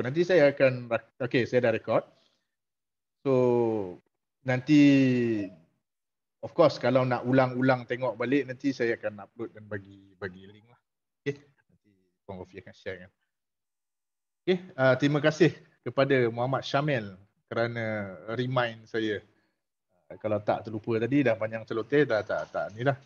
Nanti saya akan, okay saya dah record. So nanti of course kalau nak ulang-ulang tengok balik nanti saya akan upload dan bagi bagi link lah. Okay. Nanti Puan Wafi akan share kan. Okay. Uh, terima kasih kepada Muhammad Syamil kerana remind saya. Uh, kalau tak terlupa tadi dah panjang celoteh dah tak tak ni dah.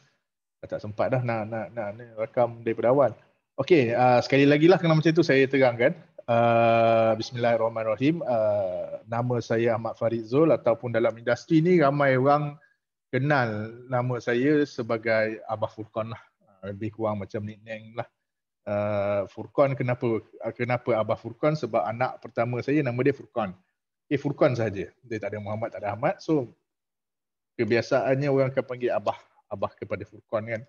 Tak sempat dah nak nak nak, nak rakam daripada awal. Okay, uh, sekali lagi lah kena macam tu saya terangkan. Uh, Bismillahirrahmanirrahim. Uh, nama saya Ahmad Farid Zul ataupun dalam industri ni ramai orang kenal nama saya sebagai Abah Furqan lah. Uh, lebih kurang macam nickname lah. Uh, Furqan kenapa kenapa Abah Furqan sebab anak pertama saya nama dia Furqan. Eh Furqan saja. Dia tak ada Muhammad, tak ada Ahmad. So kebiasaannya orang akan panggil Abah. Abah kepada Furqan kan.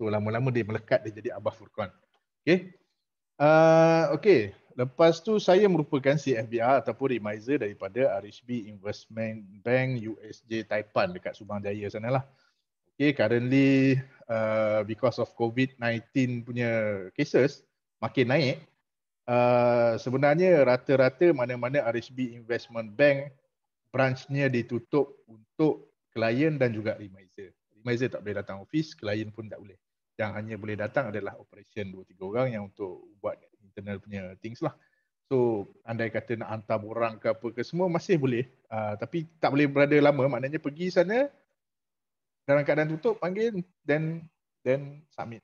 So lama-lama dia melekat dia jadi Abah Furqan. Okay. Uh, okay. Lepas tu saya merupakan CFBR ataupun remiser daripada RHB Investment Bank USJ Taipan dekat Subang Jaya sana lah. Okay, currently uh, because of COVID-19 punya cases makin naik, uh, sebenarnya rata-rata mana-mana RHB Investment Bank branchnya ditutup untuk klien dan juga remiser. Remiser tak boleh datang office, klien pun tak boleh. Yang hanya boleh datang adalah operation 2-3 orang yang untuk buat internal punya things lah. So andai kata nak hantar borang ke apa ke semua masih boleh. Uh, tapi tak boleh berada lama maknanya pergi sana dalam keadaan tutup panggil then then submit.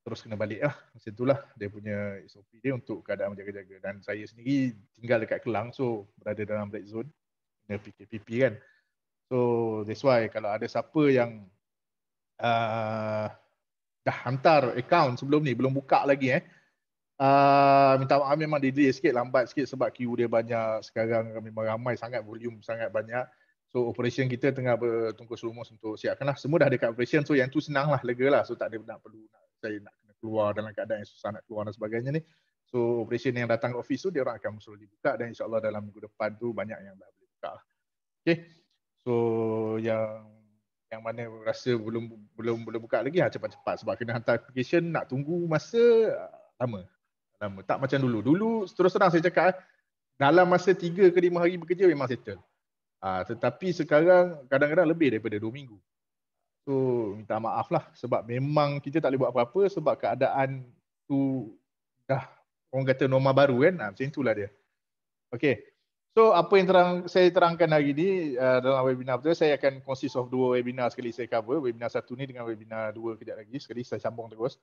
Terus kena balik lah. Macam itulah dia punya SOP dia untuk keadaan menjaga-jaga. Dan saya sendiri tinggal dekat Kelang so berada dalam red zone. Kena PKPP kan. So that's why kalau ada siapa yang uh, dah hantar account sebelum ni belum buka lagi eh Uh, minta maaf memang delay sikit lambat sikit sebab queue dia banyak. Sekarang memang ramai sangat volume sangat banyak. So operation kita tengah bertungkus lumus untuk siapkan lah. Semua dah dekat operation so yang tu senang lah lega lah. So tak ada nak perlu nak, saya nak kena keluar dalam keadaan yang susah nak keluar dan sebagainya ni. So operation yang datang ke office tu dia orang akan musuh dibuka dan insyaAllah dalam minggu depan tu banyak yang dah boleh buka lah. Okay. So yang yang mana rasa belum belum boleh buka lagi ha, cepat-cepat sebab kena hantar application nak tunggu masa lama lama. Tak macam dulu. Dulu terus terang saya cakap eh, dalam masa 3 ke 5 hari bekerja memang settle. Ha, tetapi sekarang kadang-kadang lebih daripada 2 minggu. So minta maaf lah sebab memang kita tak boleh buat apa-apa sebab keadaan tu dah orang kata norma baru kan. Ha, macam itulah dia. Okay. So apa yang terang, saya terangkan hari ni uh, dalam webinar tu saya akan consist of dua webinar sekali saya cover. Webinar satu ni dengan webinar dua kejap lagi. Sekali saya sambung terus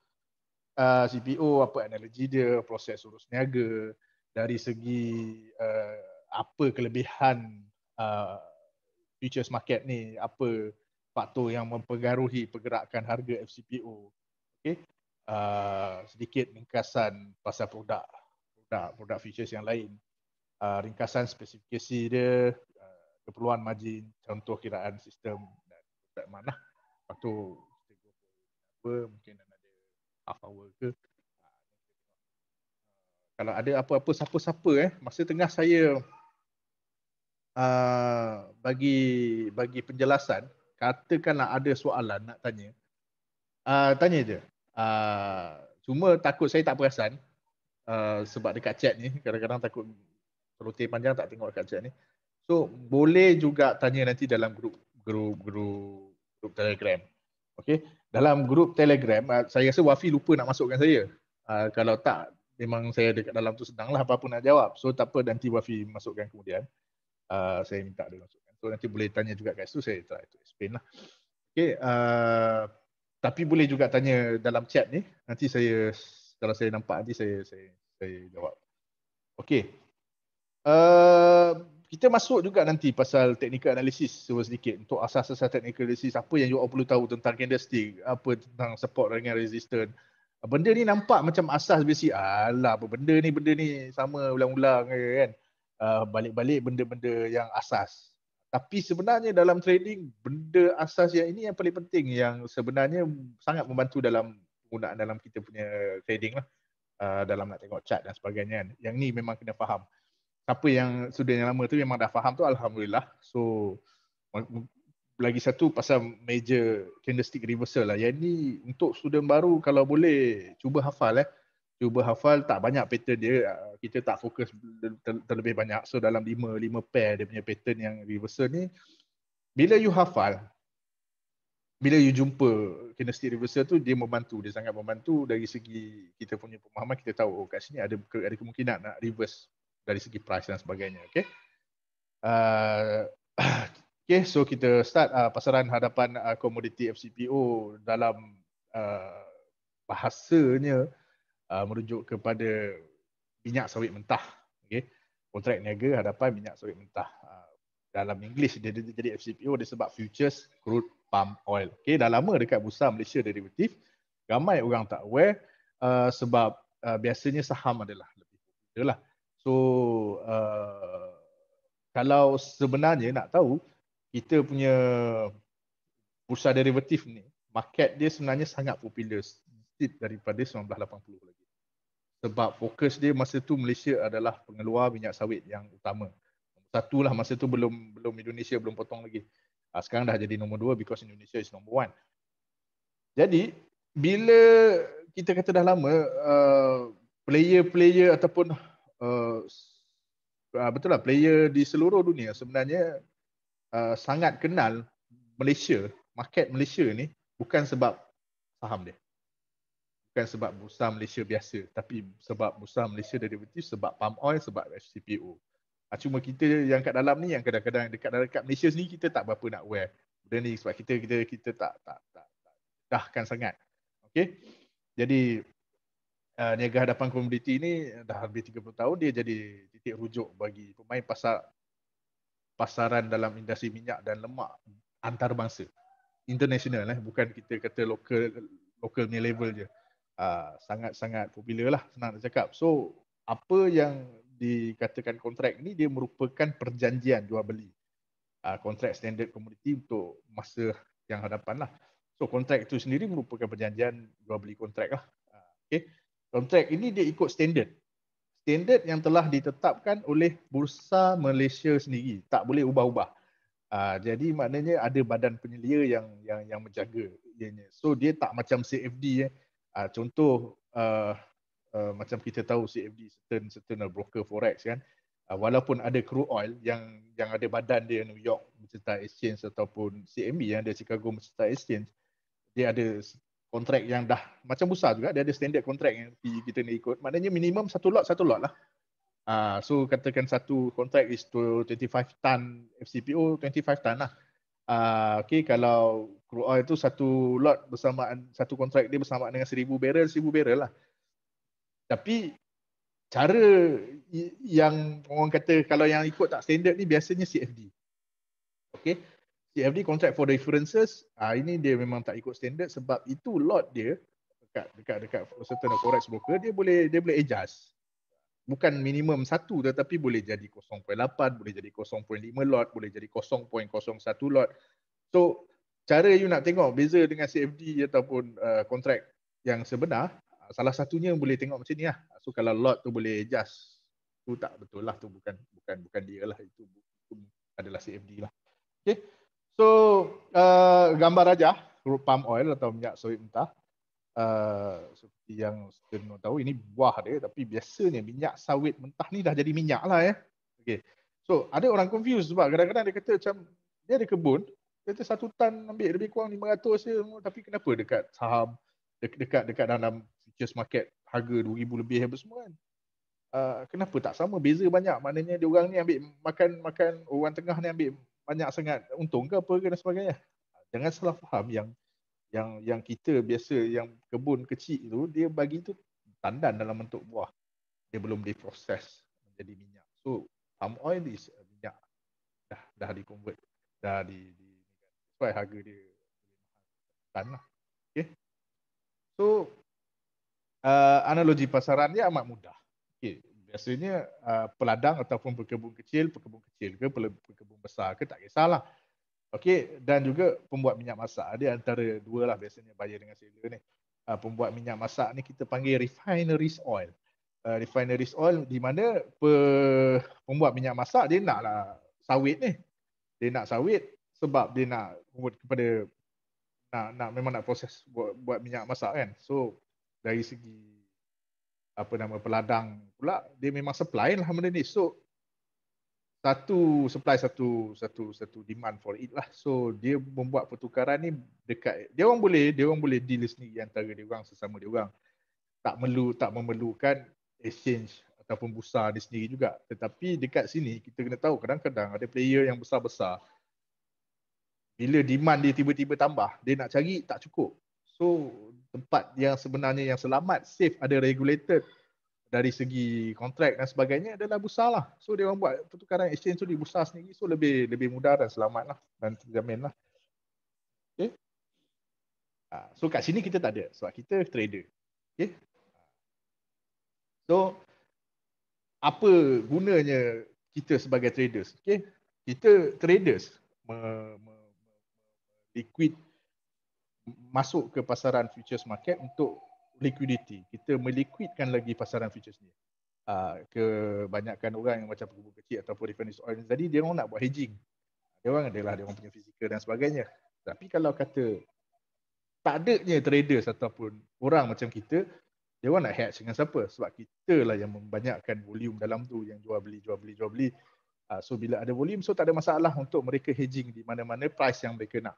uh, CPO apa analogi dia proses urus niaga dari segi uh, apa kelebihan uh, futures market ni apa faktor yang mempengaruhi pergerakan harga FCPO okey? Uh, sedikit ringkasan pasal produk produk produk futures yang lain. Uh, ringkasan spesifikasi dia uh, keperluan margin contoh kiraan sistem dan produk mana. Lepas tu apa mungkin half hour ke. Kalau ada apa-apa siapa-siapa eh masa tengah saya uh, bagi bagi penjelasan katakanlah ada soalan nak tanya. Uh, tanya je. Uh, cuma takut saya tak perasan uh, sebab dekat chat ni kadang-kadang takut roti panjang tak tengok dekat chat ni. So boleh juga tanya nanti dalam grup grup grup grup telegram Okay. Dalam grup telegram, uh, saya rasa Wafi lupa nak masukkan saya. Uh, kalau tak, memang saya dekat dalam tu sedang lah apa-apa nak jawab. So tak apa nanti Wafi masukkan kemudian. Uh, saya minta dia masukkan. So nanti boleh tanya juga kat situ, saya try to explain lah. Okay. Uh, tapi boleh juga tanya dalam chat ni. Nanti saya, kalau saya nampak nanti saya, saya, saya jawab. Okay. Uh, kita masuk juga nanti pasal technical analysis sebuah sedikit untuk asas-asas technical analysis. Apa yang you all perlu tahu tentang candlestick apa tentang support dengan resistance. Benda ni nampak macam asas basic. Alah apa benda ni benda ni sama ulang-ulang kan. Uh, balik-balik benda-benda yang asas. Tapi sebenarnya dalam trading benda asas yang ini yang paling penting yang sebenarnya sangat membantu dalam penggunaan dalam kita punya trading lah. Uh, dalam nak tengok chart dan sebagainya kan. Yang ni memang kena faham siapa yang sudah yang lama tu memang dah faham tu alhamdulillah. So lagi satu pasal major candlestick reversal lah. Yang ni untuk student baru kalau boleh cuba hafal eh. cuba hafal tak banyak pattern dia uh, kita tak fokus ter- terlebih banyak so dalam 5 5 pair dia punya pattern yang reversal ni bila you hafal bila you jumpa kinesthetic reversal tu dia membantu dia sangat membantu dari segi kita punya pemahaman kita tahu oh kat sini ada ada kemungkinan nak reverse dari segi price dan sebagainya okey uh, okay so kita start uh, pasaran hadapan uh, komoditi FCPO dalam uh, bahasanya uh, merujuk kepada minyak sawit mentah. Okay. Kontrak niaga hadapan minyak sawit mentah. Uh, dalam English dia, dia, jadi FCPO dia sebab Futures Crude Palm Oil. Okay. Dah lama dekat Bursa Malaysia Derivatif. Ramai orang tak aware uh, sebab uh, biasanya saham adalah lebih popular lah. So uh, kalau sebenarnya nak tahu kita punya bursa derivatif ni market dia sebenarnya sangat popular sikit daripada 1980 lagi. Sebab fokus dia masa tu Malaysia adalah pengeluar minyak sawit yang utama. Satu lah masa tu belum belum Indonesia belum potong lagi. Ah, sekarang dah jadi nombor dua because Indonesia is number one. Jadi bila kita kata dah lama uh, player-player ataupun uh, betul lah player di seluruh dunia sebenarnya uh, sangat kenal Malaysia, market Malaysia ni bukan sebab saham dia bukan sebab bursa Malaysia biasa tapi sebab bursa Malaysia derivatif sebab palm oil sebab FCPO. Ha, cuma kita yang kat dalam ni yang kadang-kadang dekat dekat Malaysia sini kita tak berapa nak aware. Benda ni sebab kita kita kita tak tak tak, tak dahkan sangat. Okey. Jadi uh, niaga hadapan komoditi ni dah lebih 30 tahun dia jadi titik rujuk bagi pemain pasar pasaran dalam industri minyak dan lemak antarabangsa international eh bukan kita kata local local ni level je Ah, sangat-sangat popular lah senang nak cakap. So apa yang dikatakan kontrak ni dia merupakan perjanjian jual beli. Uh, kontrak standard commodity untuk masa yang hadapan lah. So kontrak itu sendiri merupakan perjanjian jual beli kontrak lah. Uh, okay. Kontrak ini dia ikut standard. Standard yang telah ditetapkan oleh Bursa Malaysia sendiri. Tak boleh ubah-ubah. Uh, jadi maknanya ada badan penyelia yang yang yang menjaga ianya. So dia tak macam CFD eh uh, contoh uh, uh, macam kita tahu CFD certain certain broker forex kan uh, walaupun ada crude oil yang yang ada badan dia New York Mercantile Exchange ataupun CME yang ada Chicago Mercantile Exchange dia ada kontrak yang dah macam besar juga dia ada standard kontrak yang kita ni ikut. Maknanya minimum satu lot satu lot lah. Uh, so katakan satu kontrak is to 25 ton FCPO 25 ton lah. Uh, okay, kalau crude oil tu satu lot bersamaan satu kontrak dia bersamaan dengan seribu barrel seribu barrel lah. Tapi cara yang orang kata kalau yang ikut tak standard ni biasanya CFD okay CFD contract for differences ah ini dia memang tak ikut standard sebab itu lot dia dekat dekat dekat certain forex broker dia boleh dia boleh adjust bukan minimum satu tetapi boleh jadi 0.8, boleh jadi 0.5 lot, boleh jadi 0.01 lot. So cara you nak tengok beza dengan CFD ataupun uh, kontrak yang sebenar, salah satunya boleh tengok macam ni lah. So kalau lot tu boleh adjust, tu tak betul lah tu bukan bukan bukan dia lah itu, itu adalah CFD lah. Okay. So uh, gambar aja crude palm oil atau minyak sawit mentah uh, seperti yang kita tahu ini buah dia tapi biasanya minyak sawit mentah ni dah jadi minyak lah ya. Okay. So ada orang confused sebab kadang-kadang dia kata macam dia ada kebun, dia kata satu tan ambil lebih kurang 500 je tapi kenapa dekat saham dekat dekat dalam futures market harga 2000 lebih apa semua kan. Uh, kenapa tak sama beza banyak maknanya dia orang ni ambil makan makan orang tengah ni ambil banyak sangat. Untung ke apa ke dan sebagainya. Jangan salah faham yang yang yang kita biasa yang kebun kecil tu dia bagi tu tandan dalam bentuk buah. Dia belum diproses menjadi minyak. So palm oil is minyak. Dah dah di convert dah di di sesuai harga dia. Tan lah okey. So uh, analogi pasaran dia amat mudah. Okey biasanya uh, peladang ataupun pekebun kecil pekebun kecil ke pekebun besar ke tak kisahlah Okey dan juga pembuat minyak masak. Ada antara dua lah biasanya buyer dengan seller ni. Uh, pembuat minyak masak ni kita panggil refineries oil. Uh, refineries oil di mana pe, pembuat minyak masak dia nak lah sawit ni. Dia nak sawit sebab dia nak buat kepada nak nak memang nak proses buat buat minyak masak kan. So dari segi apa nama peladang pula dia memang supply lah benda ni. So satu supply satu satu satu demand for it lah. So dia membuat pertukaran ni dekat dia orang boleh dia orang boleh deal sendiri antara dia orang sesama dia orang. Tak perlu tak memerlukan exchange ataupun bursa di sendiri juga. Tetapi dekat sini kita kena tahu kadang-kadang ada player yang besar-besar. Bila demand dia tiba-tiba tambah dia nak cari tak cukup. So tempat yang sebenarnya yang selamat safe ada regulated dari segi kontrak dan sebagainya adalah bursa lah. So dia orang buat pertukaran exchange tu di bursa sendiri so lebih lebih mudah dan selamat lah dan terjamin lah. Okay. Ha, so kat sini kita tak ada sebab kita trader. Okay. So apa gunanya kita sebagai traders? Okay. Kita traders me, me, me, liquid masuk ke pasaran futures market untuk liquidity. Kita meliquidkan lagi pasaran futures ni. Uh, kebanyakan orang yang macam pengubur kecil ataupun refinery oil tadi, dia orang nak buat hedging. Dia orang adalah dia orang punya fizikal dan sebagainya. Tapi kalau kata tak adanya traders ataupun orang macam kita, dia orang nak hedge dengan siapa? Sebab kita lah yang membanyakkan volume dalam tu yang jual beli, jual beli, jual beli. Uh, so bila ada volume, so tak ada masalah untuk mereka hedging di mana-mana price yang mereka nak.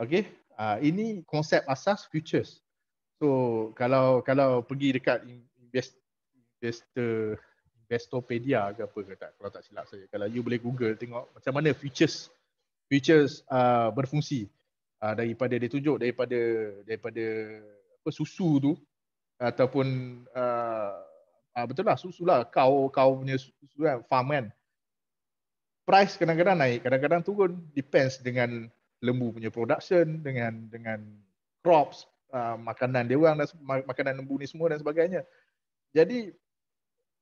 Okay, uh, ini konsep asas futures. So kalau kalau pergi dekat invest, investor Investopedia ke apa ke tak kalau tak silap saya. Kalau you boleh Google tengok macam mana futures futures uh, berfungsi uh, daripada dia tunjuk daripada daripada apa susu tu ataupun uh, uh, betul lah susu lah kau kau punya susu kan farm kan price kadang-kadang naik kadang-kadang turun depends dengan lembu punya production dengan dengan crops uh, makanan dia orang dan makanan lembu ni semua dan sebagainya. Jadi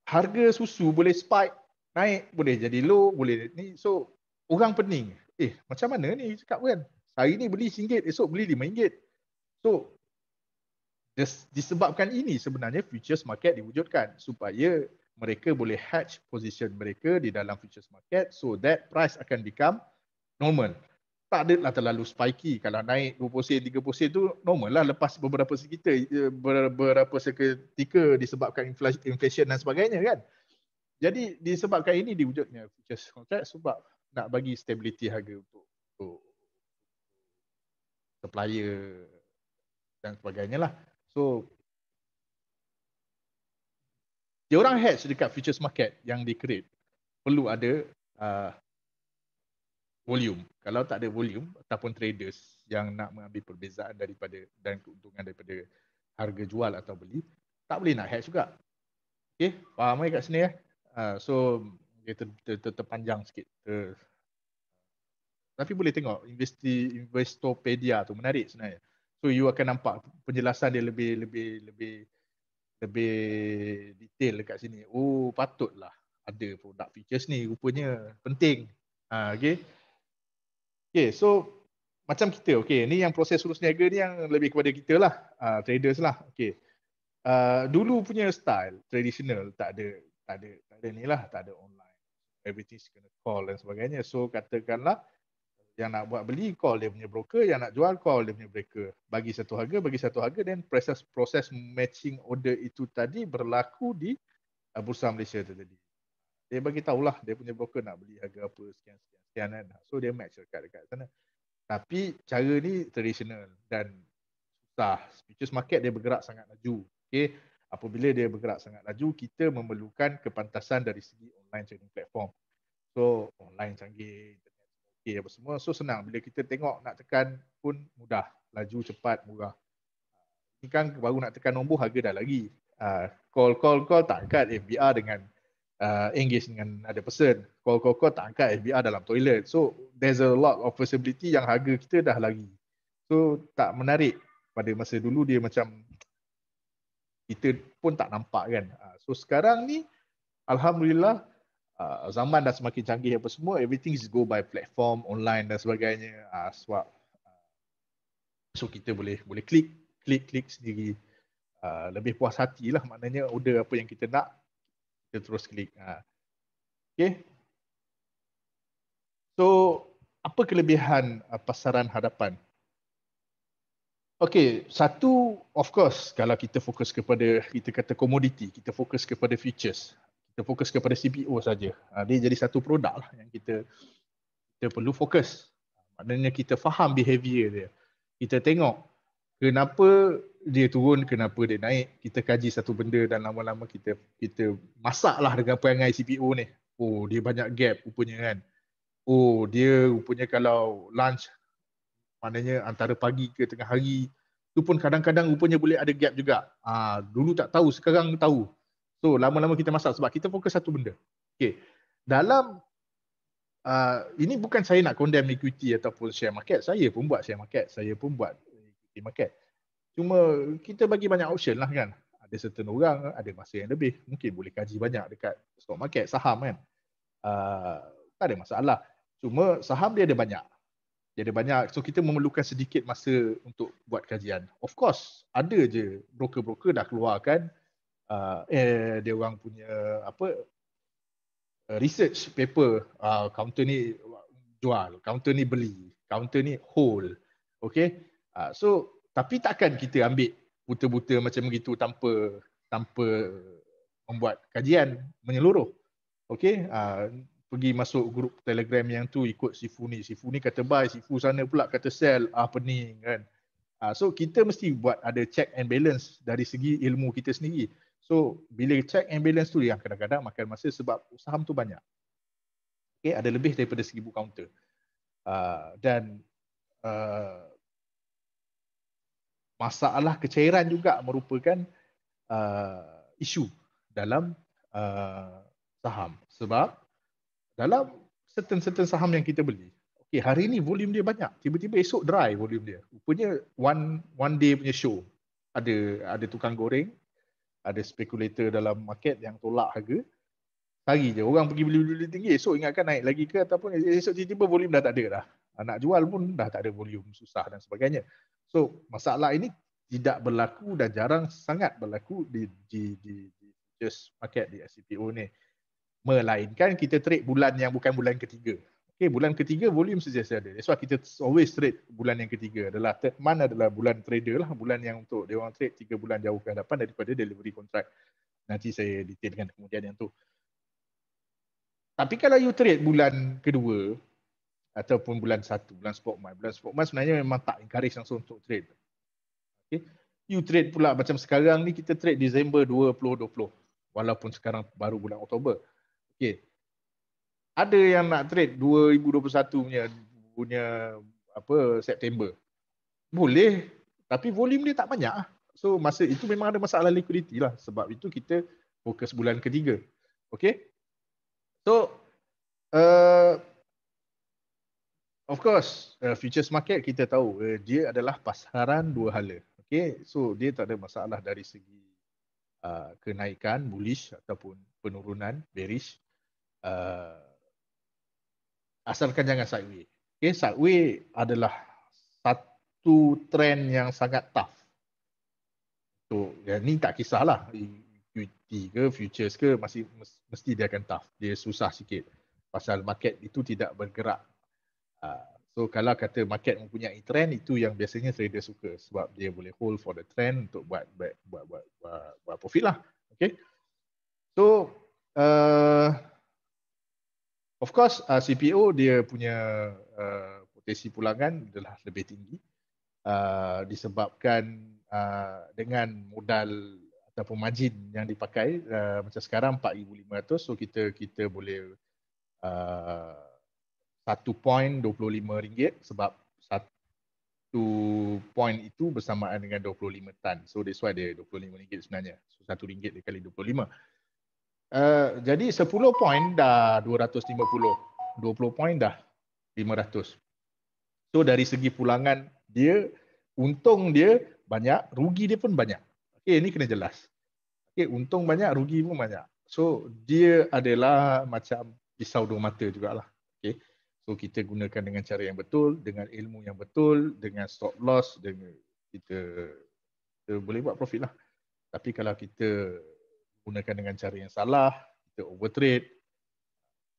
harga susu boleh spike naik boleh jadi low boleh ni so orang pening. Eh macam mana ni cakap kan? Hari ni beli RM1 esok beli RM5. So disebabkan ini sebenarnya futures market diwujudkan supaya mereka boleh hedge position mereka di dalam futures market so that price akan become normal tak ada lah terlalu spiky. Kalau naik 20 sen 30 sen tu normal lah lepas beberapa sekitar eh, beberapa seketika disebabkan inflation dan sebagainya kan? Jadi disebabkan ini diwujudnya futures contract sebab nak bagi stability harga untuk, untuk supplier dan sebagainya lah. So dia orang hedge dekat futures market yang di create. Perlu ada uh, volume. Kalau tak ada volume ataupun traders yang nak mengambil perbezaan daripada dan keuntungan daripada harga jual atau beli, tak boleh nak hedge juga. Okay, faham eh kat sini ya? Uh, so, dia ter, ter, ter, terpanjang sikit. Ter, tapi boleh tengok investi Investopedia tu menarik sebenarnya. So you akan nampak penjelasan dia lebih lebih lebih lebih detail dekat sini. Oh patutlah ada produk features ni rupanya penting. Ha, okay. Okay, so macam kita, okay, ni yang proses urus niaga ni yang lebih kepada kita lah, uh, traders lah. Okay. Uh, dulu punya style, traditional, tak ada, tak ada, tak ada ni lah, tak ada online. Everything's kena call dan sebagainya. So katakanlah, yang nak buat beli, call dia punya broker, yang nak jual, call dia punya broker. Bagi satu harga, bagi satu harga, dan proses proses matching order itu tadi berlaku di uh, Bursa Malaysia tu tadi. Dia bagi tahulah dia punya broker nak beli harga apa, sekian-sekian sekian kan. So dia match dekat dekat sana. Tapi cara ni traditional dan susah. Futures market dia bergerak sangat laju. Okay. Apabila dia bergerak sangat laju, kita memerlukan kepantasan dari segi online trading platform. So online canggih, internet okay apa semua. So senang. Bila kita tengok nak tekan pun mudah. Laju, cepat, murah. Ini kan baru nak tekan nombor harga dah lagi. Uh, call, call, call tak angkat FBR dengan uh, engage dengan ada person. Call call call tak angkat FBR dalam toilet. So there's a lot of possibility yang harga kita dah lagi. So tak menarik pada masa dulu dia macam kita pun tak nampak kan. Uh, so sekarang ni alhamdulillah uh, zaman dah semakin canggih apa semua everything is go by platform online dan sebagainya. Uh, sebab uh, so kita boleh boleh klik klik klik sendiri. Uh, lebih puas hati lah maknanya order apa yang kita nak kita terus klik. Ha. Okay. So, apa kelebihan uh, pasaran hadapan? Okay, satu of course kalau kita fokus kepada kita kata komoditi, kita fokus kepada features, kita fokus kepada CPO saja. Ha, dia jadi satu produk lah yang kita kita perlu fokus. Maknanya kita faham behavior dia. Kita tengok kenapa dia turun, kenapa dia naik. Kita kaji satu benda dan lama-lama kita kita masaklah dengan perangai CPO ni. Oh, dia banyak gap rupanya kan. Oh, dia rupanya kalau lunch maknanya antara pagi ke tengah hari tu pun kadang-kadang rupanya boleh ada gap juga. Ah dulu tak tahu, sekarang tahu. So lama-lama kita masak sebab kita fokus satu benda. Okay. Dalam uh, ini bukan saya nak condemn equity ataupun share market. Saya pun buat share market. Saya pun buat equity market. Cuma kita bagi banyak option lah kan. Ada certain orang ada masa yang lebih. Mungkin boleh kaji banyak dekat stock market, saham kan. Uh, tak ada masalah. Cuma saham dia ada banyak. Dia ada banyak. So kita memerlukan sedikit masa untuk buat kajian. Of course, ada je broker-broker dah keluarkan uh, eh dia orang punya apa research paper uh, counter ni jual, counter ni beli, counter ni hold. Okay. Uh, so tapi takkan kita ambil buta-buta macam begitu tanpa tanpa membuat kajian menyeluruh. Okay. Uh, pergi masuk grup telegram yang tu ikut Sifu ni. Sifu ni kata buy, Sifu sana pula kata sell, ah pening kan. Uh, so kita mesti buat ada check and balance dari segi ilmu kita sendiri. So bila check and balance tu yang kadang-kadang makan masa sebab saham tu banyak. Okay, ada lebih daripada seribu counter. Uh, dan uh, masalah kecairan juga merupakan uh, isu dalam uh, saham. Sebab dalam certain-certain saham yang kita beli. Okay, hari ni volume dia banyak. Tiba-tiba esok dry volume dia. Rupanya one one day punya show. Ada ada tukang goreng, ada spekulator dalam market yang tolak harga. Hari je orang pergi beli-beli tinggi, esok ingatkan naik lagi ke ataupun esok tiba-tiba volume dah tak ada dah. Nak jual pun dah tak ada volume, susah dan sebagainya. So, masalah ini tidak berlaku dan jarang sangat berlaku di di di, di just market di SCPO ni melainkan kita trade bulan yang bukan bulan ketiga. Okay, bulan ketiga volume sentiasa ada. That's why kita always trade bulan yang ketiga adalah third month adalah bulan trader lah, bulan yang untuk dia orang trade tiga bulan jauh ke hadapan daripada delivery contract. Nanti saya detailkan kemudian yang tu. Tapi kalau you trade bulan kedua ataupun bulan satu, bulan spot month, bulan spot month sebenarnya memang tak encourage langsung untuk trade. Okay. You trade pula macam sekarang ni kita trade Disember 2020 walaupun sekarang baru bulan Oktober. Okay. Ada yang nak trade 2021 punya punya apa September. Boleh. Tapi volume dia tak banyak. So masa itu memang ada masalah liquidity lah. Sebab itu kita fokus bulan ketiga. Okay. So uh, of course uh, futures market kita tahu uh, dia adalah pasaran dua hala. Okay. So dia tak ada masalah dari segi uh, kenaikan bullish ataupun penurunan bearish uh, asalkan jangan sideway. Okay, sideway adalah satu trend yang sangat tough. So, yang ni tak kisahlah equity ke futures ke masih mesti dia akan tough. Dia susah sikit pasal market itu tidak bergerak. Uh, so kalau kata market mempunyai trend itu yang biasanya trader suka sebab dia boleh hold for the trend untuk buat buat buat buat, buat, buat profit lah. Okay. So uh, Of course uh, CPO dia punya uh, potensi pulangan adalah lebih tinggi uh, disebabkan uh, dengan modal ataupun margin yang dipakai uh, macam sekarang 4500 so kita kita boleh uh, 1 point 25 ringgit sebab satu point itu bersamaan dengan 25 tan so that's why dia 25 ringgit sebenarnya so 1 ringgit dikali 25 Uh, jadi 10 poin dah 250. 20 poin dah 500. So dari segi pulangan dia untung dia banyak, rugi dia pun banyak. Okey, ini kena jelas. Okey, untung banyak, rugi pun banyak. So dia adalah macam pisau dua mata jugalah. Okey. So kita gunakan dengan cara yang betul, dengan ilmu yang betul, dengan stop loss dengan kita, kita boleh buat profit lah. Tapi kalau kita gunakan dengan cara yang salah, kita overtrade,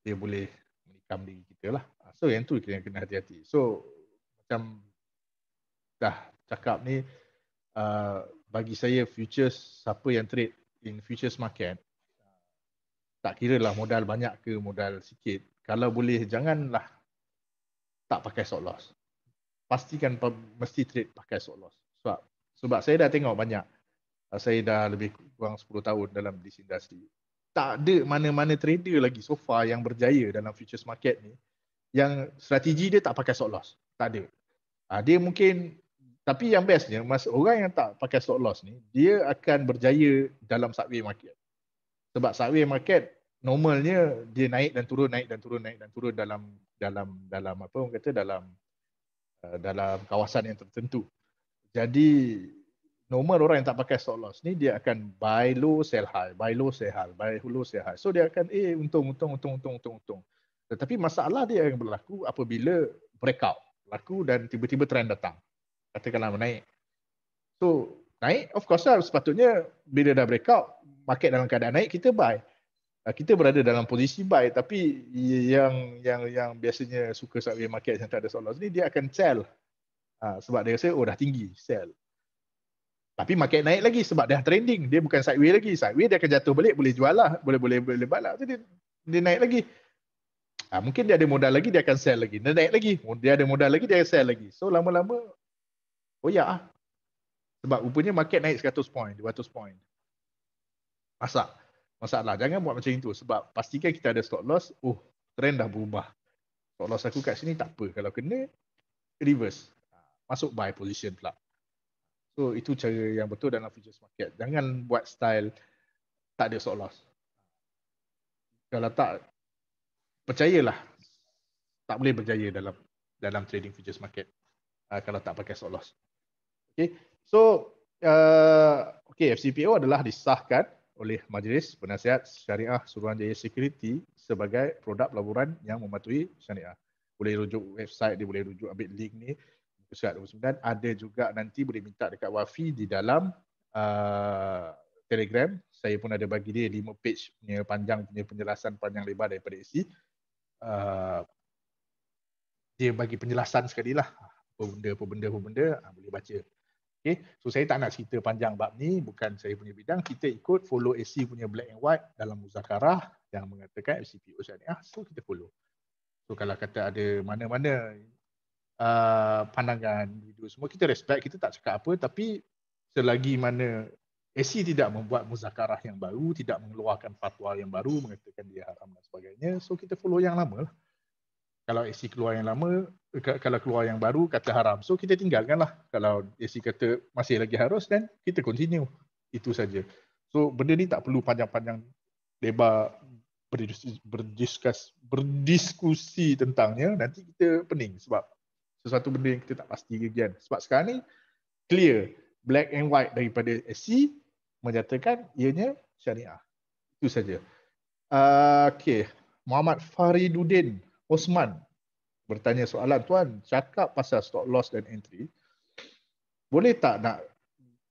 dia boleh menikam diri kita lah. So yang tu kita kena hati-hati. So macam dah cakap ni uh, bagi saya futures siapa yang trade in futures market tak kira lah modal banyak ke modal sikit kalau boleh janganlah tak pakai stop loss pastikan mesti trade pakai stop loss sebab sebab saya dah tengok banyak uh, saya dah lebih kurang 10 tahun dalam this industry tak ada mana-mana trader lagi so far yang berjaya dalam futures market ni yang strategi dia tak pakai stop loss. Tak ada. Ha, dia mungkin tapi yang bestnya mas orang yang tak pakai stop loss ni dia akan berjaya dalam sideways market. Sebab sideways market normalnya dia naik dan turun naik dan turun naik dan turun dalam dalam dalam apa orang kata dalam uh, dalam kawasan yang tertentu. Jadi normal orang yang tak pakai stop loss ni dia akan buy low sell high, buy low sell high, buy low sell high. So dia akan eh untung untung untung untung untung untung. Tetapi masalah dia yang berlaku apabila breakout berlaku dan tiba-tiba trend datang. Katakanlah menaik. So naik of course lah sepatutnya bila dah breakout market dalam keadaan naik kita buy. Ah, kita berada dalam posisi buy tapi yang yang yang biasanya suka sideways market yang tak ada stop ni dia akan sell. Ha, sebab dia rasa oh dah tinggi sell. Tapi market naik lagi sebab dah trending. Dia bukan sideways lagi. Sideways dia akan jatuh balik, boleh jual lah. Boleh, boleh, boleh balak. Dia, dia naik lagi. Ha, mungkin dia ada modal lagi, dia akan sell lagi. Dia naik lagi. Dia ada modal lagi, dia akan sell lagi. So lama-lama, oh ya. Sebab rupanya market naik 100 point, 200 point. Masak. Masalah. Jangan buat macam itu. Sebab pastikan kita ada stop loss. Oh, trend dah berubah. Stop loss aku kat sini tak apa. Kalau kena, reverse. Masuk buy position pula. So itu cara yang betul dalam futures market. Jangan buat style tak ada stop loss. Kalau tak percayalah tak boleh berjaya dalam dalam trading futures market uh, kalau tak pakai stop loss. Okay. So uh, okay FCPO adalah disahkan oleh Majlis Penasihat Syariah Suruhanjaya Security sebagai produk pelaburan yang mematuhi syariah. Boleh rujuk website dia, boleh rujuk ambil link ni surat 29 ada juga nanti boleh minta dekat Wafi di dalam uh, Telegram. Saya pun ada bagi dia 5 page punya panjang punya penjelasan panjang lebar daripada isi. Uh, dia bagi penjelasan sekali lah apa benda apa benda apa benda uh, boleh baca. Okay. So saya tak nak cerita panjang bab ni bukan saya punya bidang. Kita ikut follow AC punya black and white dalam muzakarah yang mengatakan FCPO syariah. So kita follow. So kalau kata ada mana-mana uh, pandangan video semua kita respect kita tak cakap apa tapi selagi mana AC tidak membuat muzakarah yang baru tidak mengeluarkan fatwa yang baru mengatakan dia haram dan sebagainya so kita follow yang lama lah kalau AC keluar yang lama kalau keluar yang baru kata haram so kita tinggalkan lah kalau AC kata masih lagi harus dan kita continue itu saja so benda ni tak perlu panjang-panjang lebar berdiskus berdiskusi tentangnya nanti kita pening sebab sesuatu benda yang kita tak pasti lagi kan. Sebab sekarang ni clear black and white daripada SC menyatakan ianya syariah. Itu saja. Uh, okay. Muhammad Fariduddin Osman bertanya soalan tuan cakap pasal stop loss dan entry boleh tak nak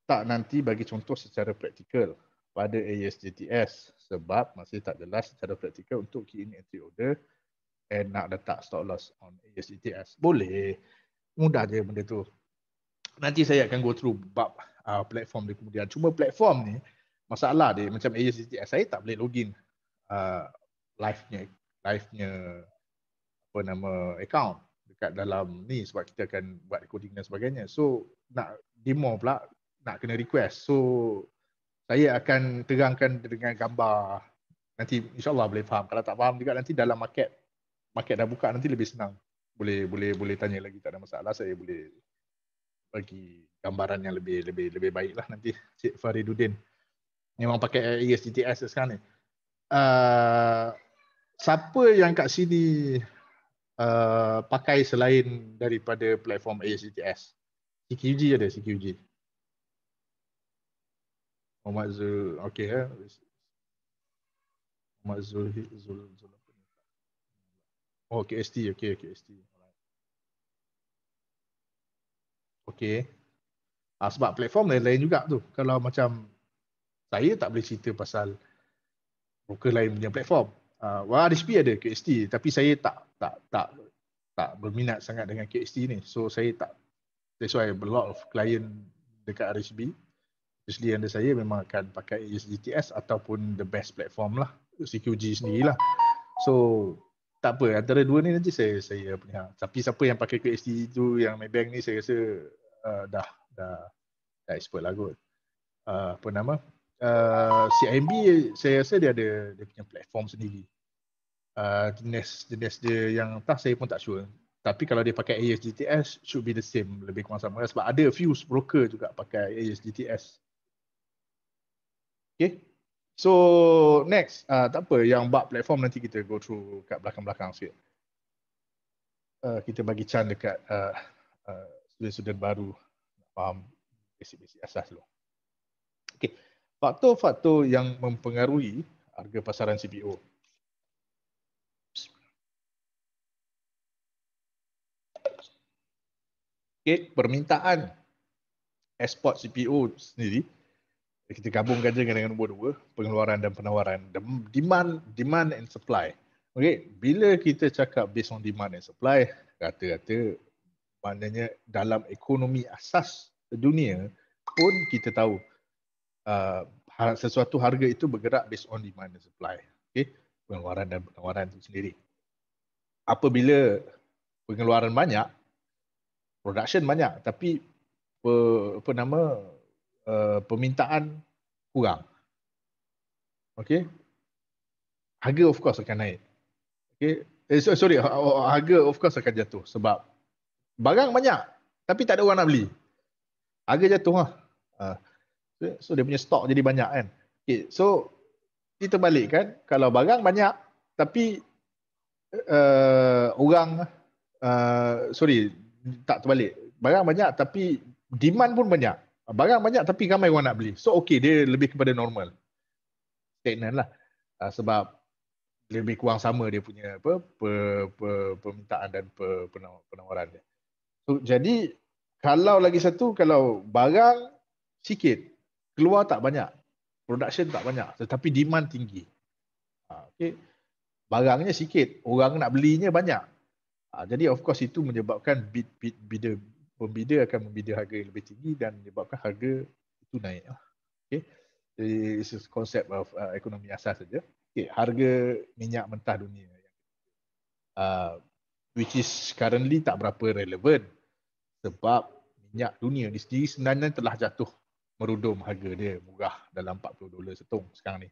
tak nanti bagi contoh secara praktikal pada ASJTS sebab masih tak jelas secara praktikal untuk key in entry order and nak letak stop loss on ASETS. Boleh. Mudah je benda tu. Nanti saya akan go through bab uh, platform dia kemudian. Cuma platform ni, masalah dia macam ASETS, saya tak boleh login uh, live-nya, live-nya apa nama account dekat dalam ni sebab kita akan buat recording dan sebagainya. So nak demo pula nak kena request. So saya akan terangkan dengan gambar nanti insyaAllah boleh faham. Kalau tak faham juga nanti dalam market market dah buka nanti lebih senang. Boleh boleh boleh tanya lagi tak ada masalah saya boleh bagi gambaran yang lebih lebih lebih baik lah nanti Cik Fariduddin. Memang pakai ASGTS sekarang ni. Uh, siapa yang kat sini uh, pakai selain daripada platform ASGTS? CQG ada CQG. Muhammad Zul, okay ya. Muhammad Zul, Zul, Zul. Oh, KST. Okay, KST. Okay. Ah, sebab platform lain-lain juga tu. Kalau macam saya tak boleh cerita pasal broker lain punya platform. Uh, well, RHP ada KST tapi saya tak tak tak tak berminat sangat dengan KST ni. So saya tak That's why a lot of client dekat RHB, especially under saya memang akan pakai ASGTS ataupun the best platform lah, CQG sendiri lah. So tak apa antara dua ni nanti saya saya punya tapi siapa yang pakai QST tu yang Maybank ni saya rasa uh, dah dah dah expert lah kot uh, apa nama uh, CIMB saya rasa dia ada dia punya platform sendiri uh, jenis jenis dia yang tak saya pun tak sure tapi kalau dia pakai ASGTS should be the same lebih kurang sama sebab ada few broker juga pakai ASGTS okay So next, uh, tak apa yang bab platform nanti kita go through kat belakang-belakang sikit. Uh, kita bagi can dekat uh, uh, student-student baru faham basic-basic asas dulu. Okay. Faktor-faktor yang mempengaruhi harga pasaran CPO. Okay, permintaan export CPO sendiri. Kita gabungkan je dengan nombor dua pengeluaran dan penawaran. Demand demand and supply. Okey bila kita cakap based on demand and supply kata-kata maknanya dalam ekonomi asas dunia pun kita tahu uh, sesuatu harga itu bergerak based on demand and supply. Okey pengeluaran dan penawaran itu sendiri. Apabila pengeluaran banyak production banyak tapi apa, apa nama Uh, permintaan kurang. Okay. Harga of course akan naik. Okay. Eh, sorry, harga of course akan jatuh sebab barang banyak tapi tak ada orang nak beli. Harga jatuh lah. Uh, so dia punya stok jadi banyak kan. Okay. So kita balik kan kalau barang banyak tapi uh, orang uh, sorry tak terbalik. Barang banyak tapi demand pun banyak. Barang banyak tapi ramai orang nak beli. So okay, dia lebih kepada normal. Stagnan lah. Uh, sebab lebih kurang sama dia punya apa per, per, permintaan dan per, penawaran dia. So, jadi kalau lagi satu, kalau barang sikit, keluar tak banyak, production tak banyak, tetapi demand tinggi. Uh, okay. Barangnya sikit, orang nak belinya banyak. Uh, jadi of course itu menyebabkan bid, bid, bidder pembida akan membida harga yang lebih tinggi dan menyebabkan harga itu naik. Okay. This is concept of uh, ekonomi asas saja. Okay. Harga minyak mentah dunia uh, which is currently tak berapa relevan sebab minyak dunia ni sendiri sebenarnya telah jatuh merudum harga dia murah dalam 40 dolar setung sekarang ni.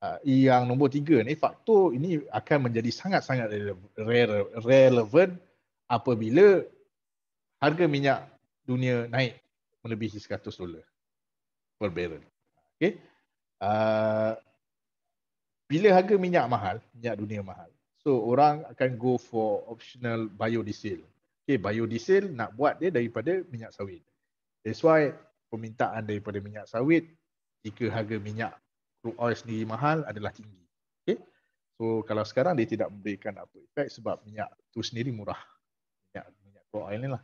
Uh, yang nombor tiga ni faktor ini akan menjadi sangat-sangat relevan apabila harga minyak dunia naik melebihi 100 dolar per barrel. Okay. Uh, bila harga minyak mahal, minyak dunia mahal, so orang akan go for optional biodiesel. Okay, biodiesel nak buat dia daripada minyak sawit. That's why permintaan daripada minyak sawit jika harga minyak crude oil sendiri mahal adalah tinggi. Okay. So kalau sekarang dia tidak memberikan apa efek sebab minyak tu sendiri murah. Minyak, minyak crude oil ni lah.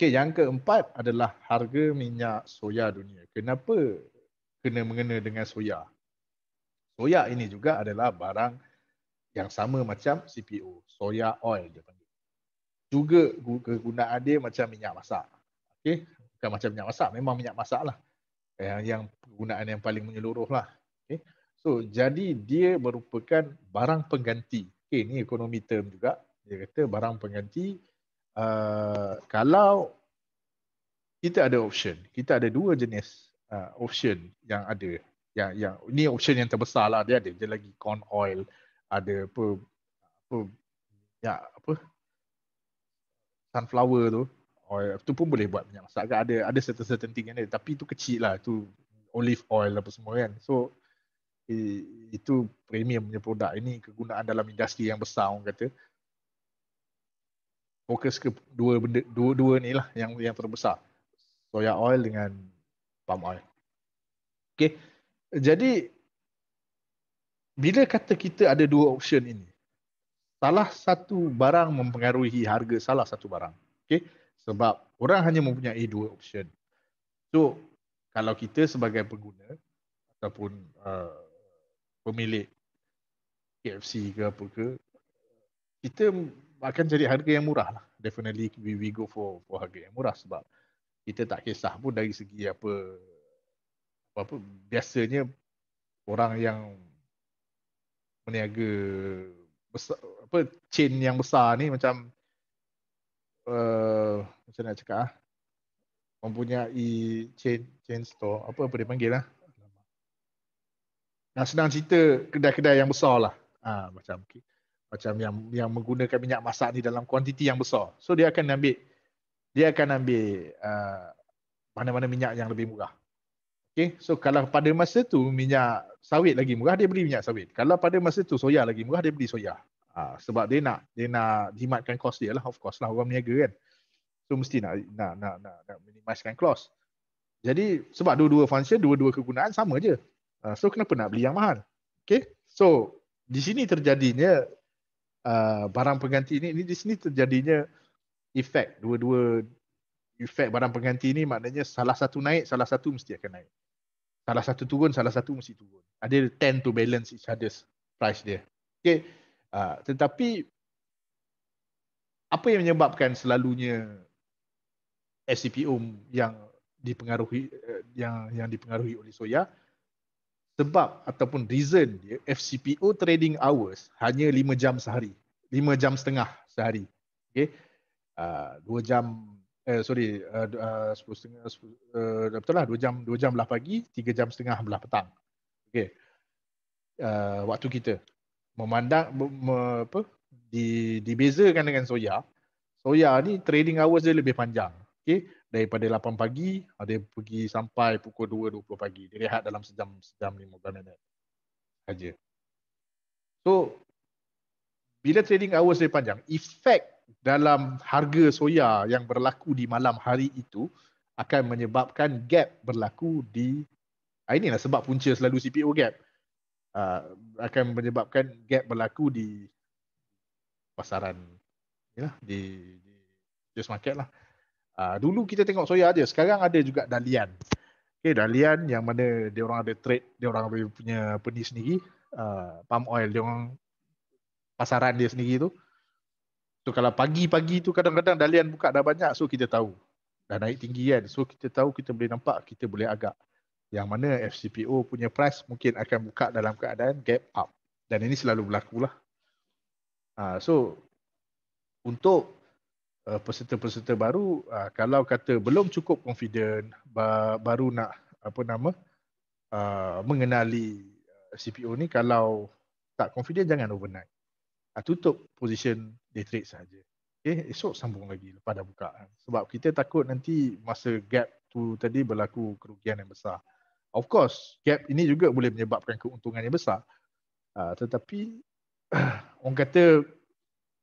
Okay, yang keempat adalah harga minyak soya dunia. Kenapa kena mengena dengan soya? Soya ini juga adalah barang yang sama macam CPO, soya oil dia panggil. Juga kegunaan dia macam minyak masak. Okay, bukan macam minyak masak, memang minyak masak lah. Yang, yang penggunaan yang paling menyeluruh lah. Okay. So, jadi dia merupakan barang pengganti. Okay, ini ekonomi term juga. Dia kata barang pengganti uh, kalau kita ada option, kita ada dua jenis uh, option yang ada. Yang yang ini option yang terbesar lah dia ada. Dia lagi corn oil, ada apa apa ya apa sunflower tu. Oil tu pun boleh buat minyak masak. Ada ada certain certain thing ada tapi tu kecil lah tu olive oil apa semua kan. So itu premium punya produk ini kegunaan dalam industri yang besar orang kata fokus ke dua benda dua dua ni lah yang yang terbesar soya oil dengan palm oil. Okay. Jadi bila kata kita ada dua option ini, salah satu barang mempengaruhi harga salah satu barang. Okay. Sebab orang hanya mempunyai dua option. So kalau kita sebagai pengguna ataupun uh, pemilik KFC ke apa ke, kita akan jadi harga yang murah lah. Definitely we, we go for for harga yang murah sebab kita tak kisah pun dari segi apa apa, -apa biasanya orang yang meniaga besar apa chain yang besar ni macam uh, macam nak cakap ah mempunyai chain chain store apa apa dia panggil lah Nah, senang cerita kedai-kedai yang besar lah. Ha, macam macam yang yang menggunakan minyak masak ni dalam kuantiti yang besar. So dia akan ambil dia akan ambil uh, mana-mana minyak yang lebih murah. Okay, so kalau pada masa tu minyak sawit lagi murah, dia beli minyak sawit. Kalau pada masa tu soya lagi murah, dia beli soya. Ha, sebab dia nak dia nak jimatkan kos dia lah, of course lah orang meniaga kan. So mesti nak nak nak nak, nak minimizekan cost. Jadi sebab dua-dua function, dua-dua kegunaan sama je. Uh, so kenapa nak beli yang mahal? Okay, so di sini terjadinya uh, barang pengganti ini, ini di sini terjadinya efek dua-dua efek barang pengganti ini maknanya salah satu naik, salah satu mesti akan naik salah satu turun, salah satu mesti turun. Ada tend to balance each other's price dia. Okay. Uh, tetapi apa yang menyebabkan selalunya SCPO yang dipengaruhi uh, yang yang dipengaruhi oleh soya sebab ataupun reason dia FCPO trading hours hanya 5 jam sehari. 5 jam setengah sehari. Okay. Uh, 2 jam eh sorry uh, uh, 10 setengah uh, betul lah 2 jam 2 jam belah pagi 3 jam setengah belah petang okey uh, waktu kita memandang me, apa di dibezakan dengan soya soya ni trading hours dia lebih panjang okey daripada 8 pagi ada pergi sampai pukul 2 20 pagi. Dia rehat dalam sejam sejam 15 minit saja. So bila trading hours dia panjang efek dalam harga soya yang berlaku di malam hari itu akan menyebabkan gap berlaku di ah, inilah sebab punca selalu CPO gap. Uh, akan menyebabkan gap berlaku di pasaran ya di di just market lah uh, dulu kita tengok soya aja sekarang ada juga dalian okay, dalian yang mana dia orang ada trade dia orang punya peni sendiri uh, palm oil dia orang pasaran dia sendiri tu So kalau pagi-pagi tu kadang-kadang dalian buka dah banyak so kita tahu. Dah naik tinggi kan. So kita tahu kita boleh nampak kita boleh agak. Yang mana FCPO punya price mungkin akan buka dalam keadaan gap up. Dan ini selalu berlaku lah. Uh, so untuk uh, peserta-peserta baru uh, kalau kata belum cukup confident ba- baru nak apa nama uh, mengenali CPO ni kalau tak confident jangan overnight uh, tutup position day trade saja. Okay, esok sambung lagi lepas dah buka. Sebab kita takut nanti masa gap tu tadi berlaku kerugian yang besar. Of course, gap ini juga boleh menyebabkan keuntungan yang besar. Uh, tetapi orang kata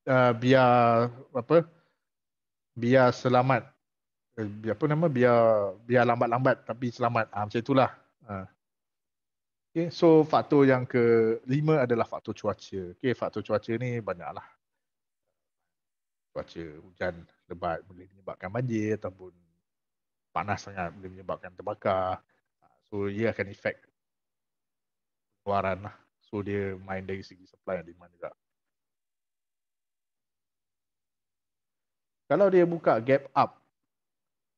uh, biar apa biar selamat uh, biar apa nama biar biar lambat-lambat tapi selamat. Uh, macam itulah. Uh, Okay, so faktor yang kelima adalah faktor cuaca. Okay, faktor cuaca ni banyaklah. Cuaca hujan lebat boleh menyebabkan banjir ataupun panas sangat boleh menyebabkan terbakar. So, ia akan efek keluaran lah. So, dia main dari segi supply dan demand juga. Kalau dia buka gap up,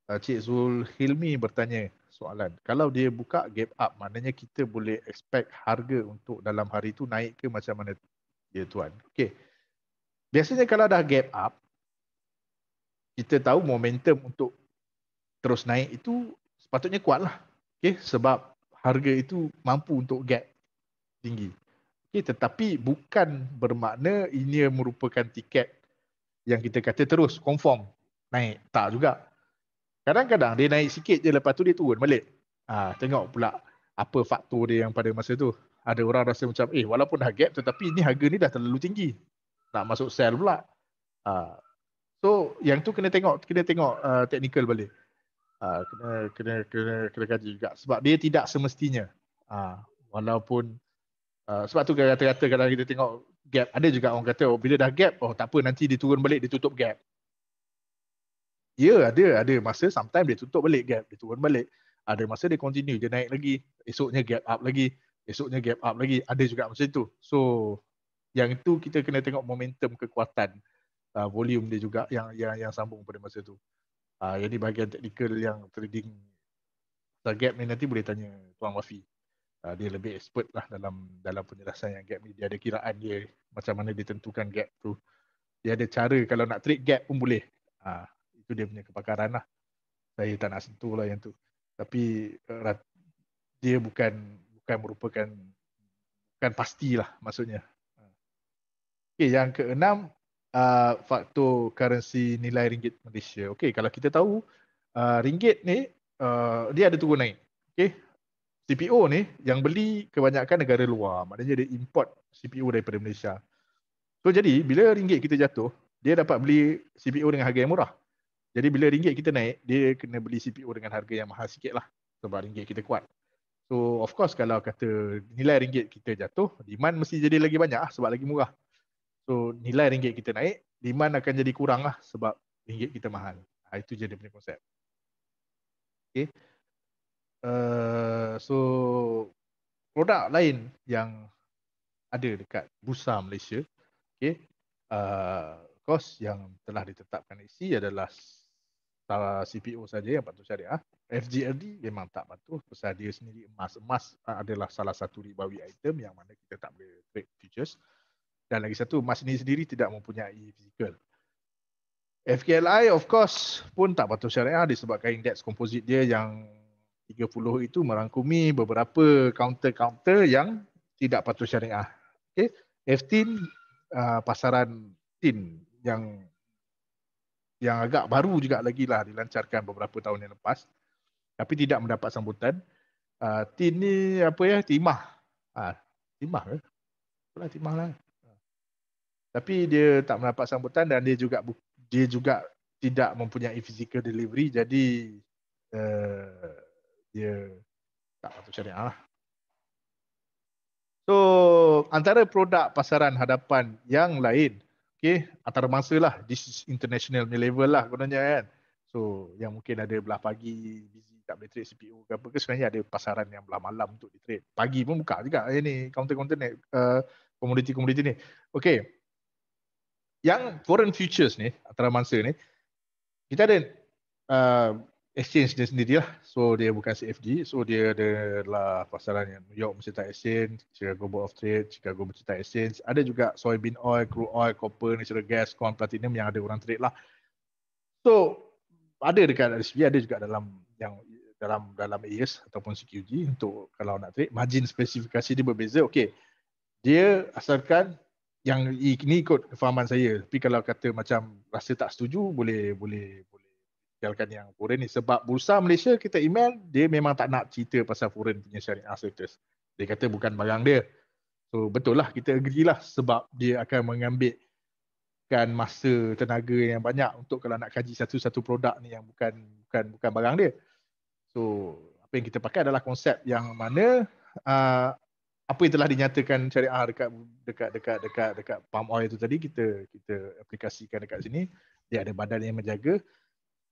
Cik Zul Hilmi bertanya, soalan. Kalau dia buka gap up, maknanya kita boleh expect harga untuk dalam hari itu naik ke macam mana ya tuan. Okey. Biasanya kalau dah gap up, kita tahu momentum untuk terus naik itu sepatutnya kuatlah. Okey, sebab harga itu mampu untuk gap tinggi. Okey, tetapi bukan bermakna ini merupakan tiket yang kita kata terus confirm naik. Tak juga. Kadang-kadang dia naik sikit je lepas tu dia turun balik. Ha, tengok pula apa faktor dia yang pada masa tu. Ada orang rasa macam eh walaupun dah gap tetapi ni harga ni dah terlalu tinggi. Nak masuk sell pula. Ha, so yang tu kena tengok kena tengok uh, technical balik. Ha, kena, kena kena kena kaji juga sebab dia tidak semestinya. Ha, walaupun uh, sebab tu kata-kata kadang kita tengok gap ada juga orang kata oh, bila dah gap oh tak apa nanti dia turun balik dia tutup gap. Ya yeah, ada ada masa sometimes dia tutup balik gap dia turun balik. Ada masa dia continue dia naik lagi. Esoknya gap up lagi. Esoknya gap up lagi. Ada juga macam itu. So yang itu kita kena tengok momentum kekuatan uh, volume dia juga yang yang yang sambung pada masa tu. Uh, jadi bahagian teknikal yang trading gap ni nanti boleh tanya Tuan Wafi. Uh, dia lebih expert lah dalam dalam penjelasan yang gap ni. Dia ada kiraan dia macam mana ditentukan gap tu. Dia ada cara kalau nak trade gap pun boleh. Uh, itu dia punya kepakaran lah. Saya tak nak sentuh lah yang tu. Tapi uh, dia bukan bukan merupakan bukan pastilah maksudnya. Okay, yang keenam uh, faktor currency nilai ringgit Malaysia. Okay, kalau kita tahu uh, ringgit ni uh, dia ada turun naik. Okay, CPO ni yang beli kebanyakan negara luar. Maknanya dia import CPO daripada Malaysia. So jadi bila ringgit kita jatuh, dia dapat beli CPO dengan harga yang murah. Jadi bila ringgit kita naik, dia kena beli CPO dengan harga yang mahal sikit lah. Sebab ringgit kita kuat. So of course kalau kata nilai ringgit kita jatuh, demand mesti jadi lagi banyak lah sebab lagi murah. So nilai ringgit kita naik, demand akan jadi kurang lah sebab ringgit kita mahal. Ha, itu je dia punya konsep. Okay. Uh, so produk lain yang ada dekat Bursa Malaysia, okay, uh, kos yang telah ditetapkan isi adalah salah CPO saja yang patut syariah. FGLD memang tak patuh pasal dia sendiri emas. Emas adalah salah satu ribawi item yang mana kita tak boleh trade futures. Dan lagi satu, emas ini sendiri tidak mempunyai fizikal. FKLI of course pun tak patut syariah disebabkan index komposit dia yang 30 itu merangkumi beberapa counter-counter yang tidak patut syariah. Okay. F-tin uh, pasaran tin yang yang agak baru juga lagi lah dilancarkan beberapa tahun yang lepas tapi tidak mendapat sambutan. Uh, tin ni apa ya? Timah. Ah, timah ke? Itulah timah lah tapi dia tak mendapat sambutan dan dia juga dia juga tidak mempunyai physical delivery jadi uh, dia tak patut syariah lah. So antara produk pasaran hadapan yang lain okay, antara masa lah this is international level lah kononnya kan. So yang mungkin ada belah pagi busy tak boleh trade CPU ke apa ke sebenarnya ada pasaran yang belah malam untuk di trade. Pagi pun buka juga eh, ni counter-counter ni uh, komoditi-komoditi ni. Okay yang foreign futures ni antara mangsa ni kita ada uh, exchange dia sendiri lah so dia bukan CFD so dia adalah pasaran yang New York Mercantile Exchange Chicago Board of Trade Chicago Mercantile Exchange. Ada juga soybean oil, crude oil, copper, natural gas, corn, platinum yang ada orang trade lah. So ada dekat RSB ada juga dalam yang dalam dalam AES ataupun CQG untuk kalau nak trade. Margin spesifikasi dia berbeza. Okay dia asalkan yang ini ikut kefahaman saya. Tapi kalau kata macam rasa tak setuju boleh boleh boleh tinggalkan yang foreign ni. Sebab bursa Malaysia kita email dia memang tak nak cerita pasal foreign punya syariah status dia kata bukan barang dia. So betul lah kita agree lah sebab dia akan mengambil kan masa tenaga yang banyak untuk kalau nak kaji satu-satu produk ni yang bukan bukan bukan barang dia. So apa yang kita pakai adalah konsep yang mana uh, apa yang telah dinyatakan syariah dekat dekat dekat dekat dekat palm oil itu tadi kita kita aplikasikan dekat sini. Dia ada badan yang menjaga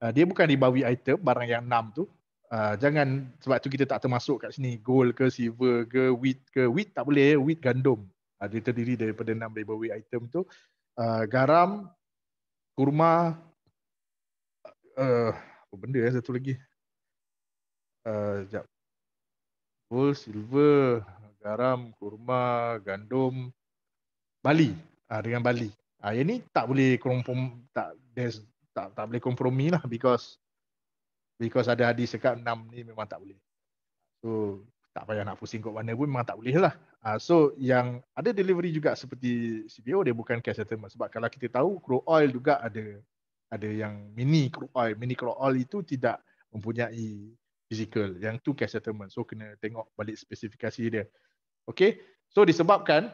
uh, dia bukan dibawi item barang yang enam tu. Uh, jangan sebab tu kita tak termasuk kat sini. Gold ke silver ke wheat ke. Wheat tak boleh wheat gandum. Uh, dia terdiri daripada enam dibawi item tu. Uh, garam kurma uh, apa benda ya satu lagi? Uh, sekejap. Gold silver garam, kurma, gandum, Bali. Ah dengan Bali. Ah yang ni tak boleh komprom tak there's, tak tak boleh kompromi lah because because ada hadis sekat enam ni memang tak boleh. So tak payah nak pusing kat mana pun memang tak boleh lah. Ah so yang ada delivery juga seperti CPO dia bukan cash settlement sebab kalau kita tahu crude oil juga ada ada yang mini crude oil. Mini crude oil itu tidak mempunyai physical. Yang tu cash settlement. So kena tengok balik spesifikasi dia. Okay, so disebabkan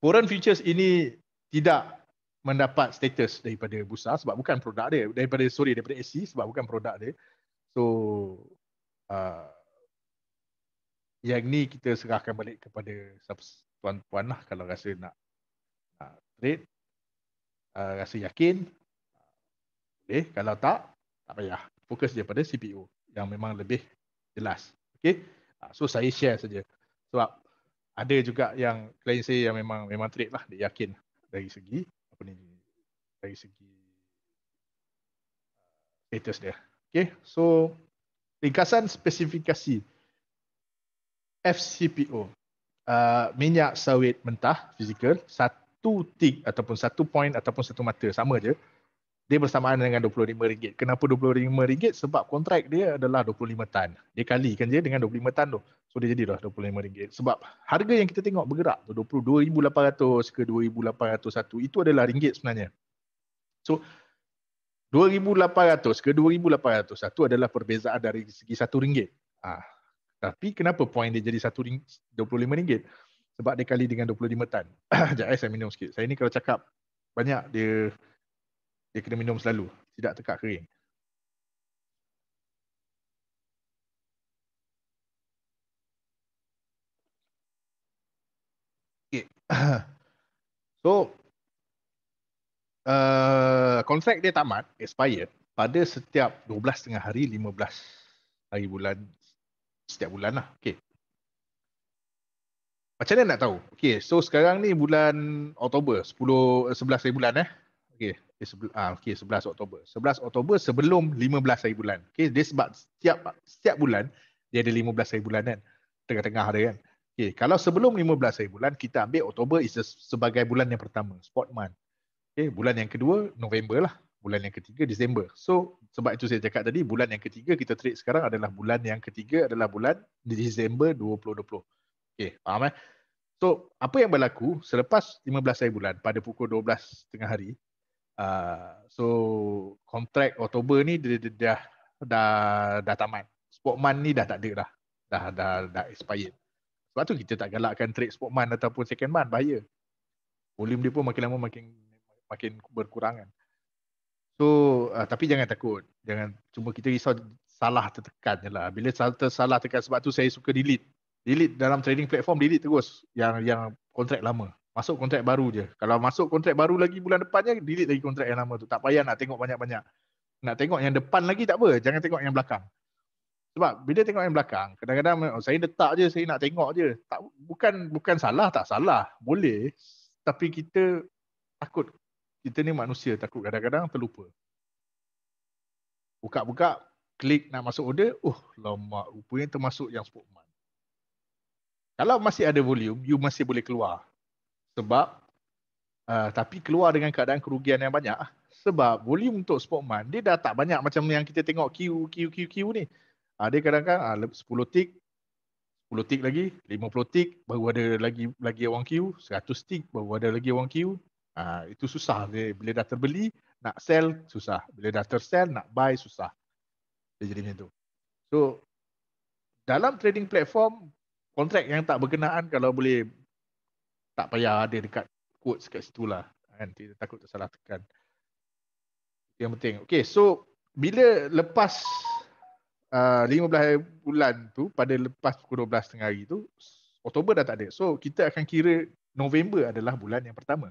foreign futures ini tidak mendapat status daripada bursa sebab bukan produk dia daripada sorry daripada SC sebab bukan produk dia. So uh, yang ni kita serahkan balik kepada tuan-tuan lah kalau rasa nak, nak trade. Uh, rasa yakin boleh. Kalau tak tak payah. Fokus je pada CPU yang memang lebih jelas. Okay, uh, so saya share saja. Sebab ada juga yang klien saya yang memang memang trade lah dia yakin dari segi apa ni dari segi uh, status dia. Okay, so ringkasan spesifikasi FCPO uh, minyak sawit mentah fizikal satu tik ataupun satu point ataupun satu mata sama je dia bersamaan dengan RM25. Kenapa RM25? Sebab kontrak dia adalah 25 tan. Dia kalikan je dengan 25 tan tu. So dia jadi dah RM25. Sebab harga yang kita tengok bergerak tu 22,800 ke 2,801 itu adalah ringgit sebenarnya. So 2,800 ke 2,801 adalah perbezaan dari segi satu ringgit. Ah, tapi kenapa poin dia jadi satu ringgit, 25 ringgit? Sebab dia kali dengan 25 tan. Sekejap saya minum sikit. Saya ni kalau cakap banyak dia dia kena minum selalu, tidak tekak kering. Okay. So, uh, kontrak dia tamat, expired pada setiap 12 tengah hari, 15 hari bulan, setiap bulan lah. Okay. Macam mana nak tahu? Okay, so sekarang ni bulan Oktober, 10, 11 hari bulan eh. Okay, ah, okay 11 Oktober. 11 Oktober sebelum 15 hari bulan. Okay, dia sebab setiap setiap bulan dia ada 15 hari bulan kan. Tengah-tengah ada kan. Okay, kalau sebelum 15 hari bulan, kita ambil Oktober is sebagai bulan yang pertama, spot month. Okay, bulan yang kedua, November lah. Bulan yang ketiga, Disember. So, sebab itu saya cakap tadi, bulan yang ketiga kita trade sekarang adalah bulan yang ketiga adalah bulan Disember 2020. Okay, faham eh? So, apa yang berlaku selepas 15 hari bulan pada pukul 12 tengah hari, Uh, so kontrak Oktober ni dia, dia, dia, dah dah tamat. Sportman ni dah tak ada dah. Dah dah dah expired. Sebab tu kita tak galakkan trade sportman ataupun second man bahaya. Volume dia pun makin lama makin makin berkurangan. So uh, tapi jangan takut. Jangan cuma kita risau salah tertekan lah. Bila salah, salah tekan sebab tu saya suka delete. Delete dalam trading platform delete terus yang yang kontrak lama. Masuk kontrak baru je. Kalau masuk kontrak baru lagi bulan depannya, delete lagi kontrak yang lama tu. Tak payah nak tengok banyak-banyak. Nak tengok yang depan lagi tak apa. Jangan tengok yang belakang. Sebab bila tengok yang belakang, kadang-kadang oh, saya letak je, saya nak tengok je. Tak, bukan bukan salah, tak salah. Boleh. Tapi kita takut. Kita ni manusia takut kadang-kadang terlupa. Buka-buka, klik nak masuk order. Oh, lama. Rupanya termasuk yang spokesman. Kalau masih ada volume, you masih boleh keluar sebab uh, tapi keluar dengan keadaan kerugian yang banyak. Sebab volume untuk sportman dia dah tak banyak macam yang kita tengok Q Q Q Q ni. Uh, dia kadang-kadang uh, 10 tick 10 tick lagi 50 tick baru ada lagi lagi orang Q 100 tick baru ada lagi orang Q uh, itu susah. Dia bila dah terbeli nak sell susah. Bila dah tersell nak buy susah. Dia jadi macam tu. So dalam trading platform kontrak yang tak berkenaan kalau boleh tak payah ada dekat quotes kat situ lah. Kan? Kita takut tersalah tekan. Yang penting. Okay, so bila lepas uh, 15 bulan tu, pada lepas pukul 12 tengah hari tu, Oktober dah tak ada. So kita akan kira November adalah bulan yang pertama.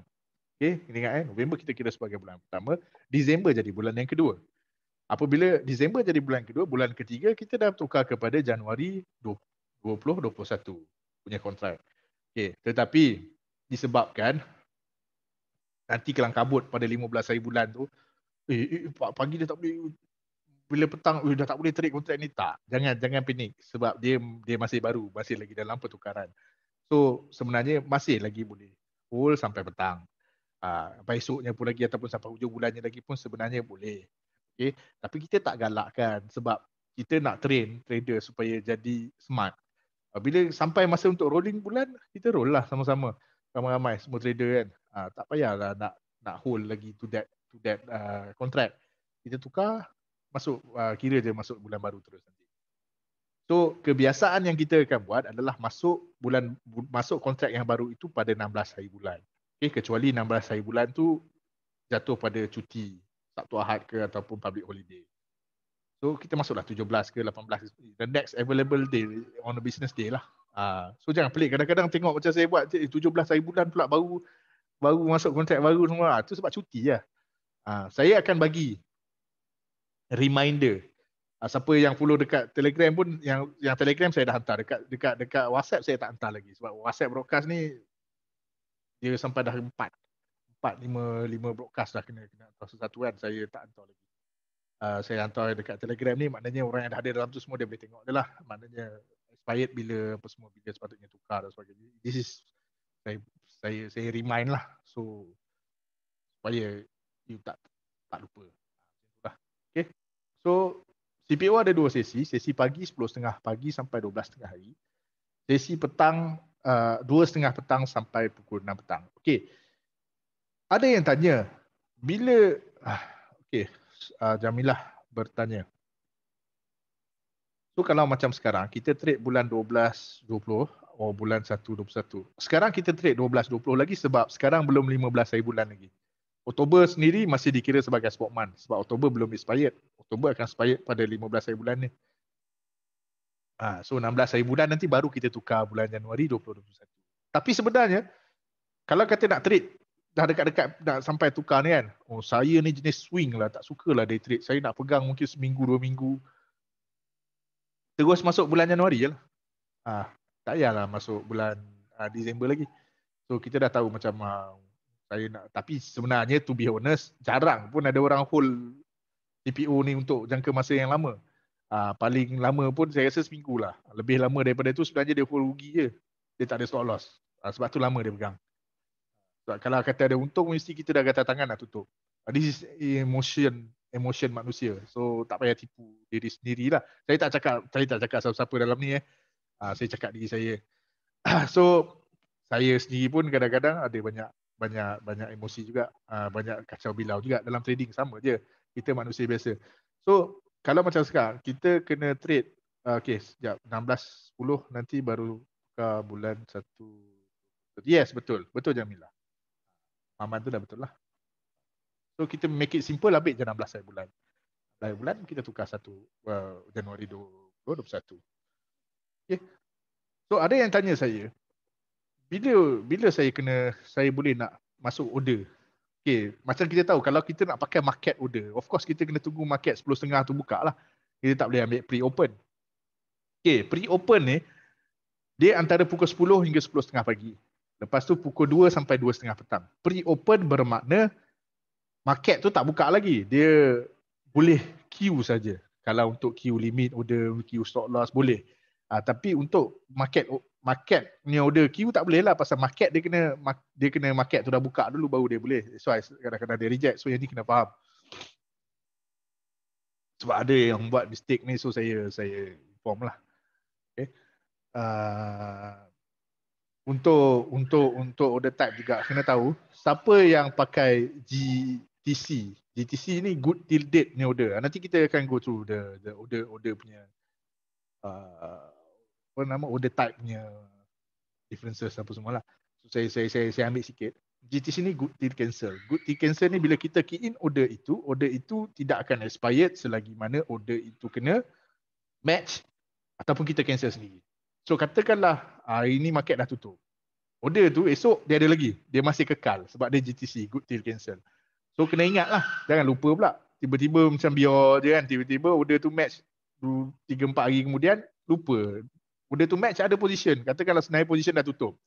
Okay, ingat eh, November kita kira sebagai bulan pertama, Disember jadi bulan yang kedua. Apabila Disember jadi bulan kedua, bulan ketiga kita dah tukar kepada Januari 2021 punya kontrak. Okay, tetapi disebabkan nanti kelang kabut pada 15 hari bulan tu eh, eh pagi dia tak boleh bila petang eh, dah tak boleh trade kontrak ni. Tak jangan jangan panik sebab dia dia masih baru masih lagi dalam pertukaran. So sebenarnya masih lagi boleh hold sampai petang. Uh, esoknya pun lagi ataupun sampai hujung bulannya lagi pun sebenarnya boleh. Okay? tapi kita tak galakkan sebab kita nak train trader supaya jadi smart. Bila sampai masa untuk rolling bulan kita roll lah sama-sama ramai-ramai semua trader kan. Uh, tak payahlah nak nak hold lagi to that to that uh, contract. Kita tukar masuk uh, kira je masuk bulan baru terus nanti. So kebiasaan yang kita akan buat adalah masuk bulan bu, masuk kontrak yang baru itu pada 16 hari bulan. Okay, kecuali 16 hari bulan tu jatuh pada cuti Sabtu Ahad ke ataupun public holiday. So kita masuklah 17 ke 18 the next available day on a business day lah Ha, so jangan pelik kadang-kadang tengok macam saya buat 17 hari bulan pula baru baru masuk kontrak baru semua. Ha, tu sebab cuti. Ha, saya akan bagi reminder. Siapa yang follow dekat Telegram pun yang yang Telegram saya dah hantar dekat dekat dekat WhatsApp saya tak hantar lagi sebab WhatsApp broadcast ni dia sampai dah empat 4 5 5 broadcast dah kena kena hantar satu kan saya tak hantar lagi. Uh, saya hantar dekat Telegram ni maknanya orang yang dah ada dalam tu semua dia boleh tengok dia lah. Maknanya expired bila apa semua bila sepatutnya tukar dan sebagainya. This is saya saya saya remind lah. So supaya you tak tak lupa. Okay. So CPO ada dua sesi. Sesi pagi 10.30 pagi sampai 12.30 hari. Sesi petang uh, 2.30 petang sampai pukul 6 petang. Okay. Ada yang tanya, bila, ah, okay, uh, Jamilah bertanya. So kalau macam sekarang, kita trade bulan 12, 20, oh bulan 1, 21. Sekarang kita trade 12, 20 lagi sebab sekarang belum 15 hari bulan lagi. Oktober sendiri masih dikira sebagai spot month sebab Oktober belum expired. Oktober akan expired pada 15 hari bulan ni. Ha, so 16 hari bulan nanti baru kita tukar bulan Januari 2021. Tapi sebenarnya kalau kata nak trade dah dekat-dekat nak sampai tukar ni kan. Oh saya ni jenis swing lah, tak sukalah day trade. Saya nak pegang mungkin seminggu dua minggu. Terus masuk bulan Januari je lah. Ha, tak payahlah masuk bulan uh, Disember lagi. So kita dah tahu macam uh, saya nak tapi sebenarnya to be honest jarang pun ada orang hold CPO ni untuk jangka masa yang lama. Uh, paling lama pun saya rasa seminggu lah. Lebih lama daripada tu sebenarnya dia hold rugi je. Dia tak ada stop loss. Uh, sebab tu lama dia pegang. Sebab kalau kata ada untung mesti kita dah kata tangan nak tutup. Uh, this is emotion emotion manusia. So tak payah tipu diri sendiri lah. Saya tak cakap saya tak cakap siapa-siapa dalam ni eh. Uh, saya cakap diri saya. so saya sendiri pun kadang-kadang ada banyak banyak banyak emosi juga, uh, banyak kacau bilau juga dalam trading sama je. Kita manusia biasa. So kalau macam sekarang kita kena trade uh, okay, sekejap 16 10 nanti baru ke bulan 1 Yes, betul. Betul Jamila. Maman tu dah betul lah. So kita make it simple ambil je 16 hari bulan. Hari bulan kita tukar satu uh, Januari 2021. Okay. So ada yang tanya saya, bila bila saya kena saya boleh nak masuk order? Okay, macam kita tahu kalau kita nak pakai market order, of course kita kena tunggu market 10.30 tu buka lah. Kita tak boleh ambil pre-open. Okay, pre-open ni dia antara pukul 10 hingga 10.30 pagi. Lepas tu pukul 2 sampai 2.30 petang. Pre-open bermakna market tu tak buka lagi. Dia boleh queue saja. Kalau untuk queue limit order, queue stop loss boleh. Uh, tapi untuk market market ni order queue tak boleh lah pasal market dia kena dia kena market tu dah buka dulu baru dia boleh. So kadang-kadang dia reject. So yang ni kena faham. Sebab ada yang buat mistake ni so saya saya inform lah. Okay. Uh, untuk untuk untuk order type juga kena tahu siapa yang pakai GTC. GTC ni good till date ni order. Nanti kita akan go through the the order order punya uh, apa nama order type punya differences apa semua lah. So saya saya saya saya ambil sikit. GTC ni good till cancel. Good till cancel ni bila kita key in order itu, order itu tidak akan expired selagi mana order itu kena match ataupun kita cancel sendiri. So katakanlah hari ni market dah tutup. Order tu esok dia ada lagi. Dia masih kekal sebab dia GTC, good till cancel. So kena ingat lah. Jangan lupa pula. Tiba-tiba macam biar je kan. Tiba-tiba order tu match 3-4 hari kemudian lupa. Order tu match ada position. Katakanlah senarai position dah tutup.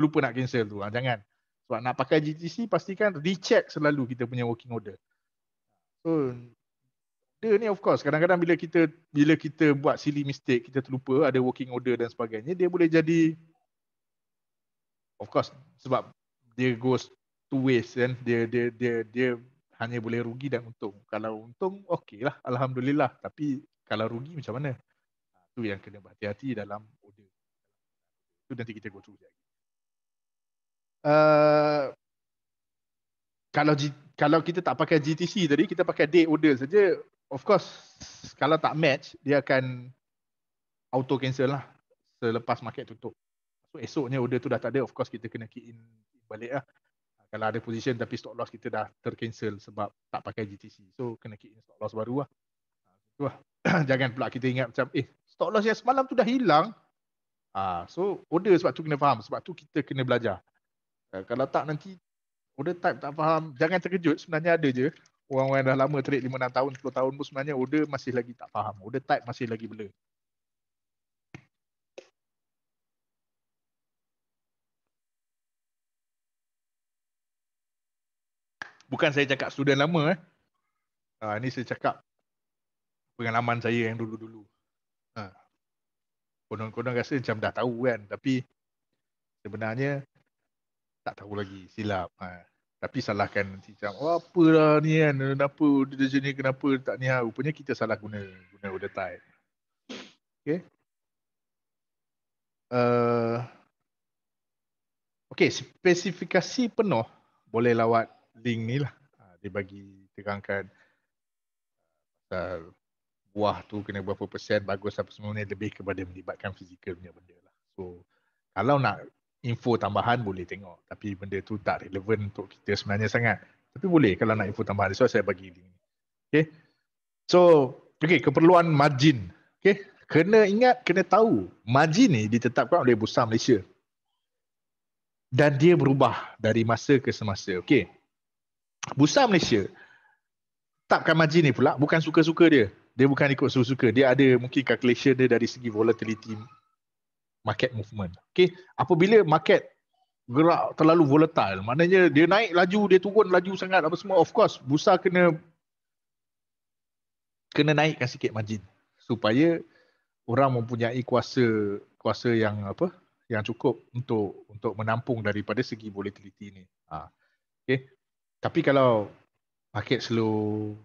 Lupa nak cancel tu. Ha, jangan. Sebab nak pakai GTC pastikan recheck selalu kita punya working order. So dia ni of course kadang-kadang bila kita bila kita buat silly mistake kita terlupa ada working order dan sebagainya dia boleh jadi of course sebab dia goes two ways kan. Dia dia dia dia hanya boleh rugi dan untung. Kalau untung okey lah alhamdulillah. Tapi kalau rugi macam mana? Tu yang kena berhati-hati dalam order. Tu nanti kita go through lagi. Uh, kalau kalau kita tak pakai GTC tadi kita pakai day order saja of course kalau tak match dia akan auto cancel lah. Selepas market tutup. So esoknya order tu dah tak ada of course kita kena key in balik lah. Kalau ada position tapi stop loss kita dah tercancel sebab tak pakai GTC. So kena key in stop loss baru lah. Itu lah. Jangan pula kita ingat macam eh stop loss yang semalam tu dah hilang. Ah, so order sebab tu kena faham. Sebab tu kita kena belajar. Uh, kalau tak nanti order type tak faham. Jangan terkejut sebenarnya ada je orang-orang yang dah lama trade 5 6 tahun 10 tahun pun sebenarnya order masih lagi tak faham. Order type masih lagi blur. Bukan saya cakap student lama eh. Uh, ni saya cakap pengalaman saya yang dulu-dulu. Uh. Konon-konon rasa macam dah tahu kan. Tapi sebenarnya tak tahu lagi. Silap. Uh. Tapi salahkan nanti macam, oh apalah ni kan, kenapa dia macam ni, kenapa tak ni ha. Rupanya kita salah guna, guna order type. Okay. Uh, okay, spesifikasi penuh boleh lawat link ni lah. Ha, dia bagi terangkan pasal buah tu kena berapa persen bagus apa semua ni lebih kepada melibatkan fizikal punya benda lah. So kalau nak info tambahan boleh tengok. Tapi benda tu tak relevan untuk kita sebenarnya sangat. Tapi boleh kalau nak info tambahan. So saya bagi link ni. Okay? So okay keperluan margin. Okay? Kena ingat kena tahu margin ni ditetapkan oleh Bursa Malaysia. Dan dia berubah dari masa ke semasa. Okay Bursa Malaysia tetapkan margin ni pula bukan suka-suka dia dia bukan ikut suka-suka dia ada mungkin calculation dia dari segi volatility market movement. Okay, apabila market gerak terlalu volatile, maknanya dia naik laju, dia turun laju sangat apa semua, of course, bursa kena kena naikkan sikit margin supaya orang mempunyai kuasa kuasa yang apa yang cukup untuk untuk menampung daripada segi volatility ni. Ha. Okay. Tapi kalau market slow,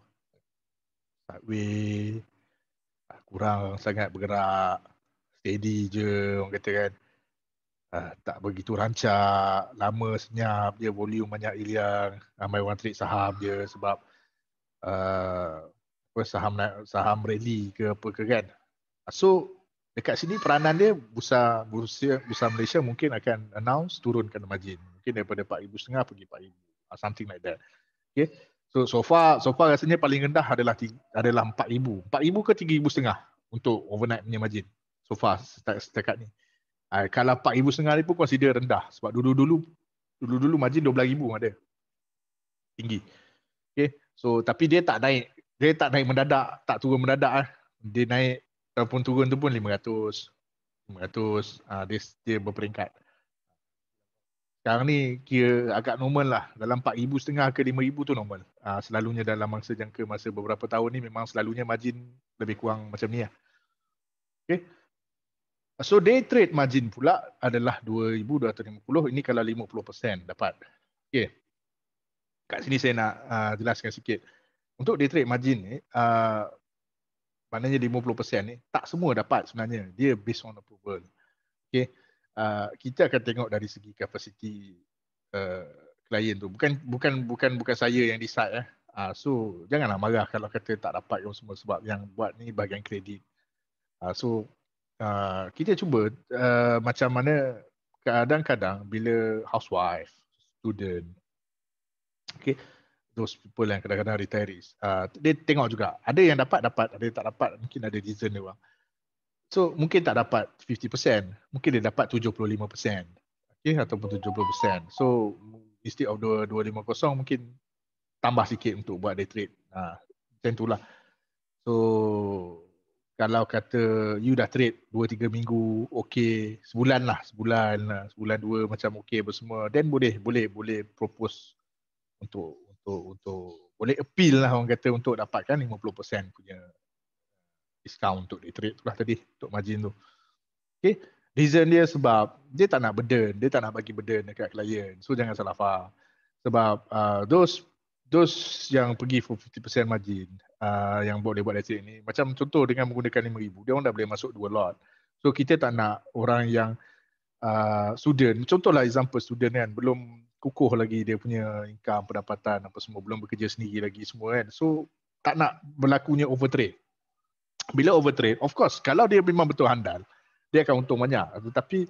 sideways, kurang sangat bergerak, steady je orang kata kan. Uh, tak begitu rancak lama senyap dia volume banyak hilang ramai orang trade saham je sebab uh, saham saham rally ke apa ke kan. So dekat sini peranan dia bursa bursa bursa Malaysia mungkin akan announce turunkan margin. Mungkin daripada 4000 pergi 4000 uh, something like that okay so so far so far rasanya paling rendah adalah adalah 4000 4000 ke 3500 untuk overnight punya margin so far setakat ni. Uh, kalau 4,500 ni pun consider rendah sebab dulu-dulu dulu-dulu margin 12,000 ada. Tinggi. Okay. So tapi dia tak naik. Dia tak naik mendadak. Tak turun mendadak. Eh. Dia naik ataupun turun tu pun 500. 500. Uh, dia, dia berperingkat. Sekarang ni kira agak normal lah. Dalam 4,500 ke 5,000 tu normal. Uh, selalunya dalam masa jangka masa beberapa tahun ni memang selalunya margin lebih kurang macam ni lah. Okay. So day trade margin pula adalah 2250 ini kalau 50% dapat. Okey. Kat sini saya nak uh, jelaskan sikit. Untuk day trade margin ni uh, maknanya 50% ni tak semua dapat sebenarnya. Dia based on approval. Okey. Uh, kita akan tengok dari segi capacity uh, klien tu. Bukan bukan bukan bukan saya yang decide eh. Uh, so janganlah marah kalau kata tak dapat yang semua sebab yang buat ni bahagian kredit. Uh, so uh, kita cuba uh, macam mana kadang-kadang bila housewife, student, okay, those people yang kadang-kadang retirees, uh, dia tengok juga. Ada yang dapat, dapat. Ada yang tak dapat, mungkin ada reason dia orang. So, mungkin tak dapat 50%. Mungkin dia dapat 75%. Okay, ataupun 70%. So, instead of 250, mungkin tambah sikit untuk buat day trade. Uh, macam itulah. So, kalau kata you dah trade 2 3 minggu okey sebulan lah sebulan lah sebulan dua macam okey apa semua then boleh boleh boleh propose untuk untuk untuk boleh appeal lah orang kata untuk dapatkan 50% punya discount untuk day trade tu lah tadi untuk margin tu. Okey reason dia sebab dia tak nak burden dia tak nak bagi burden dekat klien so jangan salah faham. Sebab uh, those those yang pergi for 50% margin uh, yang boleh buat let's ni macam contoh dengan menggunakan 5000 dia orang dah boleh masuk dua lot. So kita tak nak orang yang uh, student. Contohlah example student kan belum kukuh lagi dia punya income pendapatan apa semua belum bekerja sendiri lagi semua kan. So tak nak berlakunya overtrade bila overtrade of course kalau dia memang betul handal dia akan untung banyak tetapi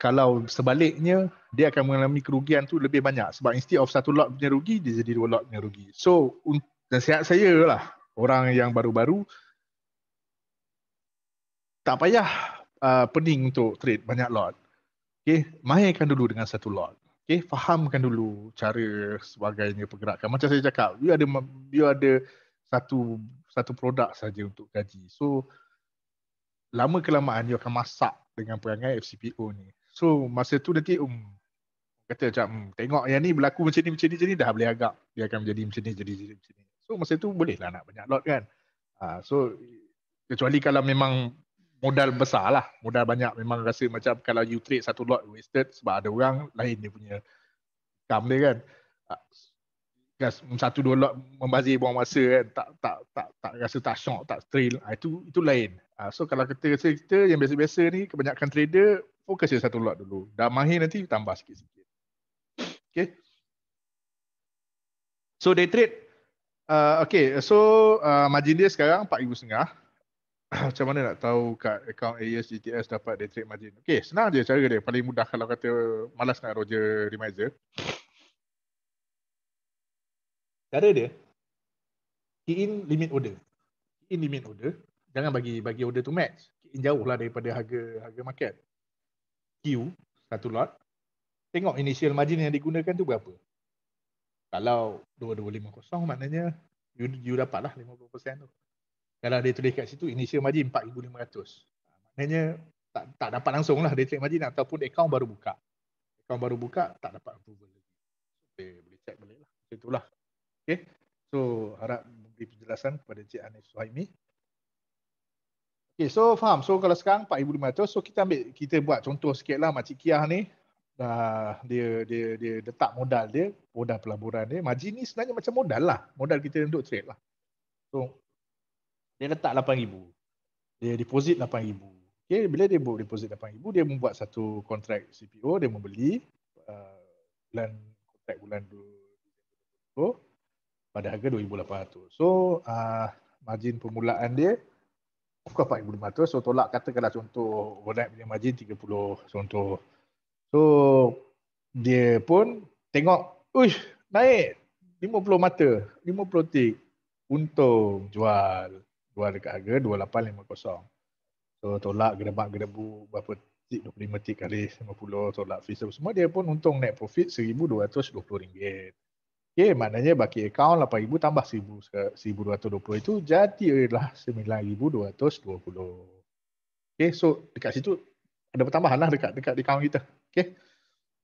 kalau sebaliknya dia akan mengalami kerugian tu lebih banyak sebab instead of satu lot punya rugi dia jadi dua lot punya rugi. So nasihat saya lah orang yang baru-baru tak payah uh, pening untuk trade banyak lot. Okay, mainkan dulu dengan satu lot. Okay, fahamkan dulu cara sebagainya pergerakan. Macam saya cakap, you ada you ada satu satu produk saja untuk gaji. So lama kelamaan you akan masak dengan perangai FCPO ni. So masa tu nanti um, kata macam hmm, tengok yang ni berlaku macam ni macam ni ni dah boleh agak dia akan menjadi macam ni jadi jadi macam ni. So masa tu boleh lah nak banyak lot kan. Uh, so kecuali kalau memang modal besar lah. Modal banyak memang rasa macam kalau you trade satu lot wasted sebab ada orang lain dia punya income dia kan. Uh, satu dua lot membazir buang masa kan tak tak tak tak rasa tak shock tak thrill. Uh, itu itu lain. Uh, so kalau kita rasa kita yang biasa-biasa ni kebanyakan trader fokus je satu lot dulu. Dah mahir nanti tambah sikit-sikit. Okay. So day trade. Uh, okay. So uh, margin dia sekarang 4,500 macam mana nak tahu kat account AES GTS dapat day trade margin? Okay senang je cara dia. Paling mudah kalau kata malas nak Roger Remizer cara dia key in limit order. Key in limit order. Jangan bagi bagi order tu match. Key in jauh lah daripada harga harga market. Q satu lot. Tengok initial margin yang digunakan tu berapa. Kalau 2250 maknanya you, you dapat lah 50% tu. Kalau dia tulis kat situ initial margin 4500 maknanya tak tak dapat langsung lah dia trade margin ataupun account baru buka. Account baru buka tak dapat approval lagi. Boleh, boleh check balik lah. Itulah Okay. So harap memberi penjelasan kepada Cik Anis Suhaimi. Okay, so faham. So kalau sekarang 4,500, so kita ambil, kita buat contoh sikit lah Makcik Kiah ni. Uh, dia dia dia letak modal dia, modal pelaburan dia. Margin ni sebenarnya macam modal lah. Modal kita untuk trade lah. So, dia letak 8,000. Dia deposit 8,000. Okay, bila dia buat deposit 8,000, dia membuat satu kontrak CPO, dia membeli uh, bulan kontrak bulan 2020 pada harga 2800. So uh, margin permulaan dia course 4500 so tolak katakanlah contoh overnight punya margin 30 contoh. So dia pun tengok uish naik 50 mata, 50 tik. Untung jual jual dekat harga 2850. So tolak gerebak gerebu berapa tik 25 tik kali 50 tolak fee semua dia pun untung net profit 1220 Okay, maknanya baki akaun 8,000 tambah 1,220 itu jadilah 9,220. Okay, so dekat situ ada pertambahan lah dekat, dekat di akaun kita. Okay.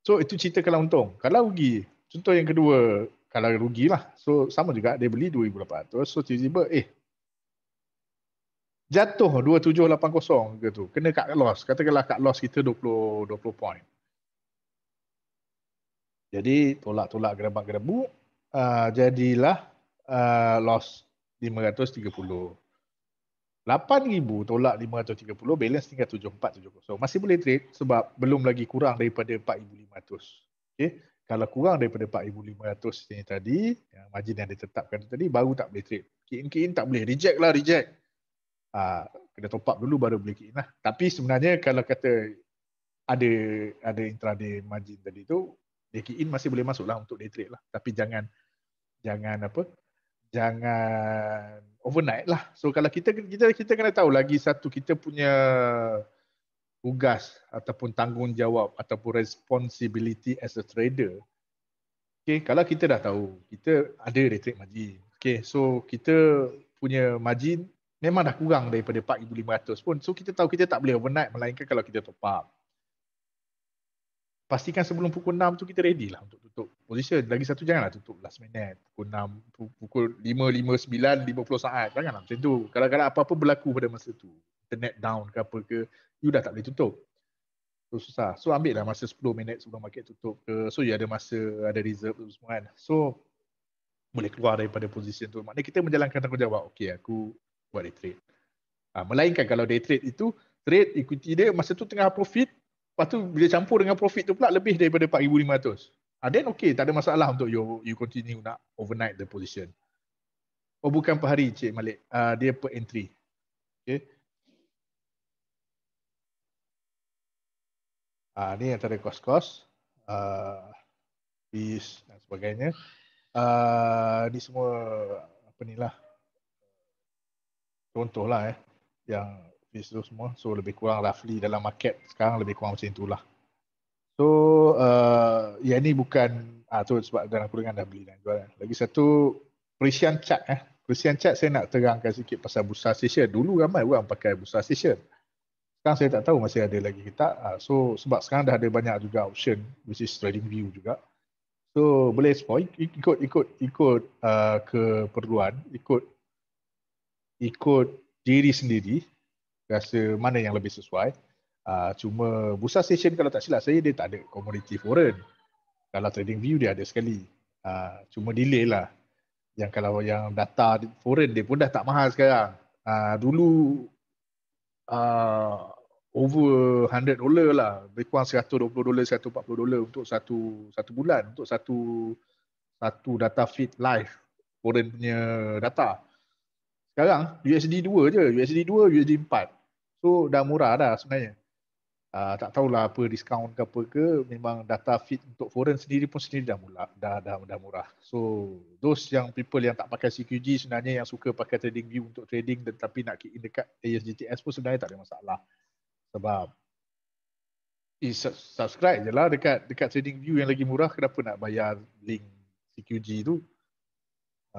So itu cerita kalau untung. Kalau rugi, contoh yang kedua, kalau rugi lah. So sama juga dia beli 2,800. So tiba-tiba eh jatuh 2780 ke tu. Kena kat loss. Katakanlah kat loss kita 20 20 point. Jadi tolak-tolak gerebak-gerebu uh, jadilah uh, loss 530. 8,000 tolak 530 balance tinggal 7470. Masih boleh trade sebab belum lagi kurang daripada 4,500. Okay. Kalau kurang daripada 4,500 ini tadi, yang margin yang ditetapkan tadi, baru tak boleh trade. Key-in, tak boleh. Reject lah, reject. Uh, kena top up dulu baru boleh key lah. Tapi sebenarnya kalau kata ada ada intraday margin tadi tu, day in masih boleh masuk lah untuk day trade lah. Tapi jangan jangan apa? Jangan overnight lah. So kalau kita kita kita kena tahu lagi satu kita punya tugas ataupun tanggungjawab ataupun responsibility as a trader. Okay, kalau kita dah tahu kita ada day trade margin. Okay, so kita punya margin memang dah kurang daripada 4,500 pun. So kita tahu kita tak boleh overnight melainkan kalau kita top up pastikan sebelum pukul 6 tu kita ready lah untuk tutup position. Lagi satu janganlah tutup last minute. Pukul 6, pukul 5, 5, 9, 50 saat. Janganlah macam tu. Kalau-kalau apa-apa berlaku pada masa tu. Internet down ke apa ke, you dah tak boleh tutup. So susah. So ambil lah masa 10 minit sebelum market tutup ke. So you ada masa, ada reserve tu semua kan. So boleh keluar daripada position tu. Maknanya kita menjalankan tanggungjawab. Okay aku buat day trade. Ha, melainkan kalau day trade itu, trade equity dia masa tu tengah profit, Lepas tu bila campur dengan profit tu pula lebih daripada 4,500. Ah, then okay, tak ada masalah untuk you you continue nak overnight the position. Oh bukan per hari Cik Malik. Uh, dia per entry. Okay. Ah, ni antara kos-kos. Uh, fees dan sebagainya. Uh, ni semua apa ni lah. Contoh lah eh. Yang fees tu semua. So lebih kurang roughly dalam market sekarang lebih kurang macam itulah. So uh, yang ni bukan ah tu sebab dalam kurungan dah beli dan jual. Lagi satu Persian chart eh. Persian chart saya nak terangkan sikit pasal bursa station. Dulu ramai orang pakai bursa station. Sekarang saya tak tahu masih ada lagi ke tak. Uh, so sebab sekarang dah ada banyak juga option which is trading view juga. So boleh explore ikut ikut ikut uh, keperluan, ikut ikut diri sendiri rasa mana yang lebih sesuai. Uh, cuma Bursa Station kalau tak silap saya dia tak ada komoditi foreign. Kalau trading view dia ada sekali. Uh, cuma delay lah. Yang kalau yang data foreign dia pun dah tak mahal sekarang. Uh, dulu uh, over 100 dolar lah. Lebih kurang 120 dolar, 140 dolar untuk satu satu bulan. Untuk satu satu data feed live foreign punya data. Sekarang USD 2 je. USD 2, USD 4. So dah murah dah sebenarnya. Uh, tak tahulah apa diskaun ke apa ke. Memang data feed untuk foreign sendiri pun sendiri dah mula dah dah dah murah. So those yang people yang tak pakai CQG sebenarnya yang suka pakai trading view untuk trading tetapi nak key in dekat ASGTS pun sebenarnya tak ada masalah. Sebab is subscribe je lah dekat dekat trading view yang lagi murah. Kenapa nak bayar link CQG tu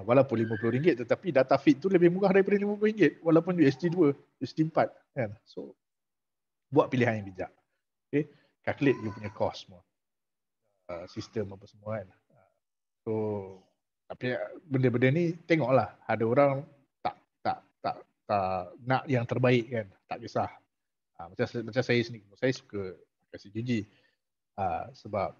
walaupun RM50 tetapi data feed tu lebih murah daripada RM50 walaupun USD 2 USD 4 kan so buat pilihan yang bijak. Okay. Calculate you punya cost semua. Uh, sistem apa semua kan. Uh, so, tapi benda-benda ni tengoklah. Ada orang tak tak tak tak nak yang terbaik kan. Tak kisah. Uh, macam, macam saya sendiri. Saya suka pakai CGG. Uh, sebab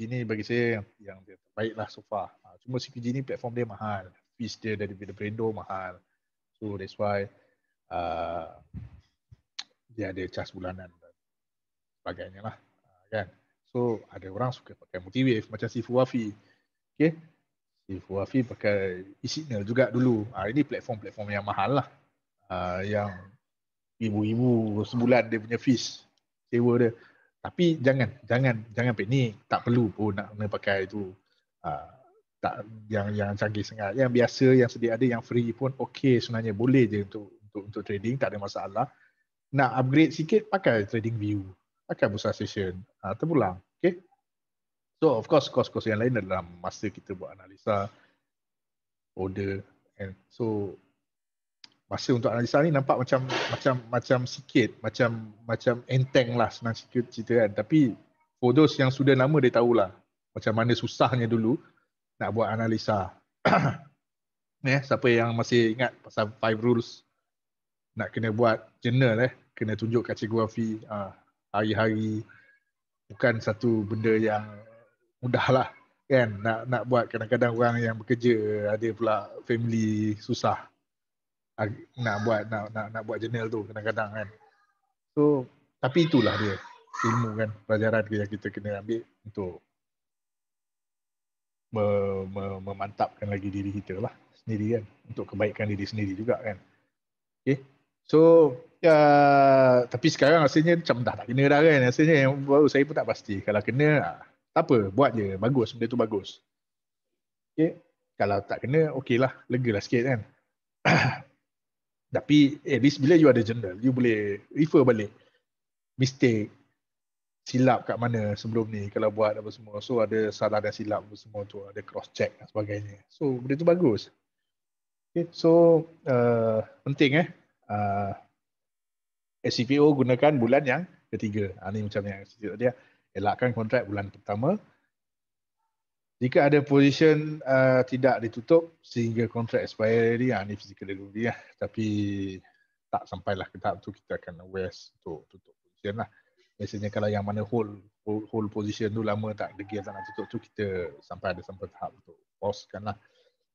CGG ni bagi saya yang, terbaik lah so far. Uh, cuma CGG ni platform dia mahal. Fees dia dari Brando mahal. So that's why uh, dia ada cas bulanan dan sebagainya lah ah, kan so ada orang suka pakai multi-wave macam si Fuafi okay si Fuafi pakai e-signal juga dulu ha, ini platform-platform yang mahal lah ha, yang ibu-ibu sebulan dia punya fees sewa dia tapi jangan jangan jangan panik. Tak perlu pun nak kena pakai itu. Ha, tak yang yang canggih sangat. Yang biasa yang sedia ada yang free pun okey sebenarnya. Boleh je untuk untuk untuk trading tak ada masalah. Nak upgrade sikit pakai trading view. Pakai bursa session. Ha, terpulang okay so of course kos-kos yang lain adalah masa kita buat analisa order and so masa untuk analisa ni nampak macam macam macam sikit macam macam enteng lah senang sikit cerita kan. Tapi for those yang sudah lama dia tahulah macam mana susahnya dulu nak buat analisa. Eh siapa yang masih ingat pasal five rules nak kena buat journal eh kena tunjuk kat cikgu Afi uh, hari-hari. Bukan satu benda yang mudah lah kan nak nak buat. Kadang-kadang orang yang bekerja ada pula family susah nak buat nak nak nak buat journal tu kadang-kadang kan so tapi itulah dia ilmu kan pelajaran yang kita kena ambil untuk me, me, memantapkan lagi diri kita lah sendiri kan untuk kebaikan diri sendiri juga kan okay so Ya, tapi sekarang rasanya macam dah tak kena dah kan. Rasanya yang baru saya pun tak pasti. Kalau kena, ah, tak apa. Buat je. Bagus. Benda tu bagus. Okay. Kalau tak kena, okey lah. Lega lah sikit kan. tapi at least bila you ada journal, you boleh refer balik. Mistake. Silap kat mana sebelum ni kalau buat apa semua. So ada salah dan silap apa semua tu. Ada cross check dan sebagainya. So benda tu bagus. Okay. So uh, penting eh. Uh, SCPO gunakan bulan yang ketiga. Ha, ini macam yang dia elakkan kontrak bulan pertama. Jika ada position uh, tidak ditutup sehingga kontrak expiry, ha, ini physical delivery lah. Tapi tak sampailah ke tahap tu kita akan aware untuk tutup position lah. Biasanya kalau yang mana hold, hold, hold position tu lama tak degil tak nak tutup tu kita sampai ada sampai tahap untuk pause kan lah.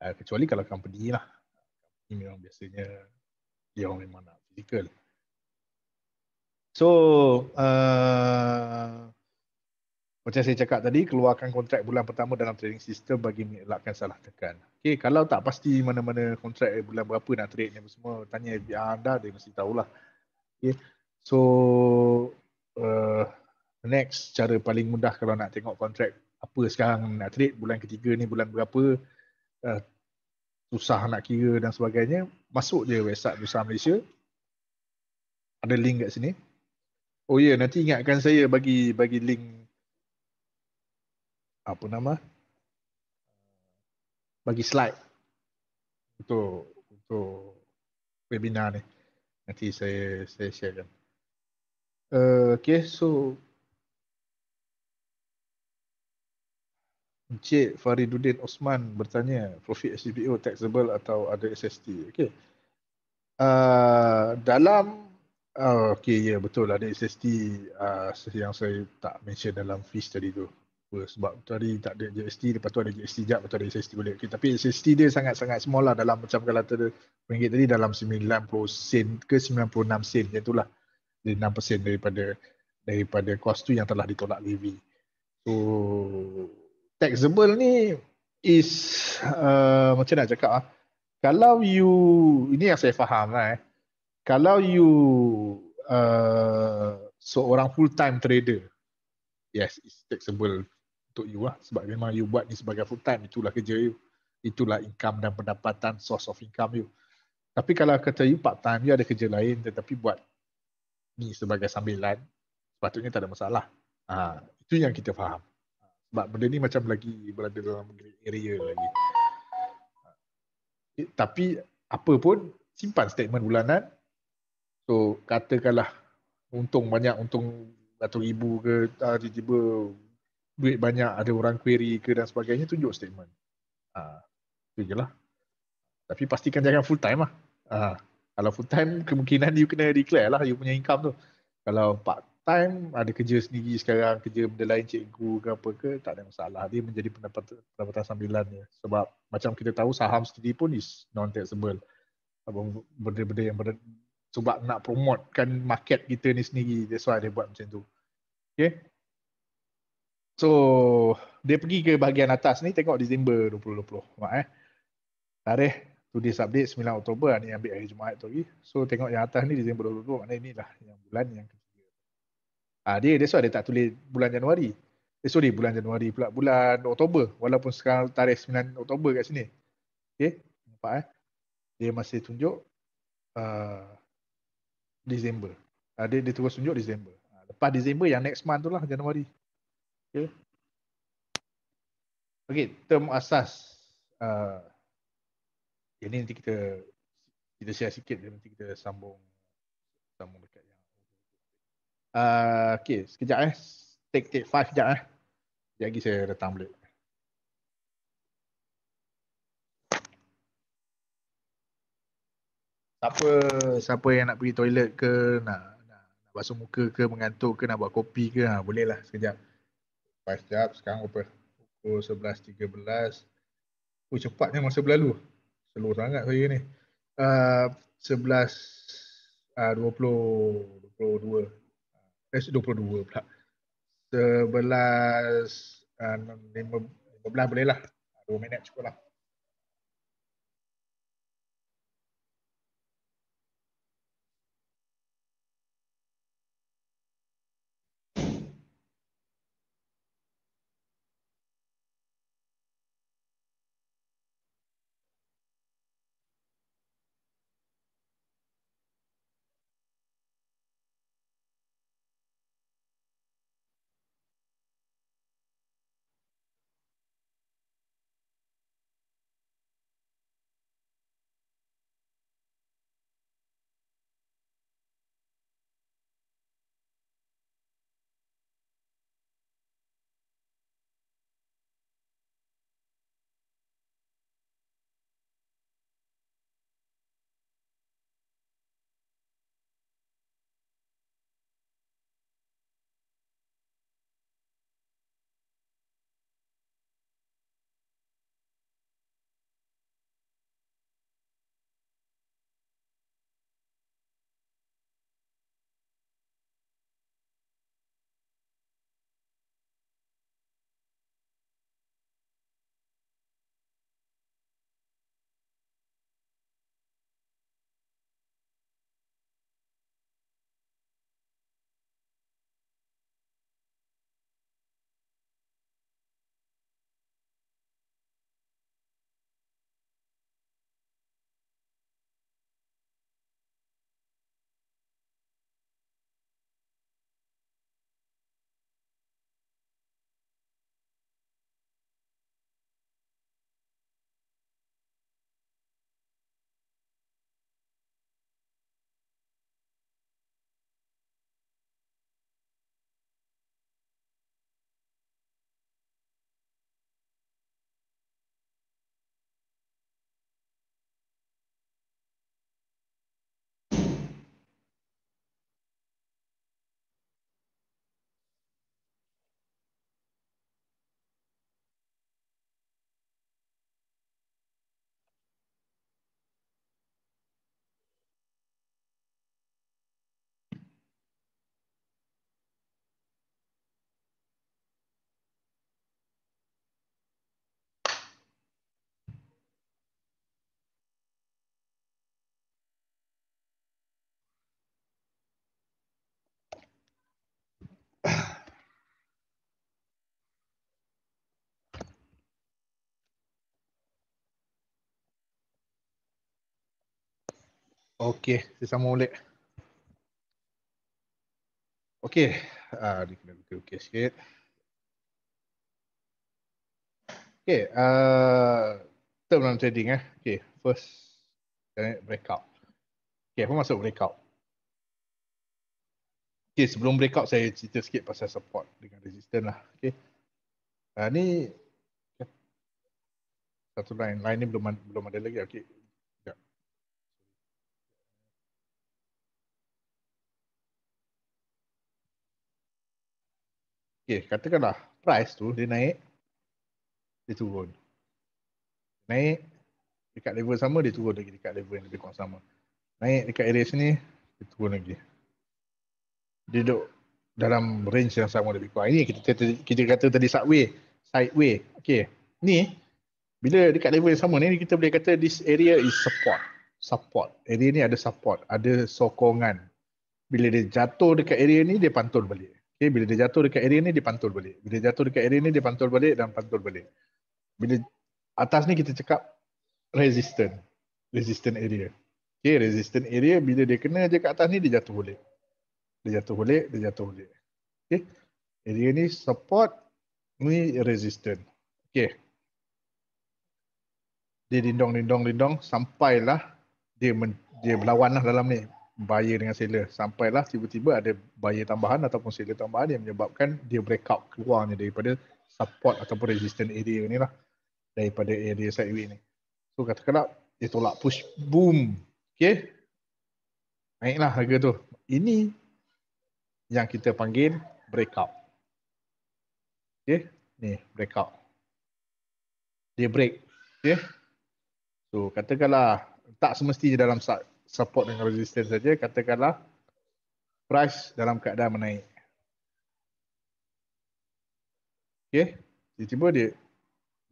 Uh, kecuali kalau company lah. Ini memang biasanya dia orang memang nak physical. So uh, macam saya cakap tadi keluarkan kontrak bulan pertama dalam trading system bagi mengelakkan salah tekan. Okay, kalau tak pasti mana-mana kontrak bulan berapa nak trade ni semua tanya anda dia mesti tahulah. Okay. So uh, next cara paling mudah kalau nak tengok kontrak apa sekarang nak trade bulan ketiga ni bulan berapa uh, susah nak kira dan sebagainya masuk je website Bursa Malaysia ada link kat sini Oh ya, yeah, nanti ingatkan saya bagi bagi link apa nama? Bagi slide untuk untuk webinar ni. Nanti saya saya sharekan. Uh, okay, so Encik Fariduddin Osman bertanya, profit SCPO taxable atau ada SST? Okay. Uh, dalam, uh, okay, ya yeah, betul ada SST uh, yang saya tak mention dalam fees tadi tu. Sebab tadi tak ada GST, lepas tu ada GST jap, lepas tu ada SST boleh. Okay, tapi SST dia sangat-sangat small lah dalam macam kalau tu ringgit tadi dalam 90 sen ke 96 sen macam itulah. Dia 6% daripada daripada kos tu yang telah ditolak levy. So taxable ni is uh, macam nak cakap ah kalau you ini yang saya faham lah eh kalau you uh, seorang full time trader yes it's taxable untuk you lah. Sebab memang you buat ni sebagai full time. Itulah kerja you. Itulah income dan pendapatan source of income you. Tapi kalau kata you part time you ada kerja lain tetapi buat ni sebagai sambilan sepatutnya tak ada masalah. Ha, itu yang kita faham. Sebab benda ni macam lagi berada dalam area lagi. Eh, tapi apa pun simpan statement bulanan. So katakanlah untung banyak, untung ratus ribu ke, tiba-tiba duit banyak, ada orang query ke dan sebagainya, tunjuk statement. Ha, itu je lah. Tapi pastikan jangan full time lah. Ha, kalau full time, kemungkinan you kena declare lah you punya income tu. Kalau part time ada kerja sendiri sekarang kerja benda lain cikgu ke apa ke tak ada masalah dia menjadi pendapatan pendapatan sambilan dia sebab macam kita tahu saham sendiri pun is non taxable benda-benda yang ber, sebab nak promotekan market kita ni sendiri that's why dia buat macam tu okay so dia pergi ke bahagian atas ni tengok Disember 2020 mak eh tarikh today's update 9 Oktober ni ambil hari Jumaat tu lagi so tengok yang atas ni Disember 2020 maknanya inilah yang bulan yang Ah dia that's why dia tak tulis bulan Januari. Eh sorry bulan Januari pula bulan Oktober walaupun sekarang tarikh 9 Oktober kat sini. Okey, nampak eh. Dia masih tunjuk uh, Disember. Uh, dia, dia terus tunjuk Disember. Uh, lepas Disember yang next month tu lah Januari. Okey. Okey, term asas uh, ini nanti kita kita share sikit nanti kita sambung sambung dekat yang Uh, okay, sekejap eh. Take, take five sekejap eh. Sekejap lagi saya datang balik. Siapa, siapa yang nak pergi toilet ke, nak, nak, nak basuh muka ke, mengantuk ke, nak buat kopi ke, ha, boleh lah sekejap. Five sekejap, sekarang? Pukul 11.13. Oh, cepat ni masa berlalu. Slow sangat saya ni. Uh, 11, uh, 20, 22 eh 22 pula 11 uh, 15 boleh lah 2 minit cukup lah Okey, saya sambung balik. Okey, ah uh, kena buka okey sikit. Okey, uh, term dalam trading eh. Okey, first breakout. Okey, apa masuk breakout? Okey, sebelum breakout saya cerita sikit pasal support dengan resistance lah. Okey. Uh, ni satu line, line ni belum belum ada lagi. Okey. Okey, katakanlah price tu dia naik dia turun. Naik dekat level sama dia turun lagi dekat level yang lebih kurang sama. Naik dekat area sini dia turun lagi dia duduk dalam range yang sama lebih kurang. Ini kita, kita, kita kata tadi subway, sideway. Okay. Ni, bila dekat level yang sama ni, kita boleh kata this area is support. Support. Area ni ada support, ada sokongan. Bila dia jatuh dekat area ni, dia pantul balik. Okay, bila dia jatuh dekat area ni, dia pantul balik. Bila dia jatuh dekat area ni, dia pantul balik dan pantul balik. Bila atas ni kita cakap resistant. Resistant area. Okay, resistant area bila dia kena je kat atas ni, dia jatuh balik dia jatuh balik, dia jatuh balik. Okay. Area ni support, ni resistant. Okay. Dia lindong, lindong, lindong, sampailah dia men, dia berlawan lah dalam ni. Buyer dengan seller. Sampailah tiba-tiba ada buyer tambahan ataupun seller tambahan yang menyebabkan dia breakout keluarnya daripada support ataupun resistant area ni lah. Daripada area sideway ni. So katakanlah dia tolak push boom. Okay. Naiklah harga tu. Ini yang kita panggil breakout. Okay, ni breakout. Dia break. Okay. So katakanlah tak semestinya dalam support dengan resistance saja, katakanlah price dalam keadaan menaik. Okay, tiba-tiba dia,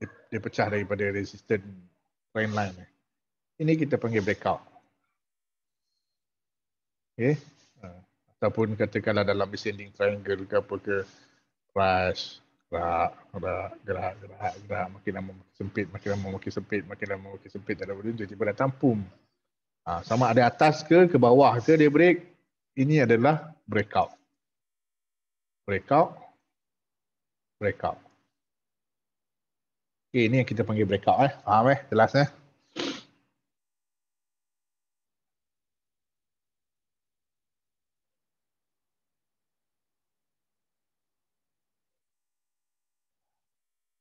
dia dia pecah daripada resistance trend line. Ini kita panggil breakout. Okay, ataupun katakanlah dalam descending triangle ke apa ke price gerak gerak gerak gerak gerak makin lama makin sempit makin lama makin sempit makin lama makin sempit tak ada tiba-tiba datang pum ha, sama ada atas ke ke bawah ke dia break ini adalah breakout breakout breakout Okay, ini yang kita panggil breakout eh. Faham eh? Jelas eh?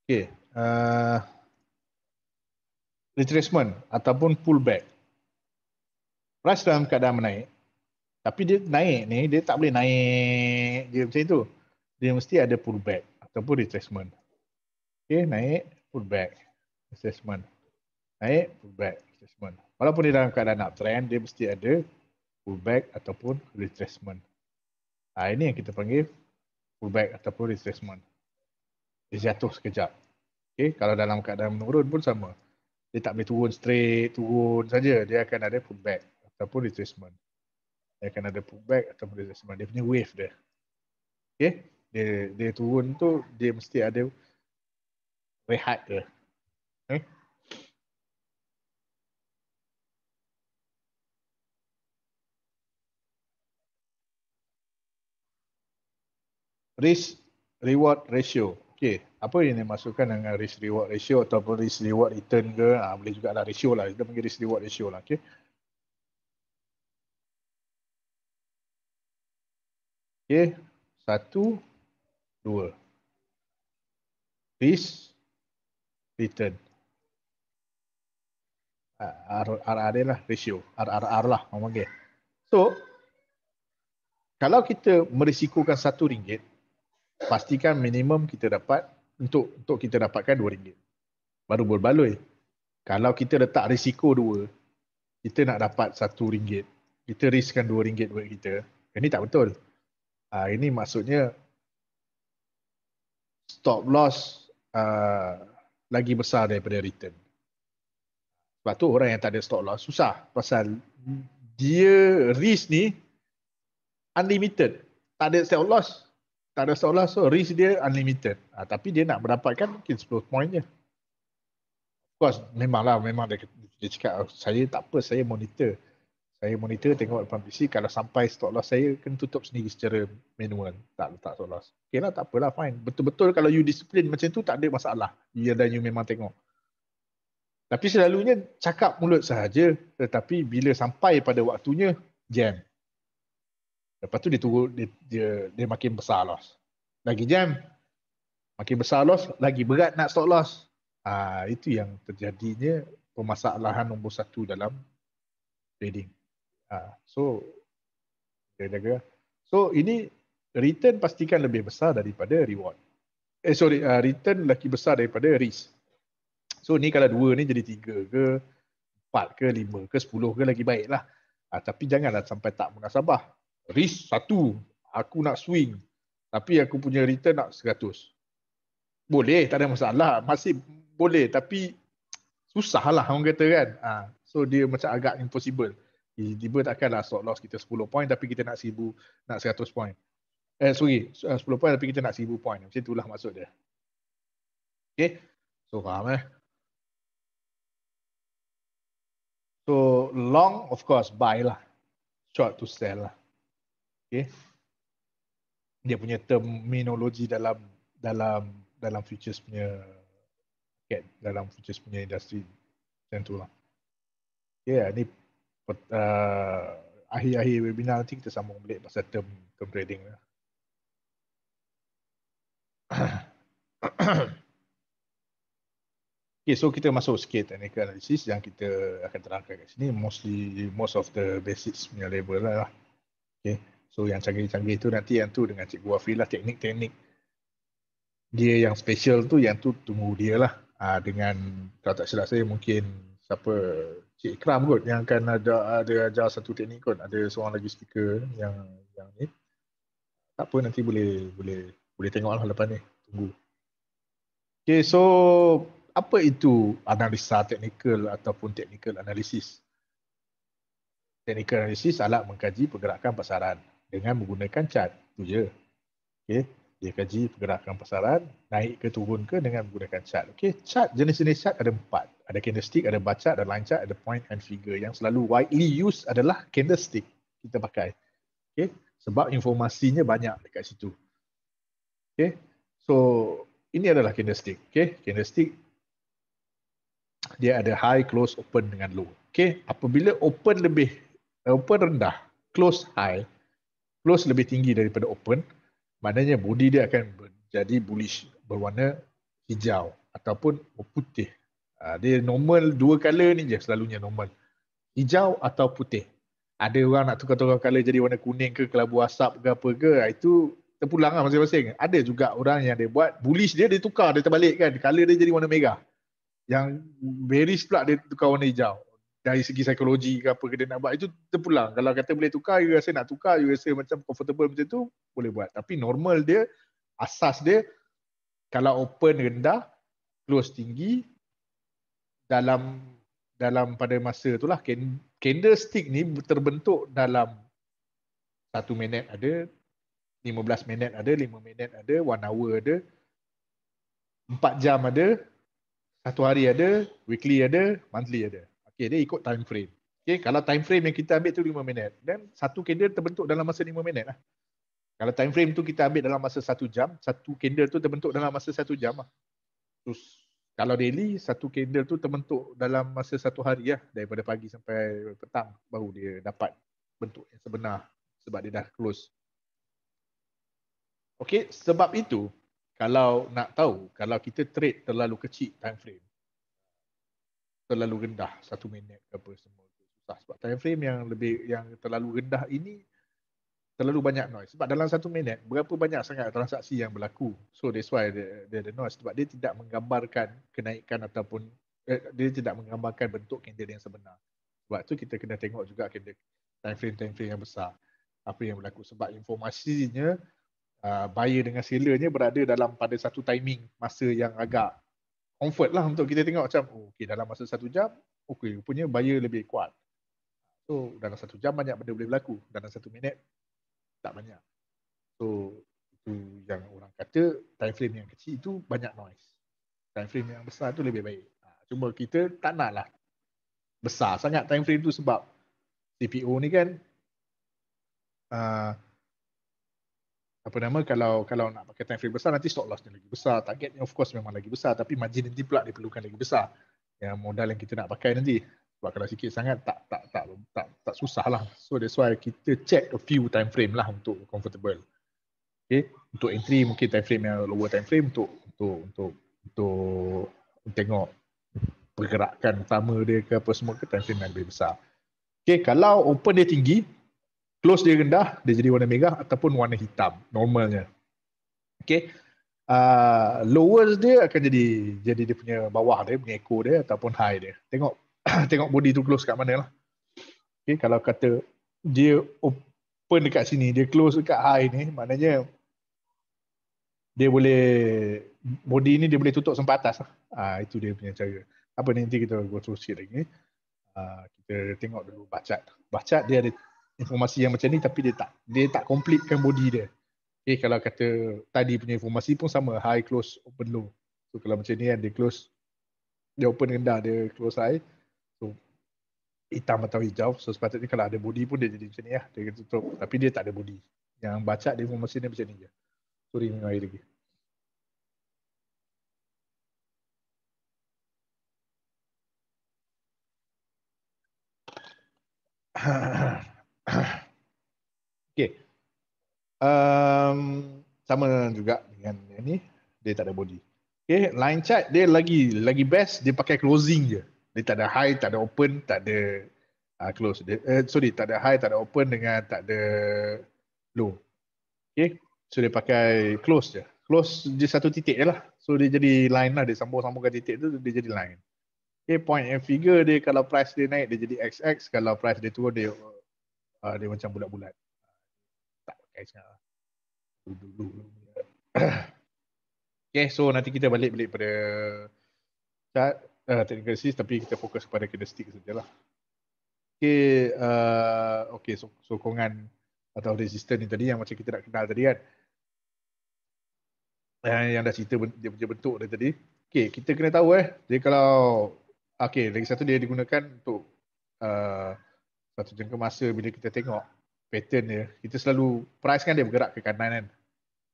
Okay. Uh, retracement ataupun pullback. Price dalam keadaan menaik. Tapi dia naik ni, dia tak boleh naik dia macam itu. Dia mesti ada pullback ataupun retracement. Okay, naik, pullback, retracement. Naik, pullback, retracement. Walaupun dia dalam keadaan uptrend, dia mesti ada pullback ataupun retracement. Ha, ini yang kita panggil pullback ataupun retracement. Dia jatuh sekejap. Okay, kalau dalam keadaan menurun pun sama. Dia tak boleh turun straight, turun saja. Dia akan ada pullback ataupun retracement. Dia akan ada pullback ataupun retracement. Dia punya wave dia. Okay, dia, dia turun tu dia mesti ada rehat dia. Okay. Risk reward ratio. Okay, apa yang dimasukkan dengan risk reward ratio ataupun risk reward return ke, ha, boleh juga lah ratio lah. Kita panggil risk reward ratio lah. Okay. Okay, satu, dua. Risk, return. RR lah, ratio. RRR lah, panggil. So, kalau kita merisikokan satu ringgit, pastikan minimum kita dapat untuk untuk kita dapatkan RM2. Baru berbaloi. Kalau kita letak risiko dua, kita nak dapat RM1, kita riskkan RM2 duit kita. Ini tak betul. Ha, ini maksudnya stop loss uh, lagi besar daripada return. Sebab tu orang yang tak ada stop loss susah. Pasal dia risk ni unlimited. Tak ada stop loss, tak ada soalan so risk dia unlimited ha, tapi dia nak mendapatkan mungkin 10 point je of course memanglah memang dia, dia cakap oh, saya tak apa saya monitor Saya monitor tengok depan PC kalau sampai stop loss saya kena tutup sendiri secara manual. Tak letak stop loss. Okay lah tak apalah fine. Betul-betul kalau you disiplin macam tu tak ada masalah. You dan you memang tengok. Tapi selalunya cakap mulut sahaja tetapi bila sampai pada waktunya jam. Lepas tu dia turun dia, dia, dia makin besar loss. Lagi jam. Makin besar loss, lagi berat nak stop loss. Ah itu yang terjadinya permasalahan nombor satu dalam trading. Ha, so jaga-jaga. So ini return pastikan lebih besar daripada reward. Eh sorry, uh, return lagi besar daripada risk. So ni kalau dua ni jadi tiga ke, empat ke, lima ke, sepuluh ke lagi baik lah. Ha, tapi janganlah sampai tak munasabah. Risk satu, aku nak swing. Tapi aku punya return nak seratus. Boleh, tak ada masalah. Masih boleh tapi susah lah orang kata kan. Ha, so dia macam agak impossible. Tiba-tiba takkanlah stop loss kita 10 point tapi kita nak 1000 nak 100 point. Eh sorry, 10 uh, point tapi kita nak 1000 point. Macam itulah maksud dia. Okay. So faham eh. So long of course buy lah. Short to sell lah. Okay. Dia punya terminologi dalam dalam dalam futures punya dalam futures punya industri macam tu lah. Yeah, ni uh, akhir-akhir webinar nanti kita sambung balik pasal term, term trading lah. okay, so kita masuk sikit technical analysis yang kita akan terangkan kat sini. Mostly, most of the basics punya level lah. Okay, so yang canggih-canggih tu nanti yang tu dengan Cikgu Wafi lah, teknik-teknik dia yang special tu, yang tu tunggu dia lah. Uh, dengan, kalau tak silap saya mungkin siapa Cik Ikram kot yang akan ada ada ajar satu teknik kot. Ada seorang lagi speaker yang yang ni. Tak apa nanti boleh boleh boleh tengok lah lepas ni. Tunggu. Okay so apa itu analisa teknikal ataupun technical analysis? Technical analysis adalah mengkaji pergerakan pasaran dengan menggunakan chart. Itu je. Okay dia kaji pergerakan pasaran naik ke turun ke dengan menggunakan chart. Okey, chart jenis-jenis chart ada empat. Ada candlestick, ada bar chart, ada line chart, ada point and figure. Yang selalu widely used adalah candlestick kita pakai. Okey, sebab informasinya banyak dekat situ. Okey. So, ini adalah candlestick. Okey, candlestick dia ada high, close, open dengan low. Okey, apabila open lebih open rendah, close high, close lebih tinggi daripada open, maknanya body dia akan menjadi bullish berwarna hijau ataupun putih. Ha, dia normal dua color ni je selalunya normal. Hijau atau putih. Ada orang nak tukar-tukar color jadi warna kuning ke kelabu asap ke apa ke, ha, itu terpulang lah masing-masing. Ada juga orang yang dia buat bullish dia, dia tukar, dia terbalik kan. Color dia jadi warna merah. Yang bearish pula dia tukar warna hijau dari segi psikologi ke apa ke dia nak buat itu terpulang. Kalau kata boleh tukar, you rasa nak tukar, you rasa macam comfortable macam tu, boleh buat. Tapi normal dia, asas dia, kalau open rendah, close tinggi, dalam dalam pada masa tu lah, candlestick ni terbentuk dalam satu minit ada, 15 minit ada, 5 minit ada, 1 hour ada, 4 jam ada, satu hari ada, weekly ada, monthly ada. Okay, dia ikut time frame. Okay, kalau time frame yang kita ambil tu 5 minit. Dan satu candle terbentuk dalam masa 5 minit lah. Kalau time frame tu kita ambil dalam masa 1 jam, satu candle tu terbentuk dalam masa 1 jam lah. Terus kalau daily, satu candle tu terbentuk dalam masa satu hari lah. Daripada pagi sampai petang baru dia dapat bentuk yang sebenar. Sebab dia dah close. Okay, sebab itu kalau nak tahu, kalau kita trade terlalu kecil time frame, terlalu rendah satu minit ke apa semua tu. Susah sebab time frame yang lebih yang terlalu rendah ini terlalu banyak noise. Sebab dalam satu minit berapa banyak sangat transaksi yang berlaku. So that's why dia ada noise. Sebab dia tidak menggambarkan kenaikan ataupun eh, dia tidak menggambarkan bentuk candle yang sebenar. Sebab tu kita kena tengok juga candle time frame time frame yang besar. Apa yang berlaku. Sebab informasinya uh, buyer dengan sellernya berada dalam pada satu timing masa yang agak comfort lah untuk kita tengok macam oh, okay, dalam masa satu jam okay, punya buyer lebih kuat. So dalam satu jam banyak benda boleh berlaku dalam satu minit tak banyak. So itu yang orang kata time frame yang kecil itu banyak noise. Time frame yang besar tu lebih baik. Ha, cuma kita tak nak lah besar sangat time frame tu sebab CPO ni kan uh, apa nama kalau kalau nak pakai time frame besar nanti stop loss lagi besar. Targetnya of course memang lagi besar tapi margin nanti pula diperlukan lagi besar. Yang modal yang kita nak pakai nanti sebab kalau sikit sangat tak tak tak tak tak, tak susah lah. So that's why kita check a few time frame lah untuk comfortable. Okay? Untuk entry mungkin time frame yang lower time frame untuk untuk untuk untuk, untuk tengok pergerakan utama dia ke apa semua ke time frame yang lebih besar. Okay? Kalau open dia tinggi close dia rendah dia jadi warna merah ataupun warna hitam normalnya okey uh, lowest dia akan jadi jadi dia punya bawah dia echo dia ataupun high dia tengok tengok body tu close kat mana lah okey kalau kata dia open dekat sini dia close dekat high ni maknanya dia boleh body ni dia boleh tutup sampai atas lah. Ah, itu dia punya cara. Apa nanti kita go through sikit lagi. Ah, kita tengok dulu bacat. Bacat dia ada informasi yang macam ni tapi dia tak dia tak completekan body dia. Okay, kalau kata tadi punya informasi pun sama high close open low. So kalau macam ni kan dia close dia open rendah dia close high. So hitam atau hijau. So sepatutnya kalau ada body pun dia jadi macam ni lah. Dia tutup tapi dia tak ada body. Yang baca dia informasi ni macam ni je. Sorry minum air lagi. okay. Um, sama juga dengan yang ni. Dia tak ada body. Okay. Line chart dia lagi lagi best. Dia pakai closing je. Dia tak ada high, tak ada open, tak ada uh, close. Dia, uh, sorry, tak ada high, tak ada open dengan tak ada low. Okay. So dia pakai close je. Close je satu titik je lah. So dia jadi line lah. Dia sambung-sambungkan titik tu, dia jadi line. Okay, point and figure dia kalau price dia naik, dia jadi XX. Kalau price dia turun, dia uh, dia macam bulat-bulat. Tak pakai sangat. Dulu. okay, so nanti kita balik-balik pada chart uh, technical analysis tapi kita fokus pada candlestick sajalah. Okay, uh, okay, so, sokongan atau resistance ni tadi yang macam kita nak kenal tadi kan. Yang, yang dah cerita dia punya bentuk dia tadi. Okay, kita kena tahu eh. Dia kalau, okay, lagi satu dia digunakan untuk uh, satu jangka masa bila kita tengok pattern dia, kita selalu price kan dia bergerak ke kanan kan.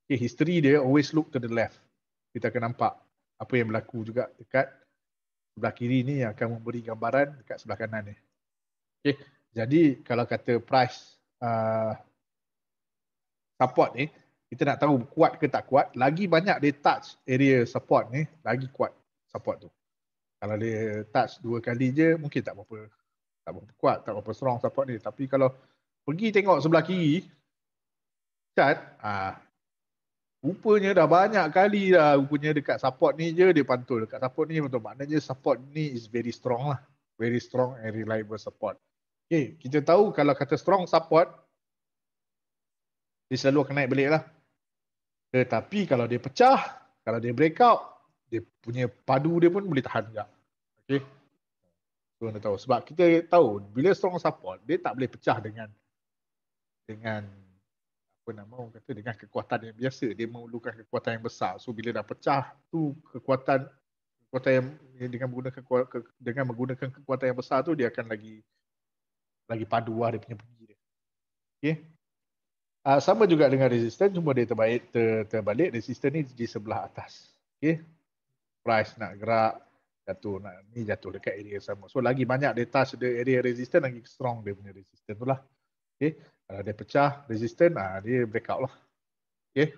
Okay, history dia always look to the left. Kita akan nampak apa yang berlaku juga dekat sebelah kiri ni yang akan memberi gambaran dekat sebelah kanan ni. Okay, jadi kalau kata price uh, support ni, kita nak tahu kuat ke tak kuat, lagi banyak dia touch area support ni, lagi kuat support tu. Kalau dia touch dua kali je, mungkin tak berapa tak berapa kuat, tak berapa strong support ni. Tapi kalau pergi tengok sebelah kiri, cat, ah, rupanya dah banyak kali dah rupanya dekat support ni je dia pantul. Dekat support ni betul maknanya support ni is very strong lah. Very strong and reliable support. Okay, kita tahu kalau kata strong support, dia selalu akan naik balik lah. Tetapi kalau dia pecah, kalau dia breakout, dia punya padu dia pun boleh tahan juga. Okay. Anda tahu sebab kita tahu bila strong support dia tak boleh pecah dengan dengan apa nama orang kata dengan kekuatan yang biasa dia memerlukan kekuatan yang besar. So bila dah pecah tu kekuatan kekuatan yang, dengan menggunakan dengan menggunakan kekuatan yang besar tu dia akan lagi lagi padu lah dia punya pergi dia. Okay. Uh, sama juga dengan resistance cuma dia terbaik ter, terbalik resistance ni di sebelah atas. Okay. Price nak gerak jatuh nak ni jatuh dekat area sama. So lagi banyak dia touch the area resistance lagi strong dia punya resistance tu lah. Okay. Kalau dia pecah resistance ah dia breakout lah. Okay.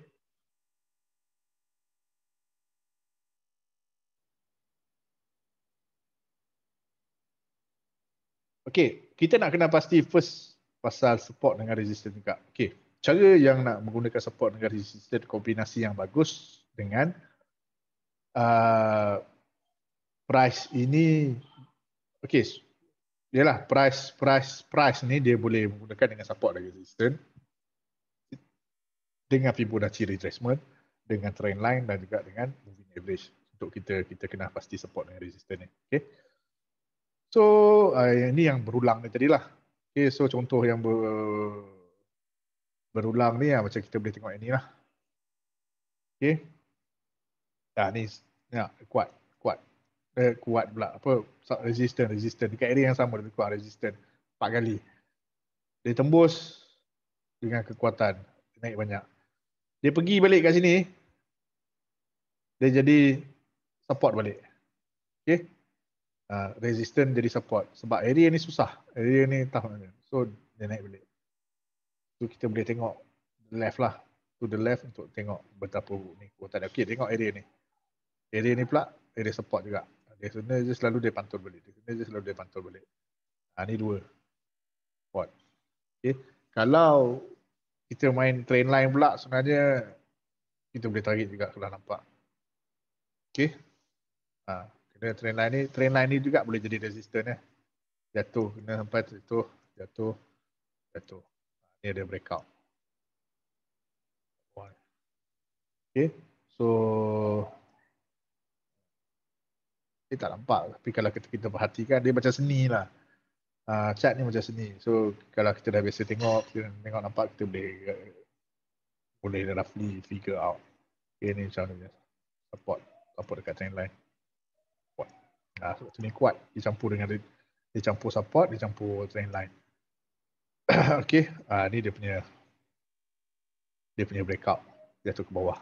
Okay, kita nak kena pasti first pasal support dengan resistance juga. Okay, cara yang nak menggunakan support dengan resistance kombinasi yang bagus dengan uh, price ini okey yalah price price price ni dia boleh menggunakan dengan support dan resistance dengan Fibonacci retracement dengan trend line dan juga dengan moving average untuk kita kita kena pasti support dan resistance ni okey so uh, ini yang berulang ni tadilah okey so contoh yang ber, berulang ni lah, macam kita boleh tengok ini lah okey Nah, ni ya, kuat eh, kuat pula apa resistant resistant dekat area yang sama dia kuat resistant empat kali Dia tembus dengan kekuatan. Naik banyak. Dia pergi balik kat sini. Dia jadi support balik. Okay. Uh, resistance jadi support. Sebab area ni susah. Area ni tough. So dia naik balik. So kita boleh tengok left lah. To the left untuk tengok betapa ni kekuatan. Okay tengok area ni. Area ni pula area support juga. Dia sebenarnya je selalu dia pantul balik. Dia je selalu dia pantul balik. Ha, ni dua. Support. Okay. Kalau kita main train line pula sebenarnya kita boleh tarik juga kalau nampak. Okay. Ha, kena train line ni. Train line ni juga boleh jadi resistant eh. Jatuh. Kena sampai jatuh. Jatuh. Jatuh. Ha, ni ada breakout. Okay. So dia tak nampak. Tapi kalau kita, kita perhatikan dia macam seni lah. Uh, chart ni macam seni. So kalau kita dah biasa tengok kita tengok nampak kita boleh boleh roughly figure out okay, ni macam ni support support dekat trend line kuat. Uh, so, ni kuat. Dicampur dengan dia campur support dia campur trend line okay. Uh, ni dia punya dia punya breakout. Jatuh ke bawah.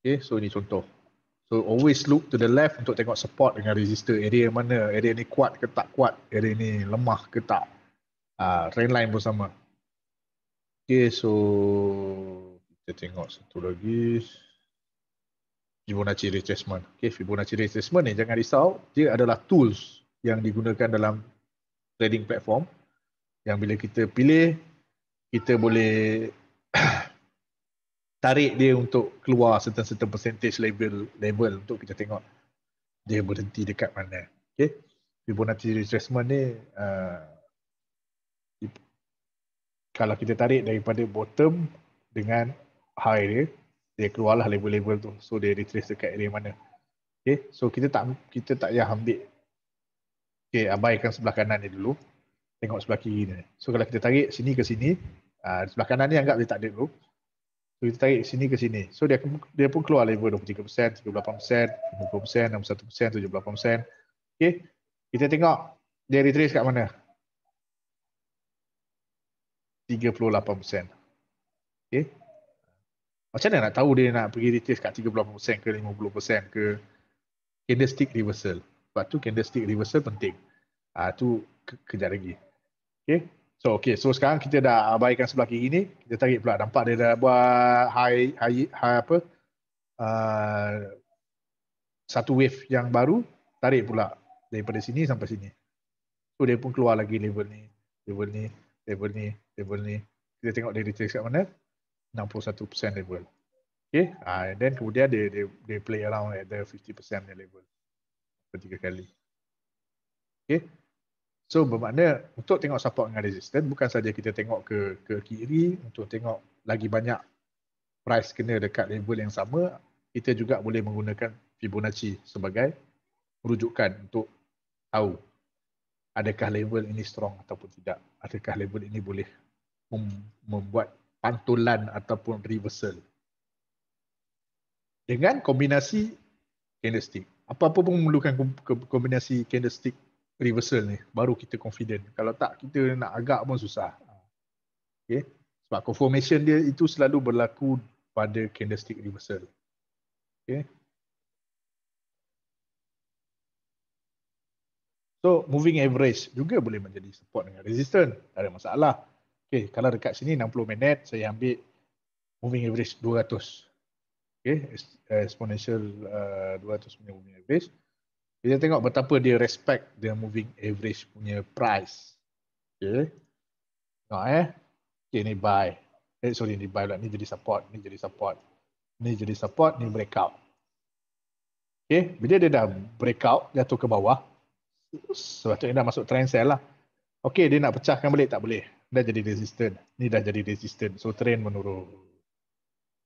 Okay, so ini contoh. So always look to the left untuk tengok support dengan resistor. Area mana, area ni kuat ke tak kuat, area ni lemah ke tak. Uh, trend line pun sama. Okay, so kita tengok satu lagi. Fibonacci retracement. Okay, Fibonacci retracement ni jangan risau. Dia adalah tools yang digunakan dalam trading platform. Yang bila kita pilih, kita boleh tarik dia untuk keluar certain-certain percentage level level untuk kita tengok dia berhenti dekat mana. Okay. Fibonacci retracement ni uh, kalau kita tarik daripada bottom dengan high dia, dia keluarlah level-level tu. So dia retrace dekat area mana. Okay. So kita tak kita tak payah ambil Okay, abaikan sebelah kanan ni dulu. Tengok sebelah kiri ni. So kalau kita tarik sini ke sini, uh, sebelah kanan ni anggap dia tak ada dulu. So kita tarik sini ke sini. So dia dia pun keluar level 23%, 38%, 50%, 61%, 78%. Okay. Kita tengok dia retrace kat mana? 38%. Okay. Macam mana nak tahu dia nak pergi retrace kat 38% ke 50% ke candlestick reversal. Sebab tu candlestick reversal penting. Ah tu ke- kejap lagi. Okay. So okay, so sekarang kita dah abaikan sebelah kiri ni, kita tarik pula nampak dia dah buat high high, high apa? Uh, satu wave yang baru, tarik pula daripada sini sampai sini. So dia pun keluar lagi level ni, level ni, level ni, level ni. Kita tengok dia retrace kat mana? 61% level. Okay, uh, and then kemudian dia, dia, dia play around at the 50% level. Ketiga kali. Okay, So bermakna untuk tengok support dengan resistance bukan saja kita tengok ke ke kiri untuk tengok lagi banyak price kena dekat level yang sama, kita juga boleh menggunakan Fibonacci sebagai rujukan untuk tahu adakah level ini strong ataupun tidak. Adakah level ini boleh mem- membuat pantulan ataupun reversal. Dengan kombinasi candlestick. Apa-apa pun memerlukan kombinasi candlestick reversal ni baru kita confident. Kalau tak kita nak agak pun susah. Okay? Sebab confirmation dia itu selalu berlaku pada candlestick reversal. Okay? So moving average juga boleh menjadi support dengan resistance. Tak ada masalah. Okay kalau dekat sini 60 minit saya ambil moving average 200 okay? Exponential uh, 200 moving average kita tengok betapa dia respect the moving average punya price. Okay. Tengok eh. Okay ni buy. Eh sorry ni buy pula. Ni jadi support. Ni jadi support. Ni jadi support. Ni breakout. Okay. Bila dia dah breakout jatuh ke bawah. Sebab tu dia dah masuk trend sell lah. Okay dia nak pecahkan balik tak boleh. Dah jadi resistant. Ni dah jadi resistant. So trend menurun.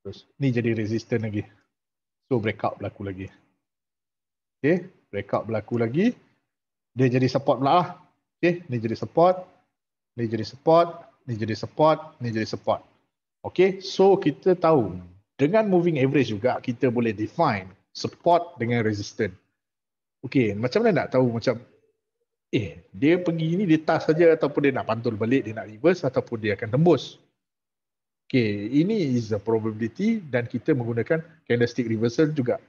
Terus ni jadi resistant lagi. So breakout berlaku lagi. Okay breakout berlaku lagi. Dia jadi support pula lah. Okay ni jadi support ni jadi support ni jadi support ni jadi support. Okay so kita tahu dengan moving average juga kita boleh define support dengan resistance. Okay macam mana nak tahu macam eh dia pergi ni dia tas saja ataupun dia nak pantul balik dia nak reverse ataupun dia akan tembus. Okay, ini is a probability dan kita menggunakan candlestick reversal juga.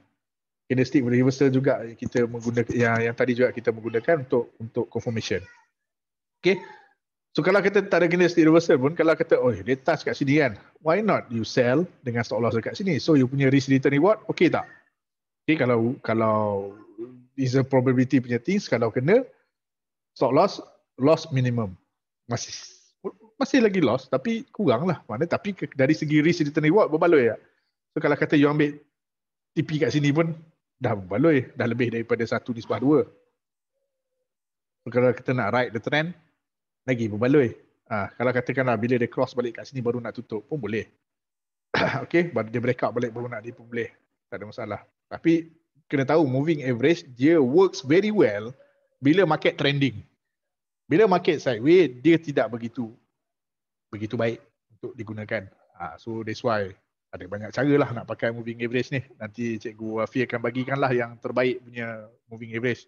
Candlestick reversal juga kita menggunakan yang yang tadi juga kita menggunakan untuk untuk confirmation. Okay. So kalau kita tak ada candlestick reversal pun kalau kata oh dia touch kat sini kan, why not you sell dengan stop loss dekat sini? So you punya risk return reward okay tak? Okay kalau kalau is a probability punya things kalau kena stop loss loss minimum masih masih lagi loss tapi kurang lah mana tapi dari segi risk return reward berbaloi ya so kalau kata you ambil TP kat sini pun dah berbaloi dah lebih daripada satu di sebelah dua. Kalau kita nak ride the trend lagi berbaloi. Ha, kalau katakanlah bila dia cross balik kat sini baru nak tutup pun boleh. Okay baru dia break out balik baru nak dia pun boleh. Tak ada masalah. Tapi kena tahu moving average dia works very well bila market trending. Bila market sideways dia tidak begitu begitu baik untuk digunakan. Ha, so that's why ada banyak cara lah nak pakai moving average ni. Nanti Cikgu Wafi akan bagikan lah yang terbaik punya moving average.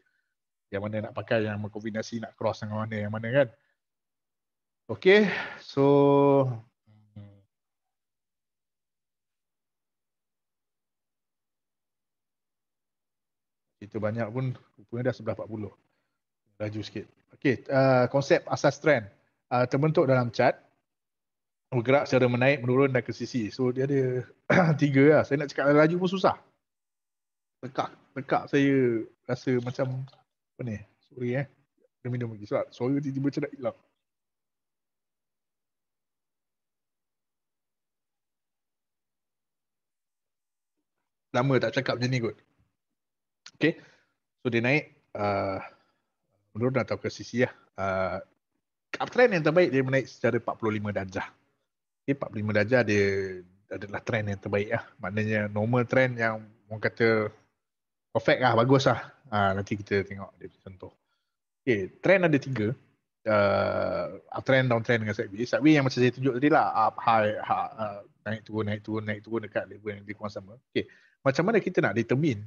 Yang mana nak pakai, yang mengkombinasi nak cross dengan mana, yang mana kan. Okay, so itu banyak pun rupanya dah sebelah 40. Laju sikit. Okay, uh, konsep asas trend uh, terbentuk dalam chart bergerak secara menaik, menurun dan ke sisi. So dia ada tiga lah. Saya nak cakap laju pun susah. Tekak, tekak saya rasa macam apa ni? Sorry eh. Dia minum lagi. Sebab suara tiba-tiba macam nak hilang. Lama tak cakap macam ni kot. Okay. So dia naik. Uh, menurun atau ke sisi lah. Uh, uptrend yang terbaik dia menaik secara 45 darjah okay, 45 darjah dia adalah trend yang terbaik lah. Maknanya normal trend yang orang kata perfect lah, bagus lah. Ha, nanti kita tengok dia contoh. Okay, trend ada tiga. Uh, uptrend, downtrend dengan sideways. Sideways yang macam saya tunjuk tadi lah. Up, high, high uh, naik turun, naik turun, naik turun dekat level yang lebih kurang sama. Okay. Macam mana kita nak determine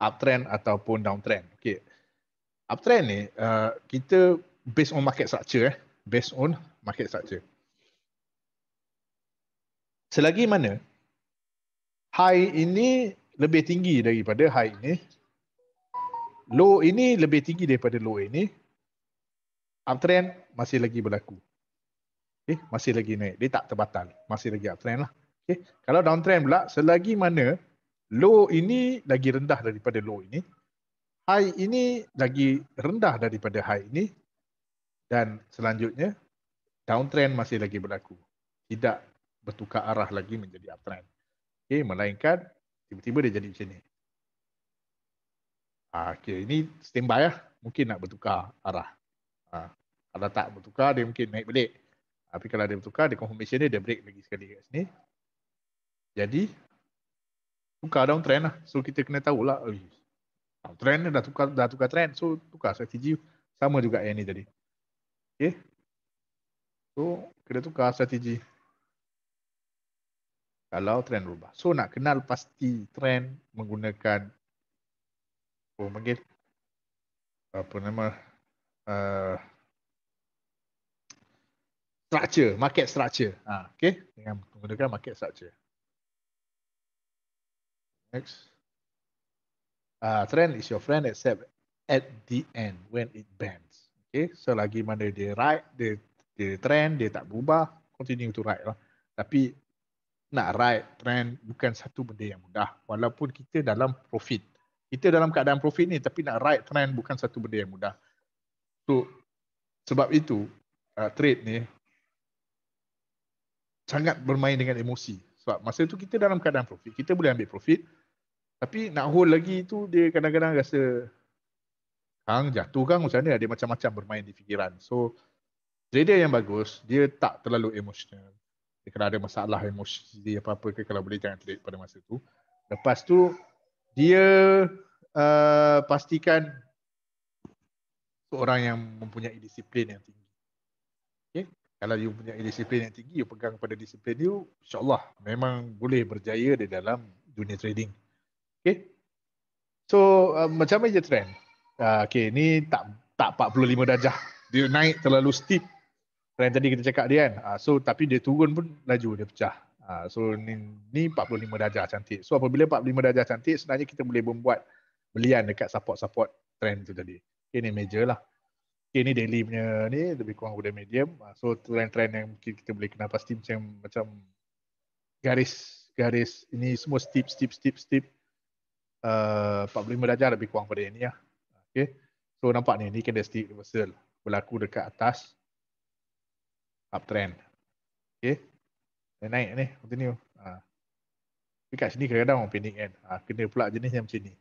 uptrend ataupun downtrend? Okay. Uptrend ni, uh, kita based on market structure eh. Based on market structure. Selagi mana high ini lebih tinggi daripada high ini, low ini lebih tinggi daripada low ini, uptrend masih lagi berlaku. Okay, masih lagi naik. Dia tak terbatal. Masih lagi uptrend lah. Okay. Kalau downtrend pula, selagi mana low ini lagi rendah daripada low ini, high ini lagi rendah daripada high ini, dan selanjutnya downtrend masih lagi berlaku. Tidak bertukar arah lagi menjadi uptrend. Okay, melainkan tiba-tiba dia jadi macam ni. Ha, okay, ini standby lah. Mungkin nak bertukar arah. Ha, kalau tak bertukar, dia mungkin naik balik. Tapi kalau dia bertukar, dia confirmation dia, dia break lagi sekali kat sini. Jadi, tukar downtrend lah. So, kita kena tahulah. Downtrend ni dah tukar, dah tukar trend. So, tukar strategi. Sama juga yang ni tadi. Okay. So, kena tukar strategi. Kalau trend berubah. So, nak kenal pasti trend menggunakan oh, panggil apa nama uh, structure, market structure. Ha, okay, dengan menggunakan market structure. Next. Uh, trend is your friend except at the end when it bends. Okay, so lagi mana dia right, dia dia trend dia tak berubah continue to ride lah. Tapi nak ride trend bukan satu benda yang mudah. Walaupun kita dalam profit. Kita dalam keadaan profit ni tapi nak ride trend bukan satu benda yang mudah. So sebab itu uh, trade ni sangat bermain dengan emosi. Sebab masa tu kita dalam keadaan profit kita boleh ambil profit. Tapi nak hold lagi tu dia kadang-kadang rasa Kang jatuh kang macam ni dia macam-macam bermain di fikiran. So trader yang bagus dia tak terlalu emosional dia kena ada masalah emosi apa-apa ke kalau boleh jangan trade pada masa tu lepas tu dia uh, pastikan seorang yang mempunyai disiplin yang tinggi okay? kalau dia mempunyai disiplin yang tinggi you pegang pada disiplin you insyaAllah memang boleh berjaya di dalam dunia trading okay? so uh, macam mana je trend Uh, okay, ni tak tak 45 darjah. Dia naik terlalu steep. Trend tadi kita cakap dia kan. Uh, so tapi dia turun pun laju dia pecah. Uh, so ni, ni 45 darjah cantik. So apabila 45 darjah cantik sebenarnya kita boleh membuat belian dekat support-support trend tu tadi. Okay, ni major lah. Okay, ni daily punya ni lebih kurang udah medium. Uh, so trend-trend yang mungkin kita boleh kenal pasti macam macam garis garis ini semua steep steep steep steep uh, 45 darjah lebih kurang pada ini lah. Okay. So nampak ni, ni candlestick reversal berlaku dekat atas uptrend. Okay. Dia naik ni, continue. Ha. Dekat sini kadang-kadang orang panik kan. Ha, kena pula jenis yang macam ni.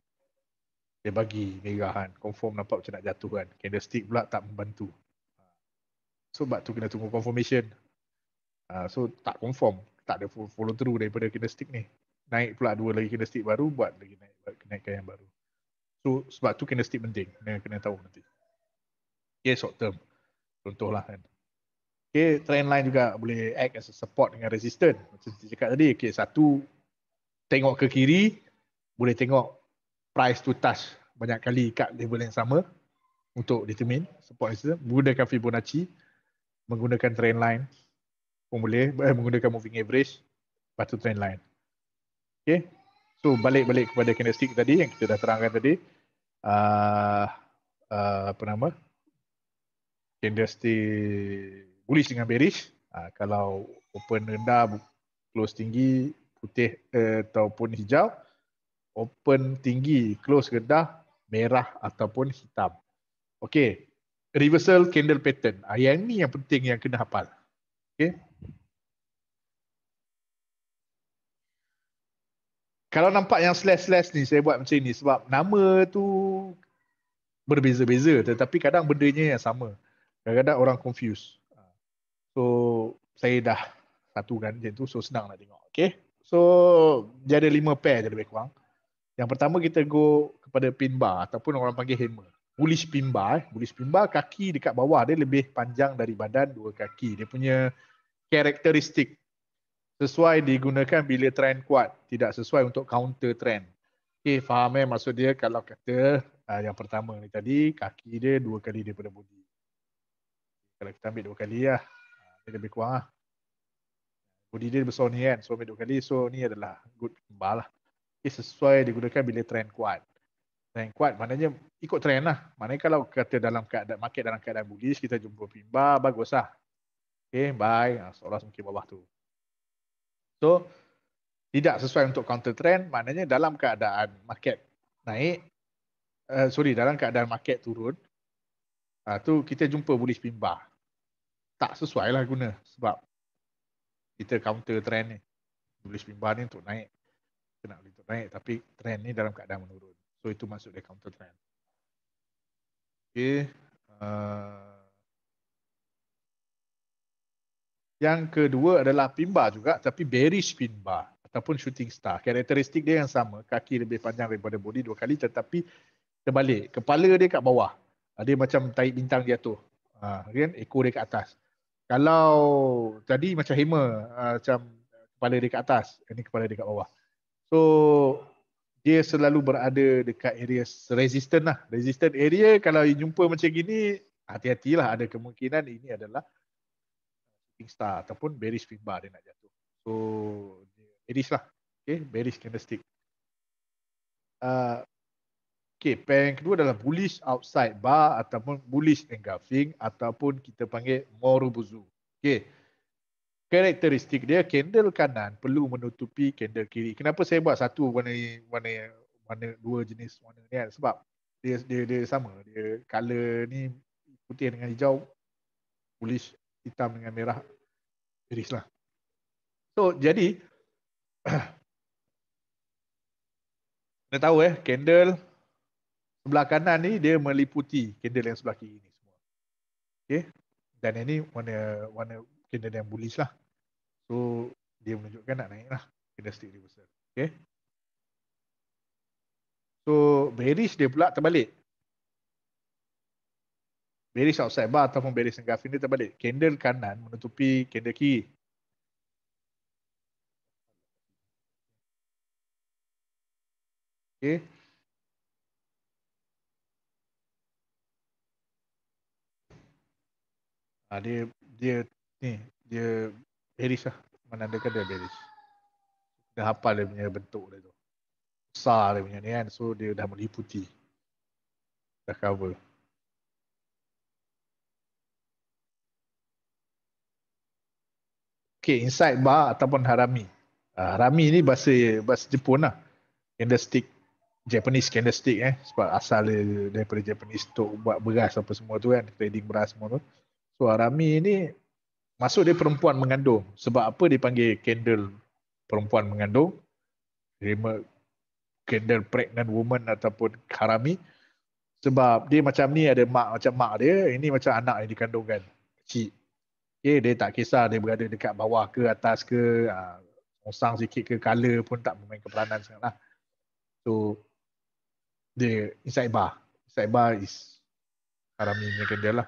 Dia bagi merah kan. Confirm nampak macam nak jatuh kan. Candlestick pula tak membantu. Ha. So sebab tu kena tunggu confirmation. Ha, so tak confirm. Tak ada follow through daripada candlestick ni. Naik pula dua lagi candlestick baru buat lagi naik kenaikan yang baru. So sebab tu kena stick penting. Kena, kena tahu nanti. Okay, short term. Contohlah kan. Okay, trend line juga boleh act as a support dengan resistance. Macam saya cakap tadi, okay, satu tengok ke kiri, boleh tengok price to touch banyak kali kat level yang sama untuk determine support resistance. Menggunakan Fibonacci, menggunakan trend line pun boleh, eh, menggunakan moving average, lepas tu trend line. Okay, So balik-balik kepada candlestick tadi yang kita dah terangkan tadi. Uh, uh, apa nama? Candlestick bullish dengan bearish. Uh, kalau open rendah, close tinggi, putih uh, ataupun hijau. Open tinggi, close rendah, merah ataupun hitam. Okay. Reversal candle pattern. Uh, yang ni yang penting yang kena hafal. Okay. kalau nampak yang slash-slash ni saya buat macam ni sebab nama tu berbeza-beza tetapi kadang bendanya yang sama. Kadang-kadang orang confuse. So saya dah satukan macam tu so senang nak tengok. Okay. So dia ada lima pair je lebih kurang. Yang pertama kita go kepada pin bar ataupun orang panggil hammer. Bullish pin bar. Eh. Bullish pin bar kaki dekat bawah dia lebih panjang dari badan dua kaki. Dia punya karakteristik sesuai digunakan bila trend kuat, tidak sesuai untuk counter trend. Okay, faham eh maksud dia kalau kata uh, yang pertama ni tadi, kaki dia dua kali daripada body. Kalau kita ambil dua kali lah, dia lebih kurang lah. Body dia besar ni kan, so dua kali, so ni adalah good bar lah. Okay, sesuai digunakan bila trend kuat. Trend kuat maknanya ikut trend lah. Maknanya kalau kata dalam keadaan market dalam keadaan bullish, kita jumpa pimba, bagus lah. Okay, bye. Uh, seolah mungkin bawah tu. So tidak sesuai untuk counter trend maknanya dalam keadaan market naik uh, sorry dalam keadaan market turun uh, tu kita jumpa bullish pin bar. Tak sesuai lah guna sebab kita counter trend ni. Bullish pin bar ni untuk naik. Kita nak untuk naik tapi trend ni dalam keadaan menurun. So itu masuk dia counter trend. Okay. Uh, Yang kedua adalah pimba juga tapi bearish pimba ataupun shooting star. Karakteristik dia yang sama, kaki lebih panjang daripada body dua kali tetapi terbalik. Kepala dia kat bawah. Ah, dia macam taik bintang jatuh. Ha, kan? Ekor dia kat atas. Kalau tadi macam hammer, ha, macam kepala dia kat atas, ini kepala dia kat bawah. So dia selalu berada dekat area resistant lah. Resistant area kalau jumpa macam gini, hati-hatilah ada kemungkinan ini adalah shooting star ataupun bearish pin bar dia nak jatuh. So bearish lah. Okay, bearish candlestick. Uh, okay, pair yang kedua adalah bullish outside bar ataupun bullish engulfing ataupun kita panggil morubuzu. Okay. Karakteristik dia candle kanan perlu menutupi candle kiri. Kenapa saya buat satu warna warna warna dua jenis warna ni kan? Sebab dia dia dia sama. Dia color ni putih dengan hijau bullish hitam dengan merah iris lah. So jadi kita tahu eh candle sebelah kanan ni dia meliputi candle yang sebelah kiri ni semua. Okay. Dan ini warna warna candle yang bullish lah. So dia menunjukkan nak naik lah candlestick reversal. Okay. So bearish dia pula terbalik bearish outside bar ataupun bearish engulfing dia terbalik. Candle kanan menutupi candle kiri. Okay. Ha, dia dia ni dia bearish lah. Menandakan dia bearish. Dah hafal dia punya bentuk dia tu. Besar dia punya ni kan. So dia dah meliputi. Dah cover. Okay, inside bar ataupun harami. Uh, harami ni bahasa bahasa Jepun lah. Candlestick. Japanese candlestick eh. Sebab asal dia daripada Japanese untuk buat beras apa semua tu kan. Trading beras semua tu. So harami ni masuk dia perempuan mengandung. Sebab apa dia panggil candle perempuan mengandung? Dia candle pregnant woman ataupun harami. Sebab dia macam ni ada mak macam mak dia. Ini macam anak yang dikandungkan. Kecil. Okay, dia tak kisah dia berada dekat bawah ke atas ke, osang sikit ke, color pun tak memainkan peranan sangat lah. So, dia inside bar. Inside bar is harami punya candle lah.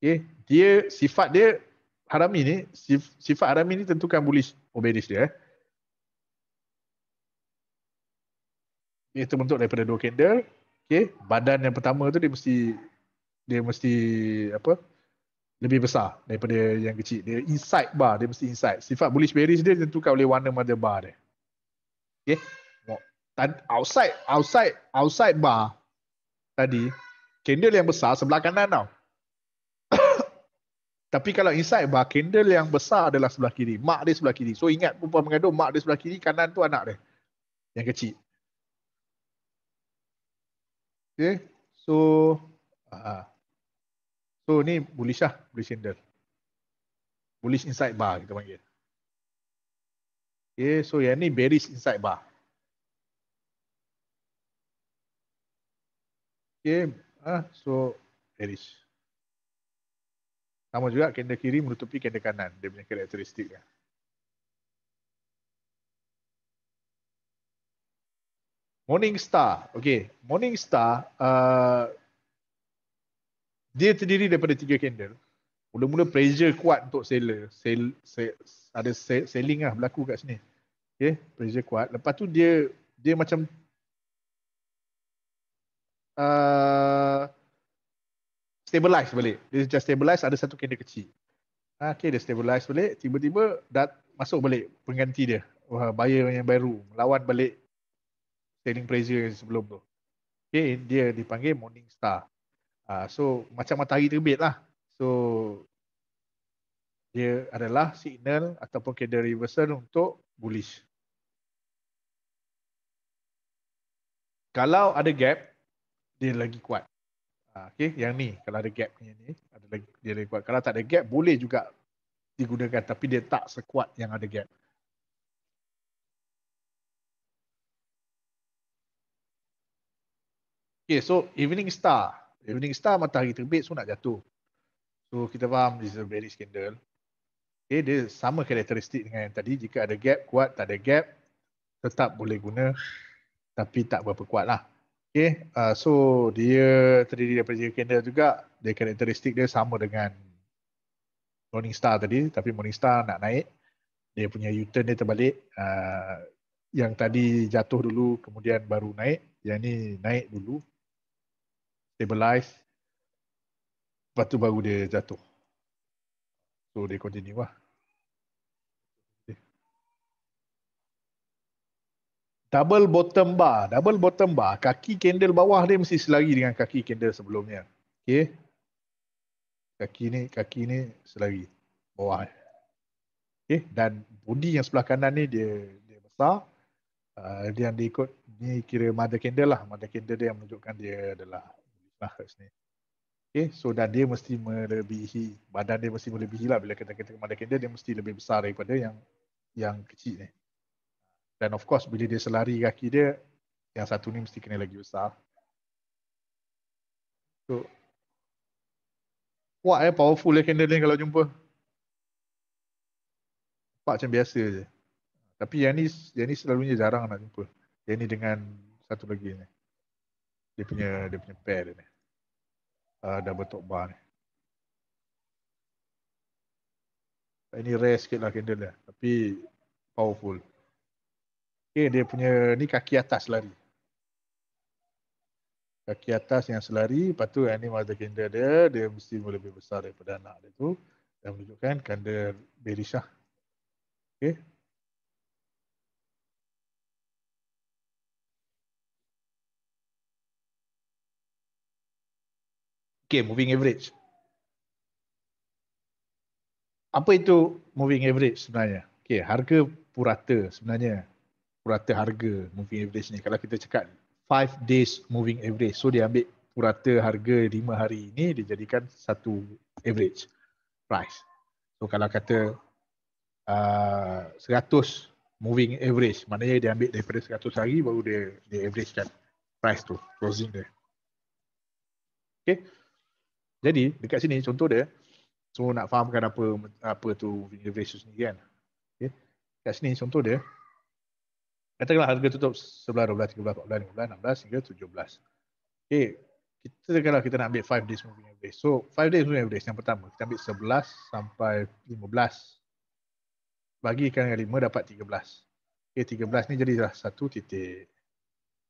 Okay, dia sifat dia harami ni, sif, sifat harami ni tentukan bullish or bearish dia. Eh. Dia terbentuk daripada dua candle. Okay, badan yang pertama tu dia mesti dia mesti apa? lebih besar daripada yang kecil. Dia inside bar, dia mesti inside. Sifat bullish bearish dia tentukan oleh warna mother bar dia. Okay. Outside, outside, outside bar tadi, candle yang besar sebelah kanan tau. Tapi kalau inside bar, candle yang besar adalah sebelah kiri. Mak dia sebelah kiri. So ingat perempuan mengandung, mak dia sebelah kiri, kanan tu anak dia. Yang kecil. Okay. So, uh, So ni bullish lah, bullish candle. Bullish inside bar kita panggil. Okay, so yang ni bearish inside bar. Okay, ah, so bearish. Sama juga candle kiri menutupi candle kanan. Dia punya karakteristik dia. Morning Star. Okay, Morning Star uh, dia terdiri daripada tiga candle. Mula-mula pressure kuat untuk seller. Sell, sell, ada selling lah berlaku kat sini. Okay, pressure kuat. Lepas tu dia dia macam uh, stabilize balik. Dia just stabilize ada satu candle kecil. Ah, okay, dia stabilize balik. Tiba-tiba dat masuk balik pengganti dia. Wah, buyer yang baru. Lawan balik selling pressure sebelum tu. Okay, dia dipanggil Morning Star. Uh, so macam matahari terbit lah. So dia adalah signal ataupun candle reversal untuk bullish. Kalau ada gap, dia lagi kuat. Uh, okay, yang ni kalau ada gap ni, ni ada lagi dia lagi kuat. Kalau tak ada gap boleh juga digunakan tapi dia tak sekuat yang ada gap. Okay, so evening star Evening star matahari terbit so nak jatuh. So kita faham this is a very candle. Okay, dia sama karakteristik dengan yang tadi. Jika ada gap kuat, tak ada gap, tetap boleh guna. Tapi tak berapa kuat lah. Okay, uh, so dia terdiri daripada tiga candle juga. Dia karakteristik dia sama dengan Morning Star tadi. Tapi Morning Star nak naik. Dia punya U-turn dia terbalik. Uh, yang tadi jatuh dulu kemudian baru naik. Yang ni naik dulu stabilize lepas tu baru dia jatuh so dia continue lah double bottom bar double bottom bar. Kaki candle bawah dia mesti selari dengan kaki candle sebelumnya. Okay kaki ni kaki ni selari bawah. Okay dan body yang sebelah kanan ni dia dia besar. Uh, dia yang dia ikut ni kira mother candle lah. Mother candle dia yang menunjukkan dia adalah lah kat sini. Okay, so dan dia mesti melebihi, badan dia mesti melebihi lah. Bila kita kata kepada candle, dia mesti lebih besar daripada yang yang kecil ni. Dan of course bila dia selari kaki dia, yang satu ni mesti kena lagi besar. So, kuat eh, powerful eh candle ni kalau jumpa. Nampak macam biasa je. Tapi yang ni, yang ni selalunya jarang nak jumpa. Yang ni dengan satu lagi ni. Dia punya, dia punya pair dia ni uh, double top bar ni. Ini rare sikit lah candle dia. Tapi powerful. Okay, dia punya ni kaki atas lari. kaki atas yang selari, lepas tu ini mother candle dia, dia mesti lebih besar daripada anak dia tu dan menunjukkan candle bearish lah. Okay. Okay, moving average. Apa itu moving average sebenarnya? Okay, harga purata sebenarnya. Purata harga moving average ni. Kalau kita cakap 5 days moving average. So dia ambil purata harga 5 hari ini dia jadikan satu average price. So kalau kata uh, 100 moving average, maknanya dia ambil daripada 100 hari baru dia dia averagekan price tu, closing dia. Okay. Jadi dekat sini contoh dia semua nak fahamkan apa apa tu average ni kan. Okay. Dekat sini contoh dia katakanlah harga tutup 11, 12, 13, 14, 15 hingga 17. Okay. Kita kalau kita nak ambil 5 days moving average. So 5 days moving average yang pertama kita ambil 11 sampai 15. Bagikan dengan 5 dapat 13. Okay, 13 ni jadi dah satu titik.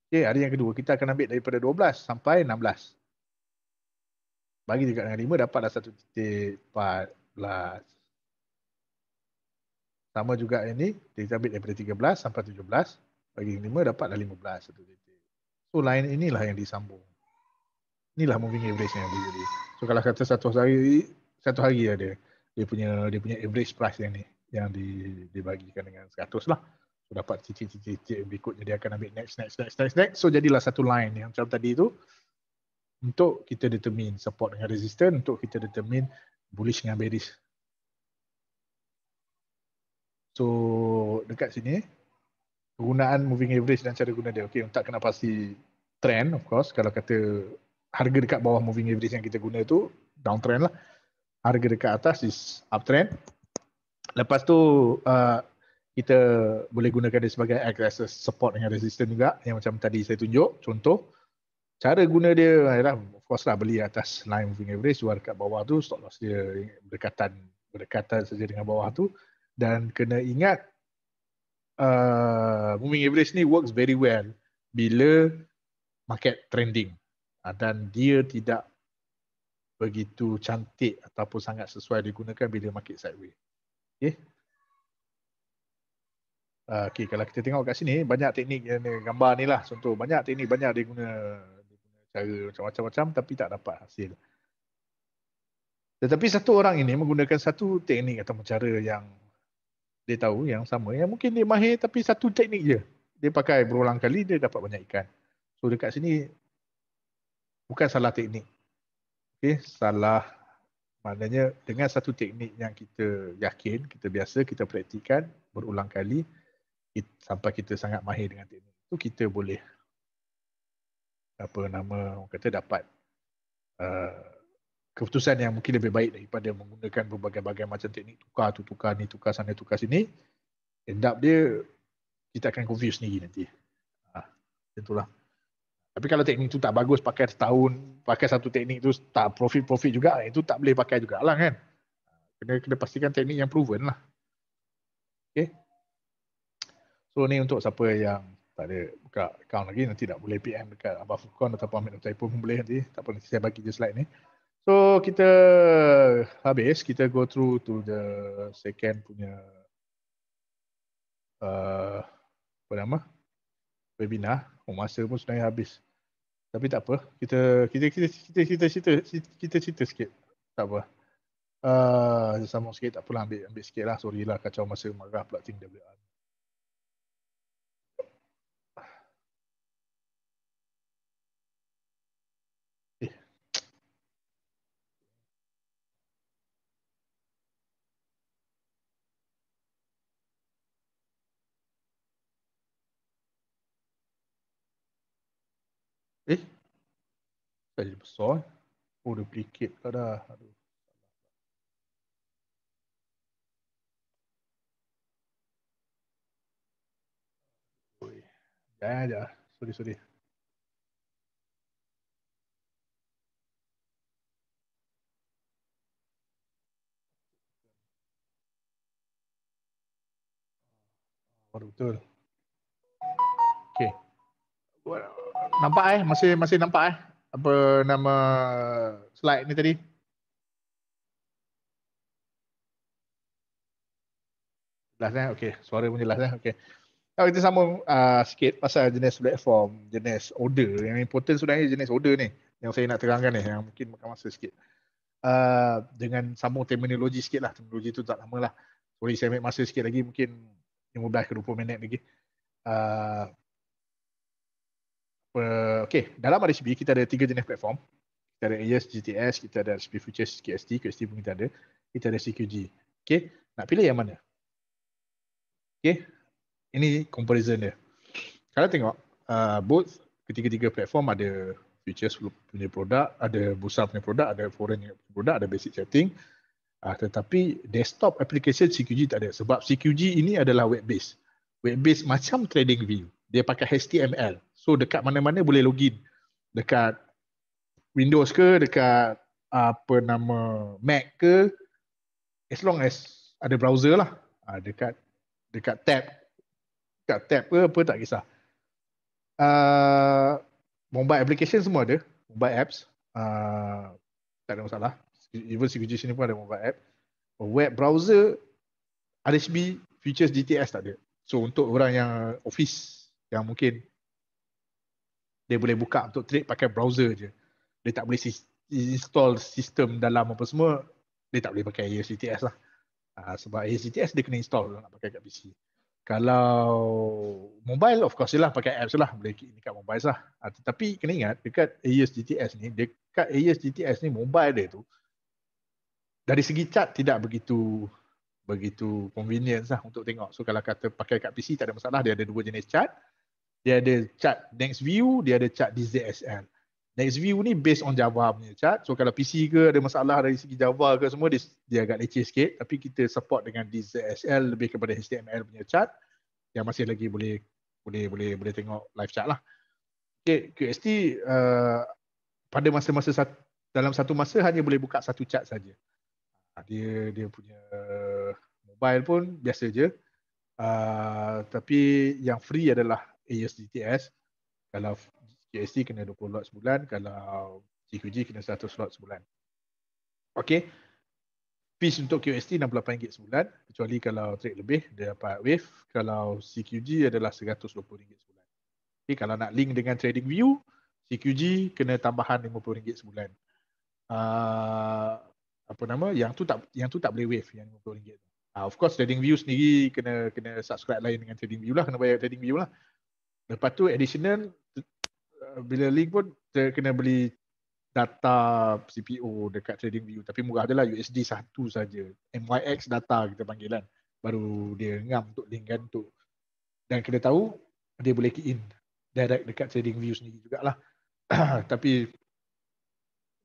Okay, hari yang kedua kita akan ambil daripada 12 sampai 16 bagi juga dengan 5 dapatlah satu titik 14. Sama juga ini, kita ambil daripada 13 sampai 17, bagi 5 dapatlah 15 satu titik. So line inilah yang disambung. Inilah moving average yang jadi. So kalau kata satu hari satu hari ada dia punya dia punya average price yang ni yang di, dibagikan dengan 100 lah. So dapat titik-titik berikutnya dia akan ambil next next next next next. So jadilah satu line yang macam tadi tu untuk kita determine support dengan resistance untuk kita determine bullish dengan bearish. So dekat sini penggunaan moving average dan cara guna dia. Okey, untuk kena pasti trend of course kalau kata harga dekat bawah moving average yang kita guna tu downtrend lah. Harga dekat atas is uptrend. Lepas tu uh, kita boleh gunakan dia sebagai access support dengan resistance juga yang macam tadi saya tunjuk contoh cara guna dia ialah of course lah beli atas line moving average jual dekat bawah tu stop loss dia berdekatan berdekatan saja dengan bawah tu dan kena ingat uh, moving average ni works very well bila market trending uh, dan dia tidak begitu cantik ataupun sangat sesuai digunakan bila market sideways. Okay. Uh, okay, kalau kita tengok kat sini banyak teknik yang gambar ni lah contoh banyak teknik banyak dia guna cara macam-macam tapi tak dapat hasil. Tetapi satu orang ini menggunakan satu teknik atau cara yang dia tahu yang sama yang mungkin dia mahir tapi satu teknik je. Dia pakai berulang kali dia dapat banyak ikan. So dekat sini bukan salah teknik. Okay, salah maknanya dengan satu teknik yang kita yakin, kita biasa, kita praktikan berulang kali sampai kita sangat mahir dengan teknik itu kita boleh apa nama orang kata dapat uh, keputusan yang mungkin lebih baik daripada menggunakan berbagai-bagai macam teknik tukar tu tukar ni tukar sana tukar sini end up dia kita akan confuse sendiri nanti. Ha, itulah tapi kalau teknik tu tak bagus pakai setahun pakai satu teknik tu tak profit-profit juga itu tak boleh pakai juga lah kan? Kena, kena pastikan teknik yang proven lah. Okay. so ni untuk siapa yang tak ada buka account lagi nanti tak boleh PM dekat Abah Fukon atau Amir Nutai pun boleh nanti. Tak apa nanti saya bagi je slide ni so kita habis. Kita go through to the second punya uh, apa nama? Webinar. Oh, masa pun sebenarnya habis. Tapi tak apa. Kita kita kita kita kita kita kita cerita sikit. Tak apa. Uh, sama sikit. Tak apalah. Ambil ambil sikit lah. Sorry lah. Kacau masa marah pula. Tim WR Eh? Jadi besar eh? Oh, duplicate pula dah. Aduh. Jangan aja. Sorry, sorry. Baru betul. Okay. Nampak eh? Masih masih nampak eh? Apa nama slide ni tadi? Jelas eh? Okay, suara pun jelas eh? Okay. Kalau kita sambung uh, sikit pasal jenis platform, jenis order. Yang important sebenarnya jenis order ni. Yang saya nak terangkan ni, yang mungkin makan masa sikit. Uh, dengan sambung terminologi sikit lah. Terminologi tu tak lama lah. Sorry saya ambil masa sikit lagi, mungkin 15 ke 20 minit lagi. Uh, uh, okay, dalam RSB kita ada tiga jenis platform. Kita ada AES, GTS, kita ada RSB Futures, KST, KST pun kita ada. Kita ada CQG. Okay, nak pilih yang mana? Okay, ini comparison dia. Kalau tengok, uh, both ketiga-tiga platform ada features punya produk, ada bursa punya produk, ada foreign punya produk, ada basic setting. Uh, tetapi desktop application CQG tak ada. Sebab CQG ini adalah web based. Web based macam trading view. Dia pakai HTML. So dekat mana-mana boleh login. Dekat Windows ke, dekat apa nama Mac ke, as long as ada browser lah. Uh, dekat dekat tab. Dekat tab ke apa tak kisah. Uh, mobile application semua ada. Mobile apps. Uh, tak ada masalah. Even CQG sini pun ada mobile app. Web browser RSB features GTS tak ada. So untuk orang yang office yang mungkin dia boleh buka untuk trade pakai browser je dia tak boleh install sistem dalam apa semua dia tak boleh pakai GTS lah Uh, sebab ACTS dia kena install nak pakai kat PC. Kalau mobile of course lah pakai apps lah boleh ini kat mobile lah. Uh, tetapi kena ingat dekat AES GTS ni dekat AES GTS ni mobile dia tu dari segi chat tidak begitu begitu convenience lah untuk tengok. So kalau kata pakai kat PC tak ada masalah dia ada dua jenis chat. Dia ada chat next view, dia ada chat DZSL. Next view ni based on Java punya chart. So kalau PC ke ada masalah dari segi Java ke semua dia, dia agak leceh sikit. Tapi kita support dengan DZSL lebih kepada HTML punya chart yang masih lagi boleh boleh boleh boleh tengok live chart lah. Okay, QST uh, pada masa-masa sat, dalam satu masa hanya boleh buka satu chart saja. Ah, dia dia punya mobile pun biasa je. Uh, tapi yang free adalah ASDTS. Kalau GST kena 20 lot sebulan kalau CQG kena 100 lot sebulan. Okay. Fees untuk QST RM68 sebulan kecuali kalau trade lebih dia dapat wave. Kalau CQG adalah RM120 sebulan. Okay, kalau nak link dengan trading view, CQG kena tambahan RM50 sebulan. Uh, apa nama? Yang tu tak yang tu tak boleh wave yang RM50. Uh, of course trading view sendiri kena kena subscribe lain dengan trading view lah, kena bayar trading view lah. Lepas tu additional bila link pun kita kena beli data CPO dekat TradingView tapi murah je lah USD satu saja. MYX data kita panggil kan. Baru dia ngam untuk link kan untuk dan kena tahu dia boleh key in direct dekat TradingView sendiri jugalah. tapi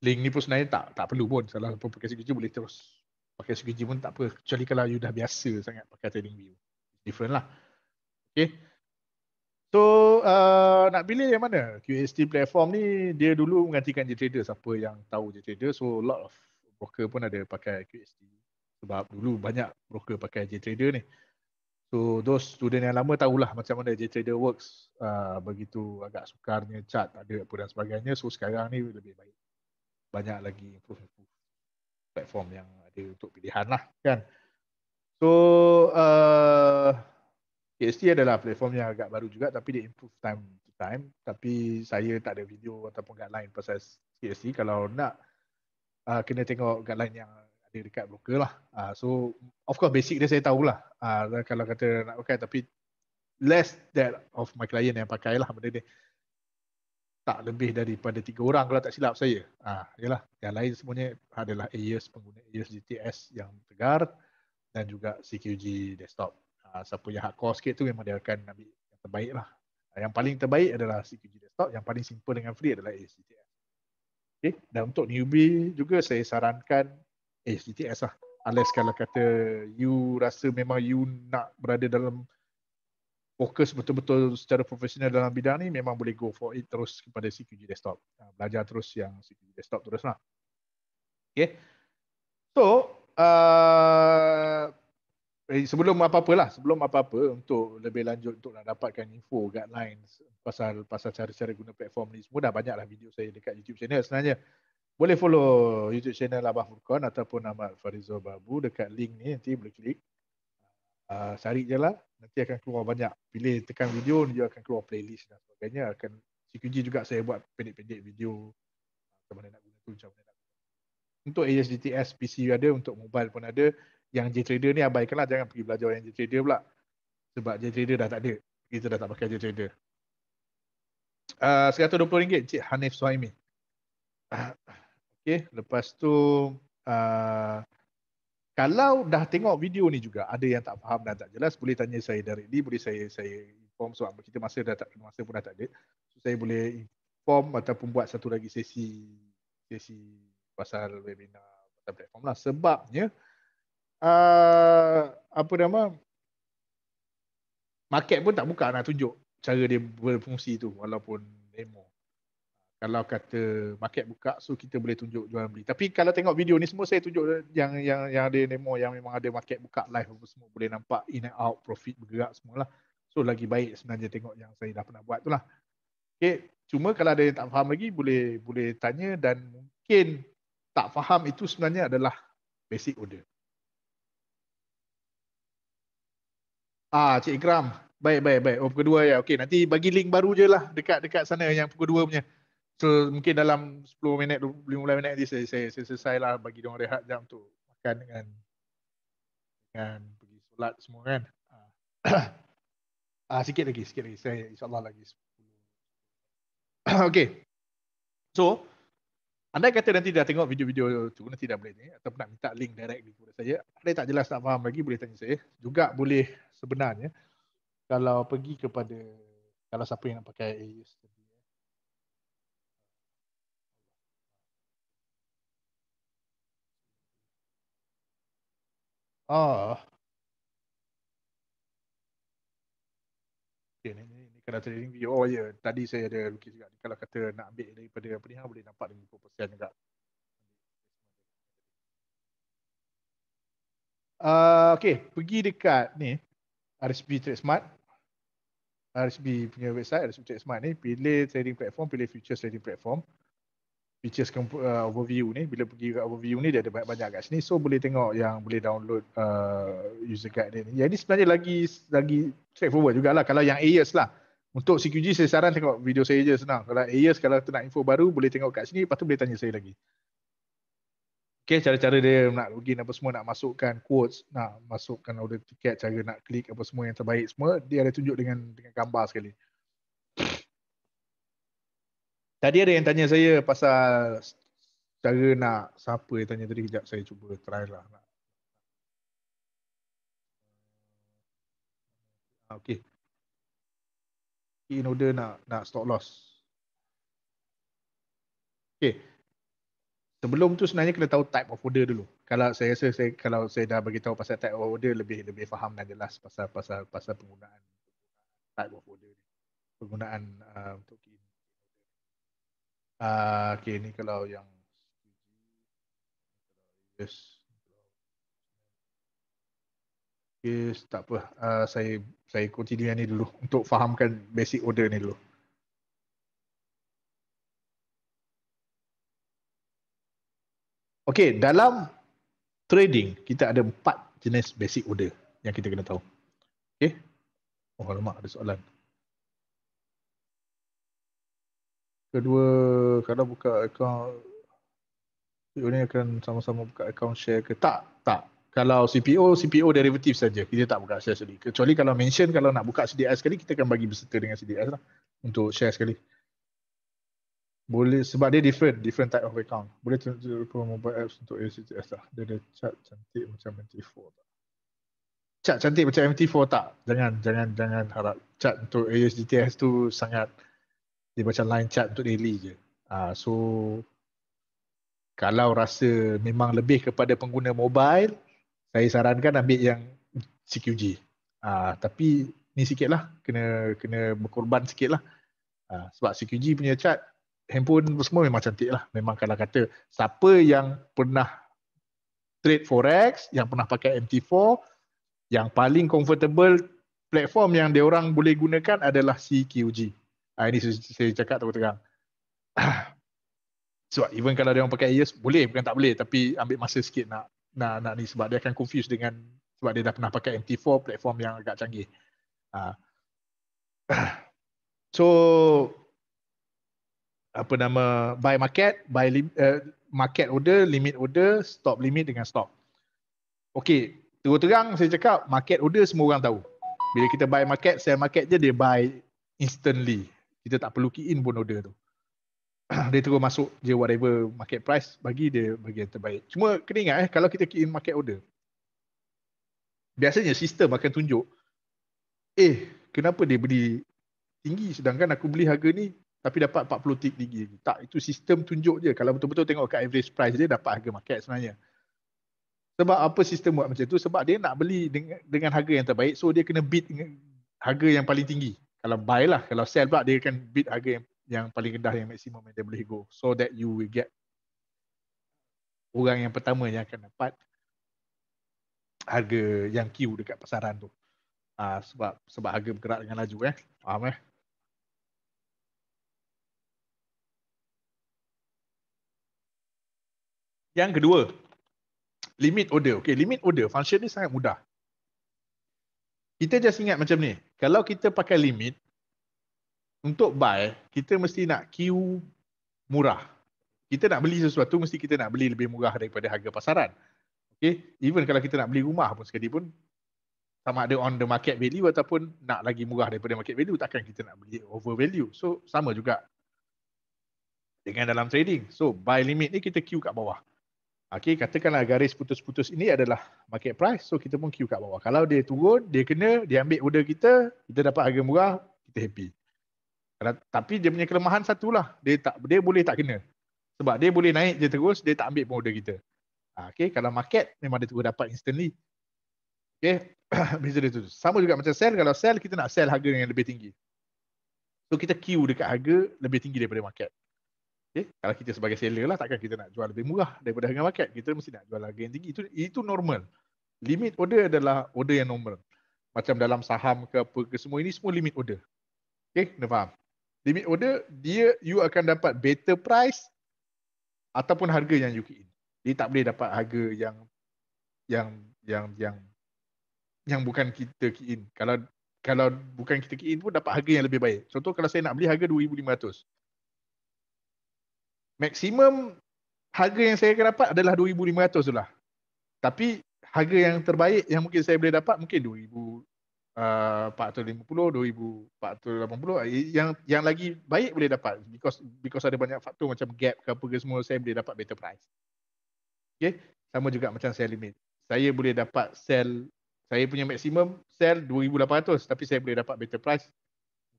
link ni pun sebenarnya tak tak perlu pun salah pun pakai SQG boleh terus pakai SQG pun tak apa kecuali kalau you dah biasa sangat pakai TradingView. Different lah. Okay. So uh, nak pilih yang mana? QST platform ni dia dulu menggantikan JTrader siapa yang tahu JTrader. So a lot of broker pun ada pakai QST. Sebab dulu banyak broker pakai JTrader ni. So those student yang lama tahulah macam mana JTrader works. Uh, begitu agak sukarnya chart tak ada apa dan sebagainya. So sekarang ni lebih baik. Banyak lagi platform yang ada untuk pilihan lah kan. So uh, KST adalah platform yang agak baru juga tapi dia improve time to time. Tapi saya tak ada video ataupun guideline pasal KST kalau nak uh, kena tengok guideline yang ada dekat broker lah. Uh, so of course basic dia saya tahulah. Uh, kalau kata nak pakai tapi less that of my client yang pakai lah benda ni tak lebih daripada tiga orang kalau tak silap saya. Ah uh, yalah. Yang lain semuanya adalah AES pengguna AES GTS yang tegar dan juga CQG desktop uh, siapa yang hardcore sikit tu memang dia akan ambil yang terbaik lah. Uh, yang paling terbaik adalah CQG desktop, yang paling simple dengan free adalah ASGTS. Okay. Dan untuk newbie juga saya sarankan ASGTS lah. Unless kalau kata you rasa memang you nak berada dalam fokus betul-betul secara profesional dalam bidang ni memang boleh go for it terus kepada CQG desktop. Uh, belajar terus yang CQG desktop terus lah. Okay. So, uh, eh, sebelum apa-apa lah, sebelum apa-apa untuk lebih lanjut untuk nak dapatkan info guidelines pasal pasal cara-cara guna platform ni semua dah banyak lah video saya dekat YouTube channel sebenarnya. Boleh follow YouTube channel Abah Furqan ataupun Ahmad Farizul Babu dekat link ni nanti boleh klik. Uh, cari je lah, nanti akan keluar banyak. Pilih tekan video, dia akan keluar playlist dan sebagainya. Akan CQG juga saya buat pendek-pendek video macam mana nak guna tu, macam mana nak untuk ASDTS PC ada, untuk mobile pun ada. Yang JTrader ni abaikanlah, jangan pergi belajar yang JTrader pula. Sebab JTrader dah tak ada. Kita dah tak pakai JTrader. Uh, RM120 Cik Hanif Suhaimi. Uh, okay, lepas tu uh, kalau dah tengok video ni juga ada yang tak faham dan tak jelas boleh tanya saya ni boleh saya saya inform sebab kita masa dah tak masa pun dah tak ada. So, saya boleh inform ataupun buat satu lagi sesi sesi pasal webinar pasal platform lah sebabnya uh, apa nama market pun tak buka nak tunjuk cara dia berfungsi tu walaupun demo kalau kata market buka so kita boleh tunjuk jual beli tapi kalau tengok video ni semua saya tunjuk yang yang yang ada demo yang memang ada market buka live apa semua boleh nampak in and out profit bergerak semualah so lagi baik sebenarnya tengok yang saya dah pernah buat tu lah okay. cuma kalau ada yang tak faham lagi boleh boleh tanya dan mungkin tak faham itu sebenarnya adalah basic order. Ah, Cik Ikram. Baik, baik, baik. Oh, pukul 2 ya. Okey, nanti bagi link baru je lah dekat dekat sana yang pukul 2 punya. So, mungkin dalam 10 minit, 15 minit nanti saya, saya, saya selesai lah bagi dia rehat jam tu. Makan dengan dengan pergi solat semua kan. Ah, ah sikit lagi, sikit lagi. Saya insyaAllah lagi 10. Okey. So, anda kata nanti dah tengok video-video tu nanti dah boleh ni ataupun nak minta link direct kepada saya. Ada tak jelas tak faham lagi boleh tanya saya. Juga boleh sebenarnya kalau pergi kepada kalau siapa yang nak pakai AUS tadi. Oh. Okay, ni, ni kalau trading view oh ya yeah. tadi saya ada lukis juga kalau kata nak ambil daripada apa ni boleh nampak dengan 50% juga Uh, okay, pergi dekat ni RSB Trade Smart. RSB punya website RSB Trade Smart ni pilih trading platform pilih futures trading platform. Features uh, overview ni bila pergi ke overview ni dia ada banyak-banyak kat sini. So boleh tengok yang boleh download uh, user guide ni. Yang ni sebenarnya lagi lagi straightforward jugalah kalau yang AES lah. Untuk CQG saya saran tengok video saya je senang. Kalau AES kalau nak info baru boleh tengok kat sini. Lepas tu boleh tanya saya lagi. Okay, cara-cara dia nak login apa semua, nak masukkan quotes, nak masukkan order tiket, cara nak klik apa semua yang terbaik semua, dia ada tunjuk dengan dengan gambar sekali. Tadi ada yang tanya saya pasal cara nak, siapa yang tanya tadi, kejap saya cuba try lah. Okay in order nak nak stop loss. Okay. Sebelum tu sebenarnya kena tahu type of order dulu. Kalau saya rasa saya kalau saya dah bagi tahu pasal type of order lebih lebih faham dan jelas pasal pasal pasal penggunaan type of order ni. Penggunaan uh, untuk key. Uh, okay ni kalau yang yes Yes, tak apa. Uh, saya saya continue yang ni dulu untuk fahamkan basic order ni dulu. Okey, dalam trading kita ada empat jenis basic order yang kita kena tahu. Okey. Oh, alamak ada soalan. Kedua, kalau buka account ini akan sama-sama buka account share ke tak? Tak kalau CPO, CPO derivatif saja. Kita tak buka share sekali. Kecuali kalau mention kalau nak buka CDS sekali, kita akan bagi berserta dengan CDS lah untuk share sekali. Boleh sebab dia different, different type of account. Boleh tunjuk mobile apps untuk ACTS lah. Dia ada chat cantik macam MT4 tak? Chat cantik macam MT4 tak? Jangan, jangan, jangan harap. Chat untuk ASDTS tu sangat dia macam line chat untuk daily je. Uh, so kalau rasa memang lebih kepada pengguna mobile, saya sarankan ambil yang CQG. Uh, ah, tapi ni sikit lah, kena kena berkorban sikit lah. Uh, sebab CQG punya chart, handphone semua memang cantik lah. Memang kalau kata siapa yang pernah trade forex, yang pernah pakai MT4, Yang paling comfortable platform yang dia orang boleh gunakan adalah CQG. Ah ini saya cakap terus terang. So, even kalau dia orang pakai AES boleh bukan tak boleh tapi ambil masa sikit nak nak nak ni sebab dia akan confuse dengan sebab dia dah pernah pakai MT4 platform yang agak canggih. Uh, so apa nama buy market, buy lim, uh, market order, limit order, stop limit dengan stop. Okay, terus terang saya cakap market order semua orang tahu. Bila kita buy market, sell market je dia buy instantly. Kita tak perlu key in pun order tu. dia terus masuk je whatever market price bagi dia bagi yang terbaik. Cuma kena ingat eh kalau kita key in market order. Biasanya sistem akan tunjuk eh kenapa dia beli tinggi sedangkan aku beli harga ni tapi dapat 40 tick tinggi. Tak itu sistem tunjuk je kalau betul-betul tengok kat average price dia dapat harga market sebenarnya. Sebab apa sistem buat macam tu? Sebab dia nak beli dengan, dengan harga yang terbaik so dia kena bid harga yang paling tinggi. Kalau buy lah, kalau sell pula dia akan bid harga yang yang paling rendah yang maksimum yang dia boleh go so that you will get orang yang pertama yang akan dapat harga yang queue dekat pasaran tu uh, sebab sebab harga bergerak dengan laju eh faham eh yang kedua limit order okay limit order function ni sangat mudah kita just ingat macam ni kalau kita pakai limit untuk buy, kita mesti nak queue murah. Kita nak beli sesuatu, mesti kita nak beli lebih murah daripada harga pasaran. Okay? Even kalau kita nak beli rumah pun sekali pun, sama ada on the market value ataupun nak lagi murah daripada market value, takkan kita nak beli over value. So, sama juga dengan dalam trading. So, buy limit ni kita queue kat bawah. Okay, katakanlah garis putus-putus ini adalah market price. So, kita pun queue kat bawah. Kalau dia turun, dia kena, dia ambil order kita, kita dapat harga murah, kita happy. Tapi dia punya kelemahan satu lah. Dia tak dia boleh tak kena. Sebab dia boleh naik je terus, dia tak ambil pun order kita. Ha, okay, kalau market memang dia terus dapat instantly. Okay, beza dia tu. Sama juga macam sell, kalau sell kita nak sell harga yang lebih tinggi. So kita queue dekat harga lebih tinggi daripada market. Okay, kalau kita sebagai seller lah takkan kita nak jual lebih murah daripada harga market. Kita mesti nak jual harga yang tinggi. Itu itu normal. Limit order adalah order yang normal. Macam dalam saham ke apa ke semua ini semua limit order. Okay, kena faham limit order dia you akan dapat better price ataupun harga yang you key in. Dia tak boleh dapat harga yang yang yang yang yang bukan kita key in. Kalau kalau bukan kita key in pun dapat harga yang lebih baik. Contoh kalau saya nak beli harga 2500. Maksimum harga yang saya akan dapat adalah 2500 tu lah. Tapi harga yang terbaik yang mungkin saya boleh dapat mungkin 2000 uh, 450 2480 yang yang lagi baik boleh dapat because because ada banyak faktor macam gap ke apa ke semua saya boleh dapat better price. Okey sama juga macam sell limit. Saya boleh dapat sell saya punya maksimum sell 2800 tapi saya boleh dapat better price.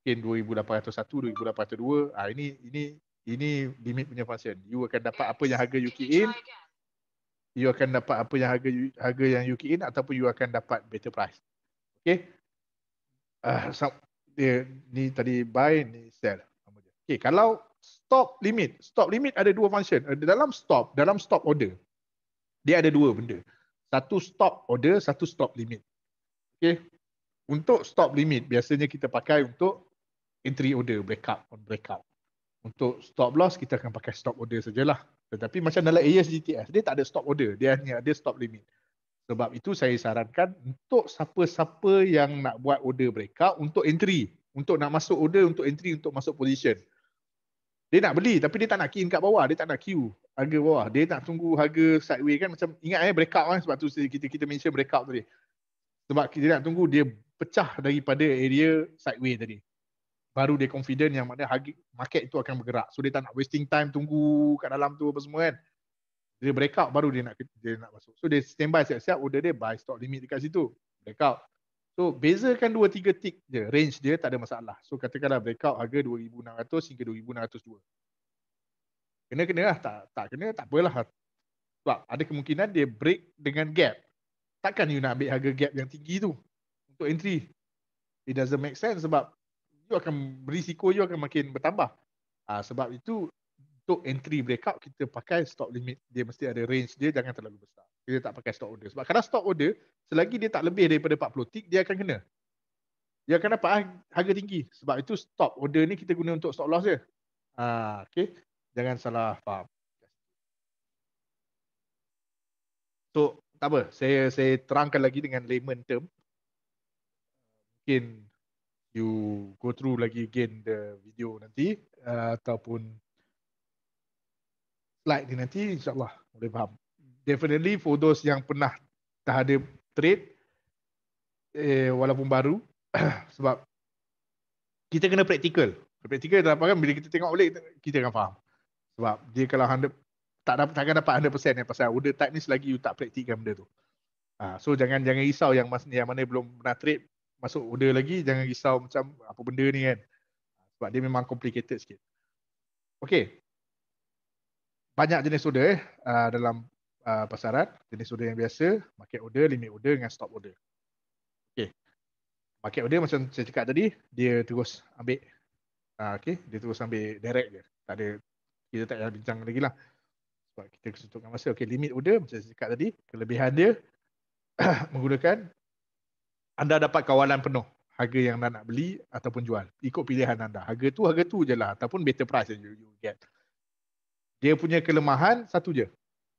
Mungkin 2801 2802 ah ini ini ini limit punya function you akan dapat apa yang harga you key in you akan dapat apa yang harga harga yang you key in ataupun you akan dapat better price okay uh, dia ni tadi buy ni sell Okay, kalau stop limit, stop limit ada dua function. Dalam stop, dalam stop order, dia ada dua benda. Satu stop order, satu stop limit. Okay. Untuk stop limit, biasanya kita pakai untuk entry order, breakout on breakout. Untuk stop loss, kita akan pakai stop order sajalah. Tetapi macam dalam ASGTS, dia tak ada stop order. Dia hanya ada stop limit. Sebab itu saya sarankan untuk siapa-siapa yang nak buat order breakout untuk entry. Untuk nak masuk order, untuk entry, untuk masuk position. Dia nak beli tapi dia tak nak key in kat bawah. Dia tak nak queue harga bawah. Dia nak tunggu harga sideways kan. Macam ingat eh breakout kan sebab tu kita kita mention breakout tadi. Sebab kita nak tunggu dia pecah daripada area sideways tadi. Baru dia confident yang mana harga market itu akan bergerak. So dia tak nak wasting time tunggu kat dalam tu apa semua kan dia breakout baru dia nak dia nak masuk. So dia standby siap-siap order dia buy stop limit dekat situ. Breakout. So bezakan 2 3 tick je. Range dia tak ada masalah. So katakanlah breakout harga 2600 hingga 2602. Kena kena lah tak tak kena tak apalah. Sebab ada kemungkinan dia break dengan gap. Takkan you nak ambil harga gap yang tinggi tu untuk entry. It doesn't make sense sebab you akan berisiko you akan makin bertambah. Ah sebab itu untuk entry breakout kita pakai stop limit. Dia mesti ada range dia jangan terlalu besar. Kita tak pakai stop order. Sebab kalau stop order selagi dia tak lebih daripada 40 tick dia akan kena. Dia akan dapat harga tinggi. Sebab itu stop order ni kita guna untuk stop loss je. Ha, okay. jangan salah faham. So tak apa. Saya saya terangkan lagi dengan layman term. Mungkin you go through lagi again the video nanti uh, ataupun slide ni nanti insyaallah boleh faham. Definitely for those yang pernah dah ada trade eh, walaupun baru sebab kita kena praktikal. Praktikal dalam apa kan bila kita tengok balik kita akan faham. Sebab dia kalau 100 tak dapat takkan dapat 100% yang pasal order type ni selagi you tak praktikkan benda tu. Ha, so jangan jangan risau yang mas, yang mana belum pernah trade masuk order lagi jangan risau macam apa benda ni kan. Sebab dia memang complicated sikit. Okay banyak jenis order eh uh, dalam uh, pasaran. Jenis order yang biasa market order limit order dengan stop order. Okey. Market order macam saya cakap tadi dia terus ambil. Uh, okey. Dia terus ambil direct je. Tak ada kita tak payah bincang lagi lah. Sebab kita kesutukan masa. Okey limit order macam saya cakap tadi kelebihan dia menggunakan anda dapat kawalan penuh harga yang anda nak beli ataupun jual ikut pilihan anda harga tu harga tu je lah ataupun better price yang you, get dia punya kelemahan satu je.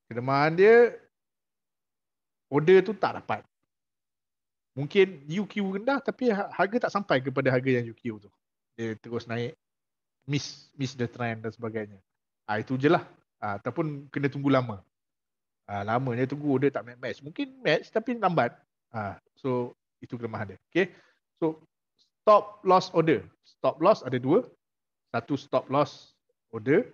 Kelemahan dia order tu tak dapat. Mungkin UQ rendah tapi ha-, harga tak sampai kepada harga yang UQ tu. Dia terus naik miss miss the trend dan sebagainya. Ha, itu je lah. Ha, ataupun kena tunggu lama. Ha, lama dia tunggu order tak match. Mungkin match tapi lambat. Ha, so itu kelemahan dia. Okay. So stop loss order. Stop loss ada dua. Satu stop loss order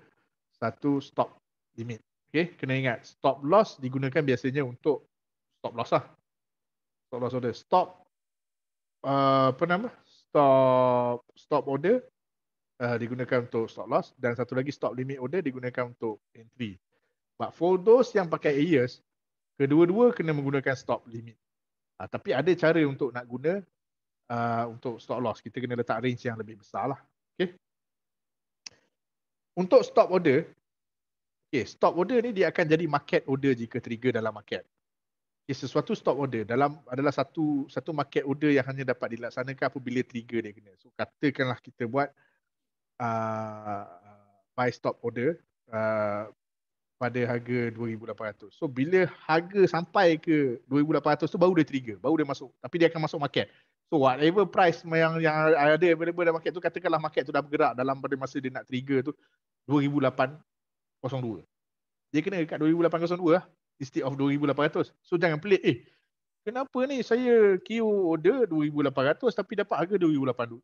satu stop limit. Okay, kena ingat stop loss digunakan biasanya untuk stop loss lah. Stop loss order. Stop uh, apa nama? Stop stop order uh, digunakan untuk stop loss dan satu lagi stop limit order digunakan untuk entry. But for those yang pakai AES, kedua-dua kena menggunakan stop limit. Uh, tapi ada cara untuk nak guna uh, untuk stop loss. Kita kena letak range yang lebih besar lah. Okay untuk stop order, okay, stop order ni dia akan jadi market order jika trigger dalam market. Okay, sesuatu stop order dalam adalah satu satu market order yang hanya dapat dilaksanakan apabila trigger dia kena. So katakanlah kita buat uh, buy stop order uh, pada harga 2800. So bila harga sampai ke 2800 tu baru dia trigger, baru dia masuk. Tapi dia akan masuk market. So whatever price yang yang ada available dalam market tu katakanlah market tu dah bergerak dalam pada masa dia nak trigger tu 2802. Dia kena dekat 2802 lah instead of 2800. So jangan pelik eh kenapa ni saya queue order 2800 tapi dapat harga 2802.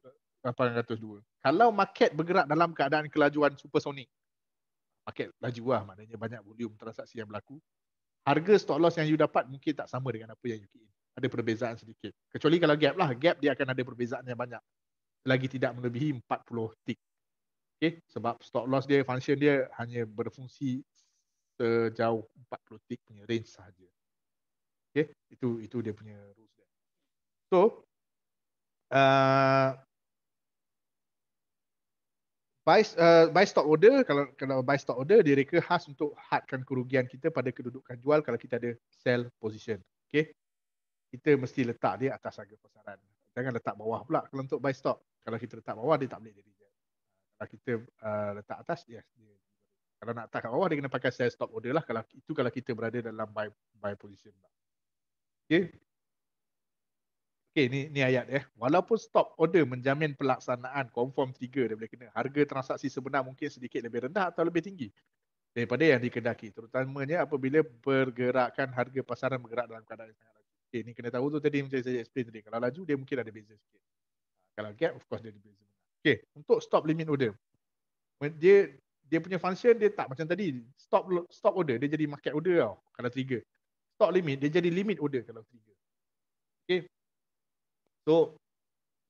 Kalau market bergerak dalam keadaan kelajuan supersonic market laju lah maknanya banyak volume transaksi yang berlaku harga stop loss yang you dapat mungkin tak sama dengan apa yang you key in ada perbezaan sedikit. Kecuali kalau gap lah, gap dia akan ada perbezaan yang banyak. Lagi tidak melebihi 40 tick. Okay, sebab stop loss dia, function dia hanya berfungsi sejauh 40 tick punya range sahaja. Okay, itu itu dia punya rules. So, uh, buy, uh, buy stock order, kalau kalau buy stock order, dia reka khas untuk hadkan kerugian kita pada kedudukan jual kalau kita ada sell position. Okay, kita mesti letak dia atas harga pasaran. Jangan letak bawah pula kalau untuk buy stock. Kalau kita letak bawah dia tak boleh jadi. Kalau kita uh, letak atas yes dia. Kalau nak letak kat bawah dia kena pakai sell stop order lah kalau itu kalau kita berada dalam buy buy position. Okay. Okay, ni, ni ayat ya. Walaupun stop order menjamin pelaksanaan confirm trigger boleh kena. Harga transaksi sebenar mungkin sedikit lebih rendah atau lebih tinggi daripada yang dikedaki. Terutamanya apabila pergerakan harga pasaran bergerak dalam keadaan yang sangat Okay, ni kena tahu tu tadi macam saya explain tadi. Kalau laju dia mungkin ada beza sikit. Kalau gap of course dia ada beza. Okay, untuk stop limit order. Dia dia punya function dia tak macam tadi. Stop stop order dia jadi market order tau kalau trigger. Stop limit dia jadi limit order kalau trigger. Okay. So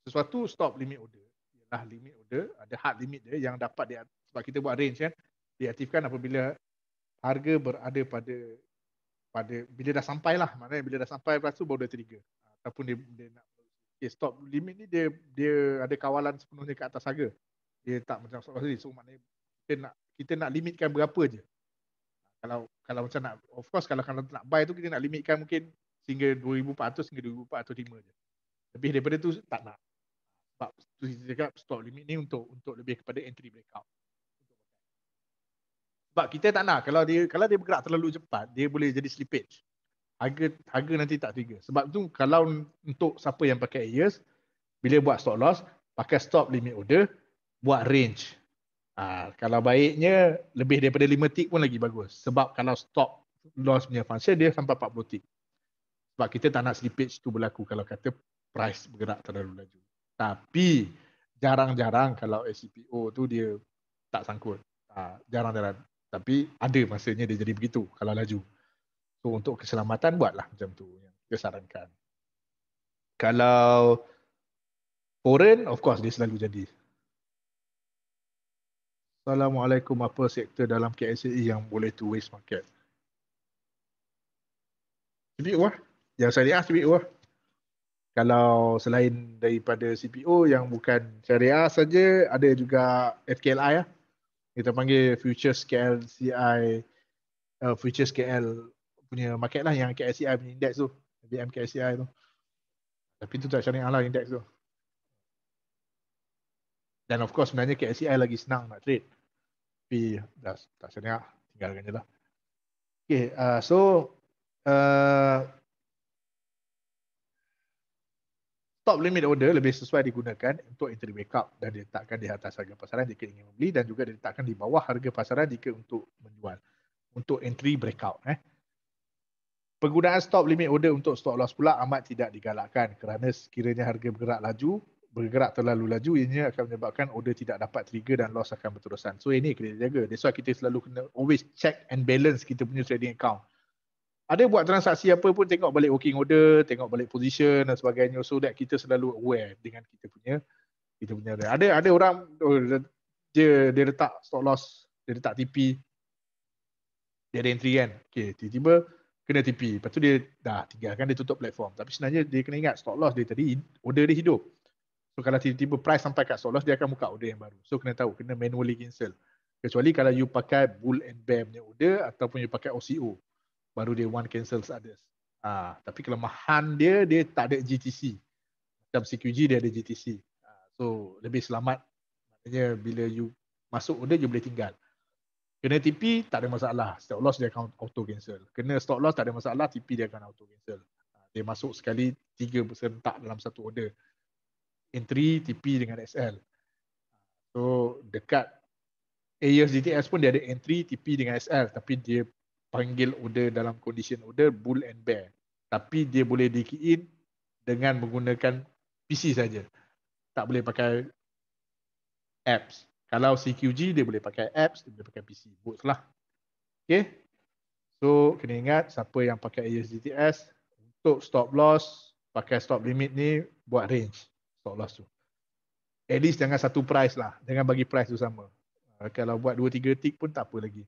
sesuatu stop limit order. Ialah limit order ada hard limit dia yang dapat dia sebab kita buat range kan? Diaktifkan apabila harga berada pada pada bila dah sampai lah. Maknanya bila dah sampai lepas tu baru dia trigger. Ataupun dia, dia nak okay, stop limit ni dia dia ada kawalan sepenuhnya ke atas harga. Dia tak macam stop tadi so maknanya kita nak kita nak limitkan berapa je. Kalau kalau macam nak of course kalau kalau nak buy tu kita nak limitkan mungkin sehingga 2400 hingga 2405 je. Lebih daripada tu tak nak. Sebab tu kita cakap stop limit ni untuk untuk lebih kepada entry breakout. Sebab kita tak nak kalau dia kalau dia bergerak terlalu cepat dia boleh jadi slippage. Harga harga nanti tak trigger. Sebab tu kalau untuk siapa yang pakai years bila buat stop loss pakai stop limit order buat range. Ha, kalau baiknya lebih daripada 5 tick pun lagi bagus. Sebab kalau stop loss punya function dia sampai 40 tick. Sebab kita tak nak slippage tu berlaku kalau kata price bergerak terlalu laju. Tapi jarang-jarang kalau SCPO tu dia tak sangkut. Ha, jarang-jarang. Tapi ada masanya dia jadi begitu kalau laju. So untuk keselamatan buatlah macam tu yang kita sarankan. Kalau foreign of course dia selalu jadi. Assalamualaikum apa sektor dalam KSAE yang boleh to waste market? CPO lah. Yang saya lihat CPO lah kalau selain daripada CPO yang bukan syariah saja ada juga FKLI lah. Kita panggil Futures KLCI uh, Futures KL punya market lah yang KLCI punya index tu. BM KLCI tu. Tapi tu tak syariah lah index tu. Dan of course sebenarnya KLCI lagi senang nak trade. Tapi dah tak syariah. Tinggalkan je lah. Okay, uh, so uh, stop limit order lebih sesuai digunakan untuk entry backup dan diletakkan di atas harga pasaran jika ingin membeli dan juga diletakkan di bawah harga pasaran jika untuk menjual untuk entry breakout eh. Penggunaan stop limit order untuk stop loss pula amat tidak digalakkan kerana sekiranya harga bergerak laju bergerak terlalu laju ianya akan menyebabkan order tidak dapat trigger dan loss akan berterusan. So ini kena jaga. That's why kita selalu kena always check and balance kita punya trading account ada buat transaksi apa pun tengok balik working order, tengok balik position dan sebagainya so that kita selalu aware dengan kita punya kita punya ada ada orang oh, dia dia letak stop loss, dia letak TP dia ada entry kan. Okey, tiba-tiba kena TP. Lepas tu dia dah tinggalkan dia tutup platform. Tapi sebenarnya dia kena ingat stop loss dia tadi order dia hidup. So kalau tiba-tiba price sampai kat stop loss dia akan buka order yang baru. So kena tahu kena manually cancel. Kecuali kalau you pakai bull and bear punya order ataupun you pakai OCO baru dia one cancel others. Ah, tapi kelemahan dia dia tak ada GTC. Macam CQG dia ada GTC. Ah, so lebih selamat maknanya bila you masuk order you boleh tinggal. Kena TP tak ada masalah. Stop loss dia akan auto cancel. Kena stop loss tak ada masalah, TP dia akan auto cancel. Ah, dia masuk sekali tiga bersentak dalam satu order. Entry, TP dengan SL. So dekat AUSDTS pun dia ada entry, TP dengan SL tapi dia panggil order dalam condition order bull and bear. Tapi dia boleh di in dengan menggunakan PC saja. Tak boleh pakai apps. Kalau CQG dia boleh pakai apps, dia boleh pakai PC. Both lah. Okay. So kena ingat siapa yang pakai ASDTS untuk stop loss, pakai stop limit ni buat range stop loss tu. At least jangan satu price lah. Jangan bagi price tu sama. Kalau buat 2-3 tick pun tak apa lagi.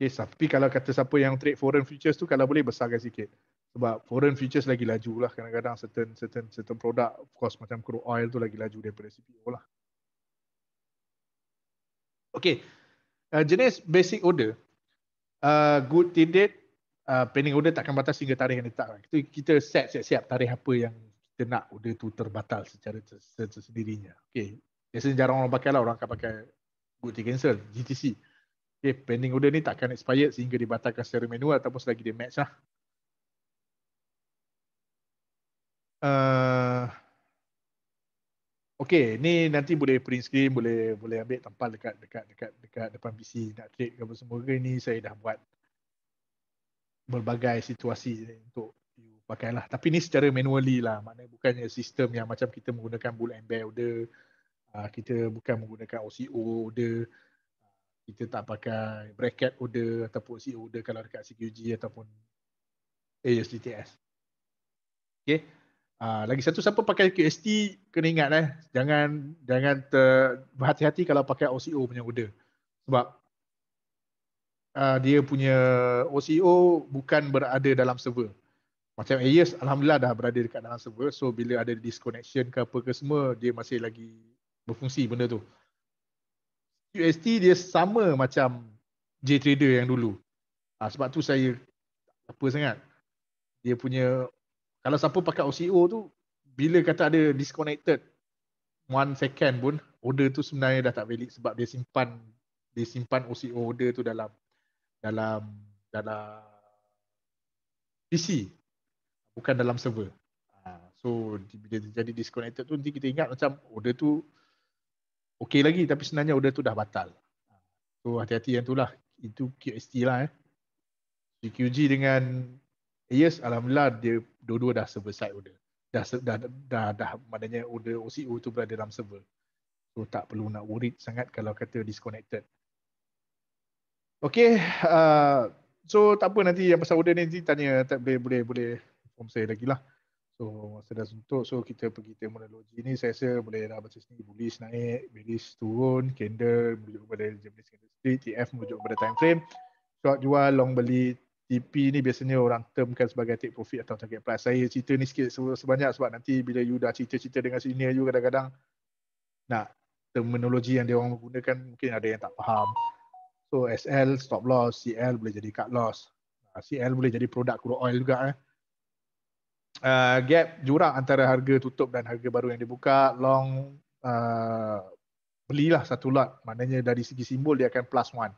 Okay, tapi kalau kata siapa yang trade foreign futures tu kalau boleh besarkan sikit. Sebab foreign futures lagi laju lah kadang-kadang certain certain certain produk of course macam crude oil tu lagi laju daripada CPO lah. Okay, uh, jenis basic order. Uh, good till date, uh, pending order takkan batas hingga tarikh yang ditetapkan. Itu kita set siap-siap tarikh apa yang kita nak order tu terbatal secara sendirinya. Okay, biasanya jarang orang pakai lah, orang akan pakai good till cancel, GTC. Okay, pending order ni takkan expired sehingga dibatalkan secara manual ataupun selagi dia match lah. Uh, okay, ni nanti boleh print screen, boleh boleh ambil tampal dekat dekat dekat dekat depan PC nak trade ke apa semua ke ni saya dah buat berbagai situasi untuk you lah. Tapi ni secara manually lah, maknanya bukannya sistem yang macam kita menggunakan bull and bear order, uh, kita bukan menggunakan OCO order, kita tak pakai bracket order ataupun C order kalau dekat CQG ataupun ASDTS. Okay. Uh, lagi satu siapa pakai QST kena ingat eh. Jangan jangan ter, berhati-hati kalau pakai OCO punya order. Sebab uh, dia punya OCO bukan berada dalam server. Macam AES Alhamdulillah dah berada dekat dalam server. So bila ada disconnection ke apa ke semua dia masih lagi berfungsi benda tu QST dia sama macam JTrader yang dulu. Ha, sebab tu saya apa sangat. Dia punya kalau siapa pakai OCO tu bila kata ada disconnected one second pun order tu sebenarnya dah tak valid sebab dia simpan dia simpan OCO order tu dalam dalam dalam PC bukan dalam server. Ha, so bila jadi disconnected tu nanti kita ingat macam order tu okey lagi tapi sebenarnya order tu dah batal. So hati-hati yang tu lah. Itu QST lah eh. CQG dengan Yes, alhamdulillah dia dua-dua dah server side order. Dah dah dah, dah, dah maknanya order OCO tu berada dalam server. So tak perlu nak worried sangat kalau kata disconnected. Okay, uh, so tak apa nanti yang pasal order ni nanti tanya tak boleh boleh boleh inform saya lagi lah. So masa dah suntuk so kita pergi terminologi ni saya rasa boleh dah baca sini bullish naik, bearish turun, candle merujuk kepada Japanese candlestick, TF merujuk kepada time frame. Short jual, long beli, TP ni biasanya orang termkan sebagai take profit atau target price. Saya cerita ni sikit sebanyak sebab nanti bila you dah cerita-cerita dengan senior you kadang-kadang nak terminologi yang dia orang gunakan mungkin ada yang tak faham. So SL stop loss, CL boleh jadi cut loss. CL boleh jadi produk crude oil juga eh. Uh, gap jurang antara harga tutup dan harga baru yang dibuka. Long uh, belilah satu lot. Maknanya dari segi simbol dia akan plus one.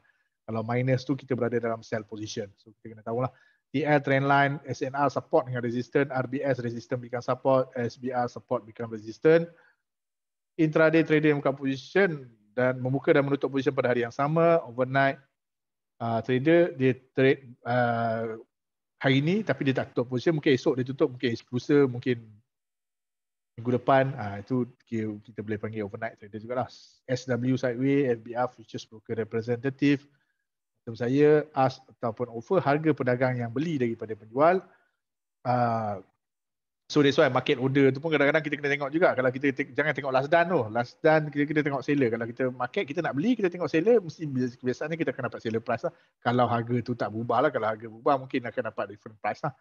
Kalau minus tu kita berada dalam sell position. So kita kena tahulah. TL trend line, SNR support dengan resistance, RBS resistance become support, SBR support become resistance. Intraday trader buka position dan membuka dan menutup position pada hari yang sama, overnight uh, trader dia trade uh, hari ini tapi dia tak tutup position, mungkin esok dia tutup, mungkin lusa, mungkin minggu depan. Uh, itu kita, boleh panggil overnight trader juga lah. SW sideway, FBR futures broker representative, term saya ask ataupun offer harga pedagang yang beli daripada penjual uh, so that's why market order tu pun kadang-kadang kita kena tengok juga. Kalau kita te- jangan tengok last done tu. Last done kita kena tengok seller. Kalau kita market kita nak beli kita tengok seller mesti biasanya kita akan dapat seller price lah. Kalau harga tu tak berubah lah kalau harga berubah mungkin akan dapat different price lah.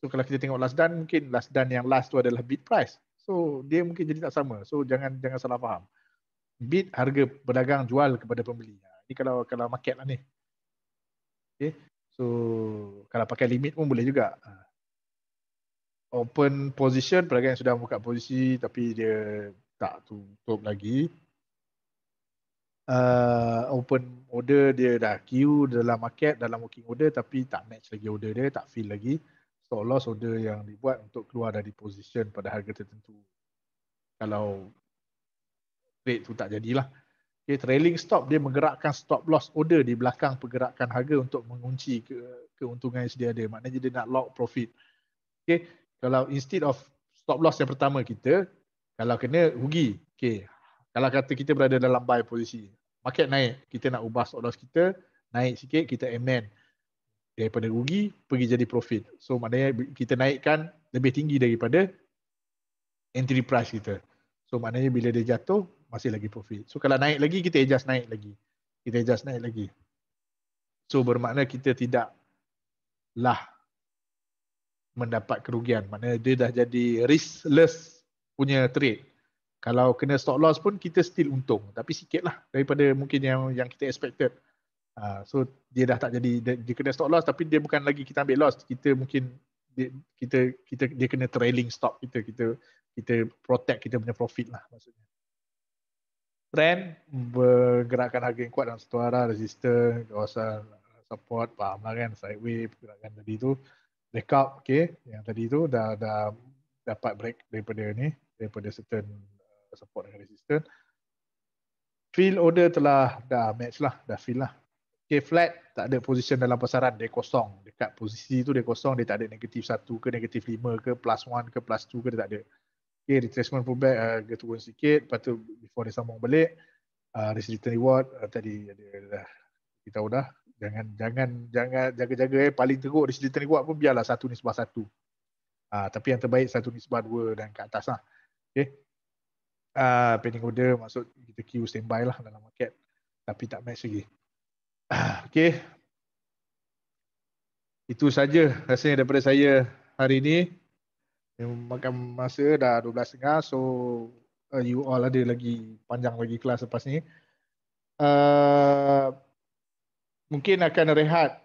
So kalau kita tengok last done mungkin last done yang last tu adalah bid price. So dia mungkin jadi tak sama. So jangan jangan salah faham. Bid harga pedagang jual kepada pembeli. Ini kalau kalau market lah ni. Okay. So kalau pakai limit pun boleh juga. Open position, pedagang yang sudah buka posisi tapi dia tak tutup lagi. Uh, open order dia dah queue dalam market, dalam working order tapi tak match lagi order dia, tak fill lagi. Stop loss order yang dibuat untuk keluar dari position pada harga tertentu. Kalau trade tu tak jadilah. Okay, trailing stop dia menggerakkan stop loss order di belakang pergerakan harga untuk mengunci ke keuntungan yang sedia ada. Maknanya dia nak lock profit. Okay, kalau instead of stop loss yang pertama kita, kalau kena rugi. Okay, kalau kata kita berada dalam buy posisi, market naik, kita nak ubah stop loss kita, naik sikit, kita amend. Daripada rugi, pergi jadi profit. So maknanya kita naikkan lebih tinggi daripada entry price kita. So maknanya bila dia jatuh, masih lagi profit. So kalau naik lagi kita adjust naik lagi. Kita adjust naik lagi. So bermakna kita tidak lah mendapat kerugian. Maknanya dia dah jadi riskless punya trade. Kalau kena stop loss pun kita still untung. Tapi sikit lah daripada mungkin yang yang kita expected. Uh, so dia dah tak jadi dia, dia kena stop loss tapi dia bukan lagi kita ambil loss. Kita mungkin dia, kita kita dia kena trailing stop kita kita kita protect kita punya profit lah maksudnya trend bergerakan harga yang kuat dalam satu arah, resistor, kawasan support, faham lah kan, sideway, pergerakan tadi tu, breakout, okay, yang tadi tu dah, dah dapat break daripada ni, daripada certain uh, support dengan resistor. Fill order telah dah match lah, dah fill lah. Okay, flat, tak ada position dalam pasaran, dia kosong. Dekat posisi tu dia kosong, dia tak ada negatif satu ke negatif lima ke, plus one ke, plus two ke, dia tak ada. Okay, retracement pullback uh, harga turun sikit. Lepas tu before dia sambung balik. Uh, risk return reward uh, tadi ada dah kita tahu dah. Jangan jangan jangan jaga-jaga eh. Paling teruk risk return reward pun biarlah satu nisbah satu. Uh, tapi yang terbaik satu nisbah dua dan ke atas lah. Okay. Uh, pending order maksud kita queue standby lah dalam market. Tapi tak match lagi. Uh, okay. Itu saja rasanya daripada saya hari ini makan masa dah 12.30 so uh, you all ada lagi panjang lagi kelas lepas ni Uh, mungkin akan rehat.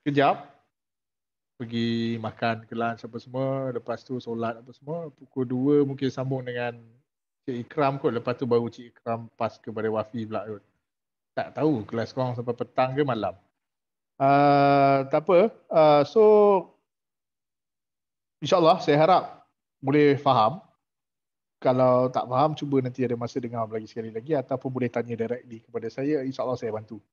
Sekejap. Pergi makan ke lunch apa semua. Lepas tu solat apa semua. Pukul 2 mungkin sambung dengan Cik Ikram kot. Lepas tu baru Cik Ikram pas kepada Wafi pula kot. Tak tahu kelas korang sampai petang ke malam. Uh, tak apa. Uh, so insyaAllah saya harap boleh faham. Kalau tak faham cuba nanti ada masa dengar lagi sekali lagi ataupun boleh tanya directly kepada saya. insyaAllah saya bantu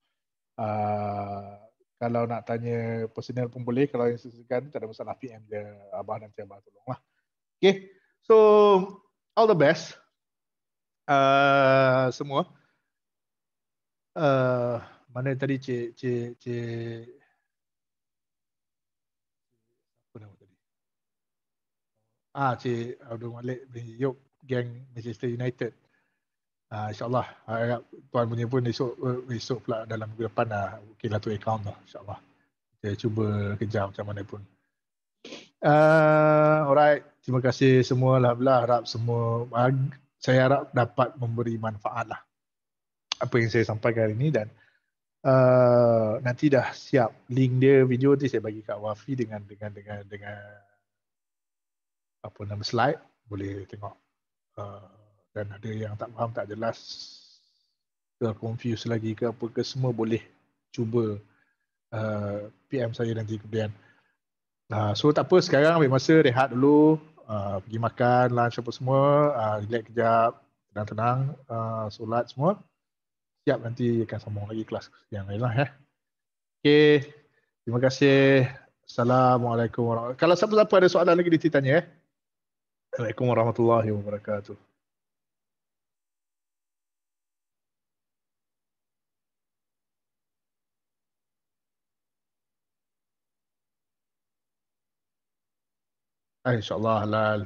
uh, kalau nak tanya personal pun boleh kalau yang sesekan tak ada masalah PM dia abah nanti abah tolong lah okay so all the best uh, semua. Uh, mana tadi cik cik cik ah cik Abdul Malik bin Yop gang Manchester United Uh, InsyaAllah. Harap tuan punya pun esok esok pula dalam minggu depan lah mungkin lah tu account lah insyaAllah. Kita cuba kejar macam mana pun. Uh, alright. Terima kasih semua Alhamdulillah harap semua saya harap dapat memberi manfaat lah apa yang saya sampaikan hari ini dan uh, nanti dah siap link dia video nanti saya bagi kat Wafi dengan dengan dengan dengan apa nama slide. Boleh tengok. Uh, dan ada yang tak faham tak jelas ke confuse lagi ke apa ke semua boleh cuba uh, PM saya nanti kemudian uh, so tak apa sekarang ambil masa rehat dulu uh, pergi makan lunch apa semua uh, relax kejap tenang-tenang uh, solat semua siap nanti akan sambung lagi kelas yang lain lah ya. Okay. Terima kasih. Assalamualaikum warahmatullahi wabarakatuh. Kalau siapa-siapa ada soalan lagi ditanya ya. Assalamualaikum warahmatullahi wabarakatuh. InsyaAllah halal.